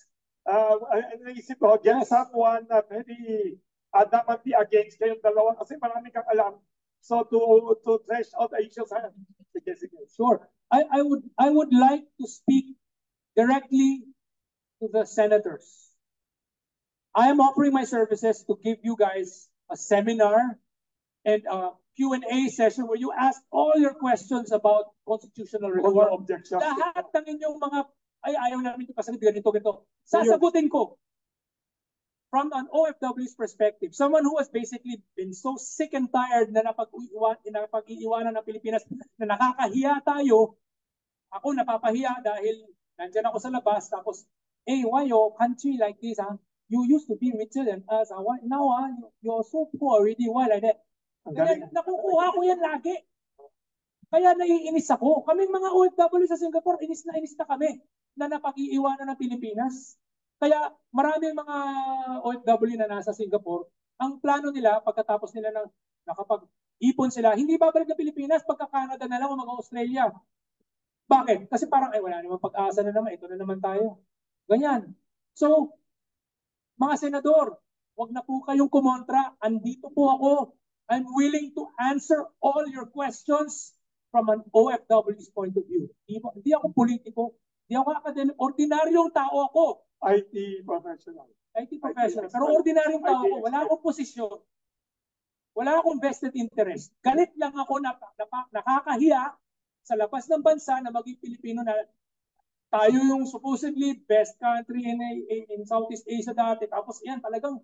Speaker 1: Uh, uh, naisip ko, get
Speaker 2: Yes.
Speaker 1: someone na very adamantly against kayong dalawa kasi marami kang alam. So to to thresh out the issues? Sige, sige.
Speaker 2: Sure. I, I would I would like to speak directly to the senators. I am offering my services to give you guys a seminar and a Q&A session where you ask all your questions about constitutional reform.
Speaker 1: objection.
Speaker 2: Lahat ng inyong mga ay ayaw namin ito kasi ganito ganito. Sasagutin ko from an OFW's perspective, someone who has basically been so sick and tired na napag-iwan, napag-iiwanan ng Pilipinas na nakakahiya tayo. Ako napapahiya dahil nandyan ako sa labas tapos, hey, why your country like this, ah? You used to be richer than us, ah? Why, now, you- you're so poor already, why like that? Kaya nakukuha ko yan lagi. Kaya naiinis ako. Kaming mga OFW sa Singapore, inis na inis na kami na napag-iiwanan ng Pilipinas. Kaya maraming mga OFW na nasa Singapore, ang plano nila pagkatapos nila ng nakapag-ipon sila, hindi babalik ng Pilipinas, pagka Canada na lang o mga Australia. Bakit? Kasi parang, ay wala naman pag-asa na naman, ito na naman tayo. Ganyan. So, mga senador, wag na po kayong kumontra. Andito po ako. I'm willing to answer all your questions from an OFW's point of view. Di, ba- di ako politiko, di ako academic, ordinaryong tao ako.
Speaker 1: IT professional.
Speaker 2: IT professional. Pero ordinaryong tao ako, wala akong posisyon. Wala akong vested interest. Galit lang ako na, na, nakakahiya sa labas ng bansa na maging Pilipino na tayo yung supposedly best country in, in, in Southeast Asia dati. Tapos yan, talagang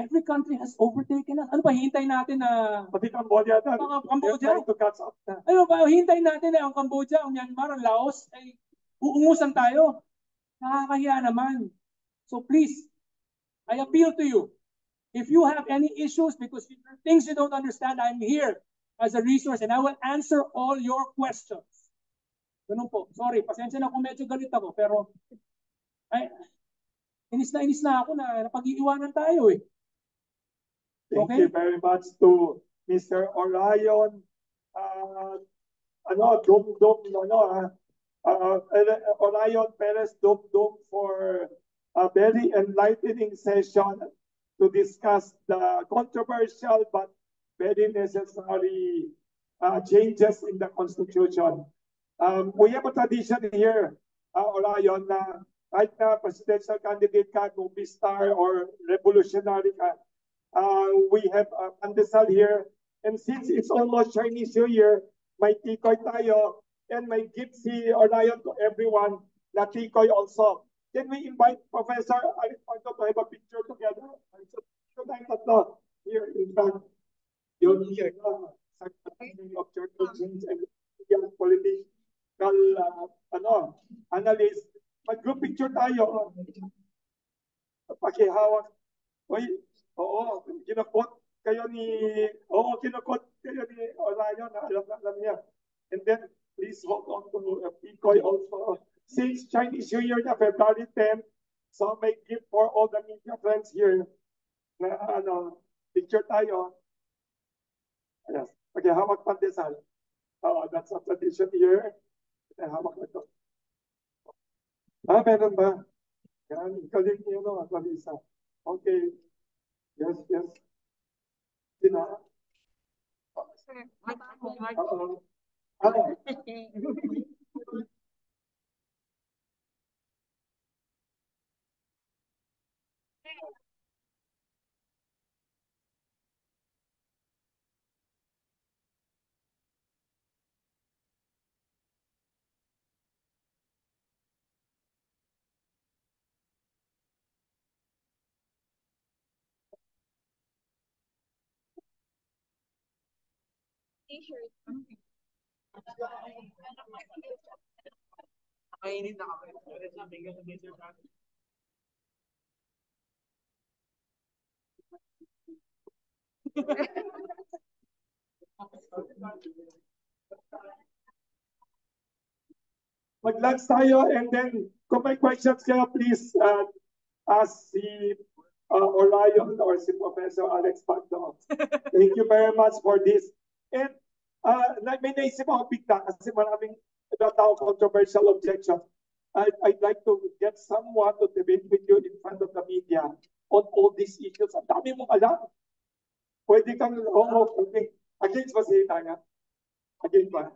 Speaker 2: every country has overtaken us. Ano ba, hintay natin na
Speaker 1: Pati Cambodia na.
Speaker 2: mga Cambodia?
Speaker 1: to catch up.
Speaker 2: Ano ba, hintayin natin na ang Cambodia, ang Myanmar, ang Laos, ay uungusan tayo. Nakakahiya naman. So please, I appeal to you. If you have any issues because things you don't understand, I'm here as a resource and I will answer all your questions. Ganun po. Sorry, pasensya na kung medyo galit ako, pero ay, inis na inis na ako na napag-iiwanan tayo eh.
Speaker 1: Thank
Speaker 2: Okay.
Speaker 1: you very much to Mr. Orion. Uh, ano, Dum Dum, ano, ah, uh, Orion Perez Dum Dum for a very enlightening session to discuss the controversial but very necessary uh, changes in the Constitution. Um, we have a tradition here, uh, Orion, na kahit na presidential candidate ka, movie star or revolutionary ka, uh, we have a pandesal here. And since it's almost Chinese New Year, may tikoy tayo and gift si Orion to everyone na tikoy also. Can we invite Professor Aristotle to have a picture together? So tayong tatlo here in front. Yun here. Secretary of Church of Change and political uh, ano, analyst. Mag-group picture tayo. Pakihawak. Uy, Oo, kinukot kayo ni, oo, kinukot kayo ni na alam na alam niya. And then, please hold on to uh, Picoy also. Since Chinese New Year February 10, so may gift for all the media friends here na ano, picture tayo. Yes. Okay, hawak pandesal. Oo, that's a tradition here. Okay, hawak na to. Ah, meron ba? Yan, galing niyo, no, Clarissa. Okay. Yes, yes. Sina? Oo. Ah,
Speaker 5: Nakainit na kami.
Speaker 1: mag-lunch tayo and then kung may questions kayo, please uh, as si uh, Orion or si Professor Alex Pagdo. Thank you very much for this. And uh, may naisip ako bigla kasi maraming tao controversial objections. I'd, I'd like to get someone to debate with you in front of the media on all these issues. Ang dami mong alam. Pwede kang, oo, oh, okay. Against ba si Tanya? Against ba?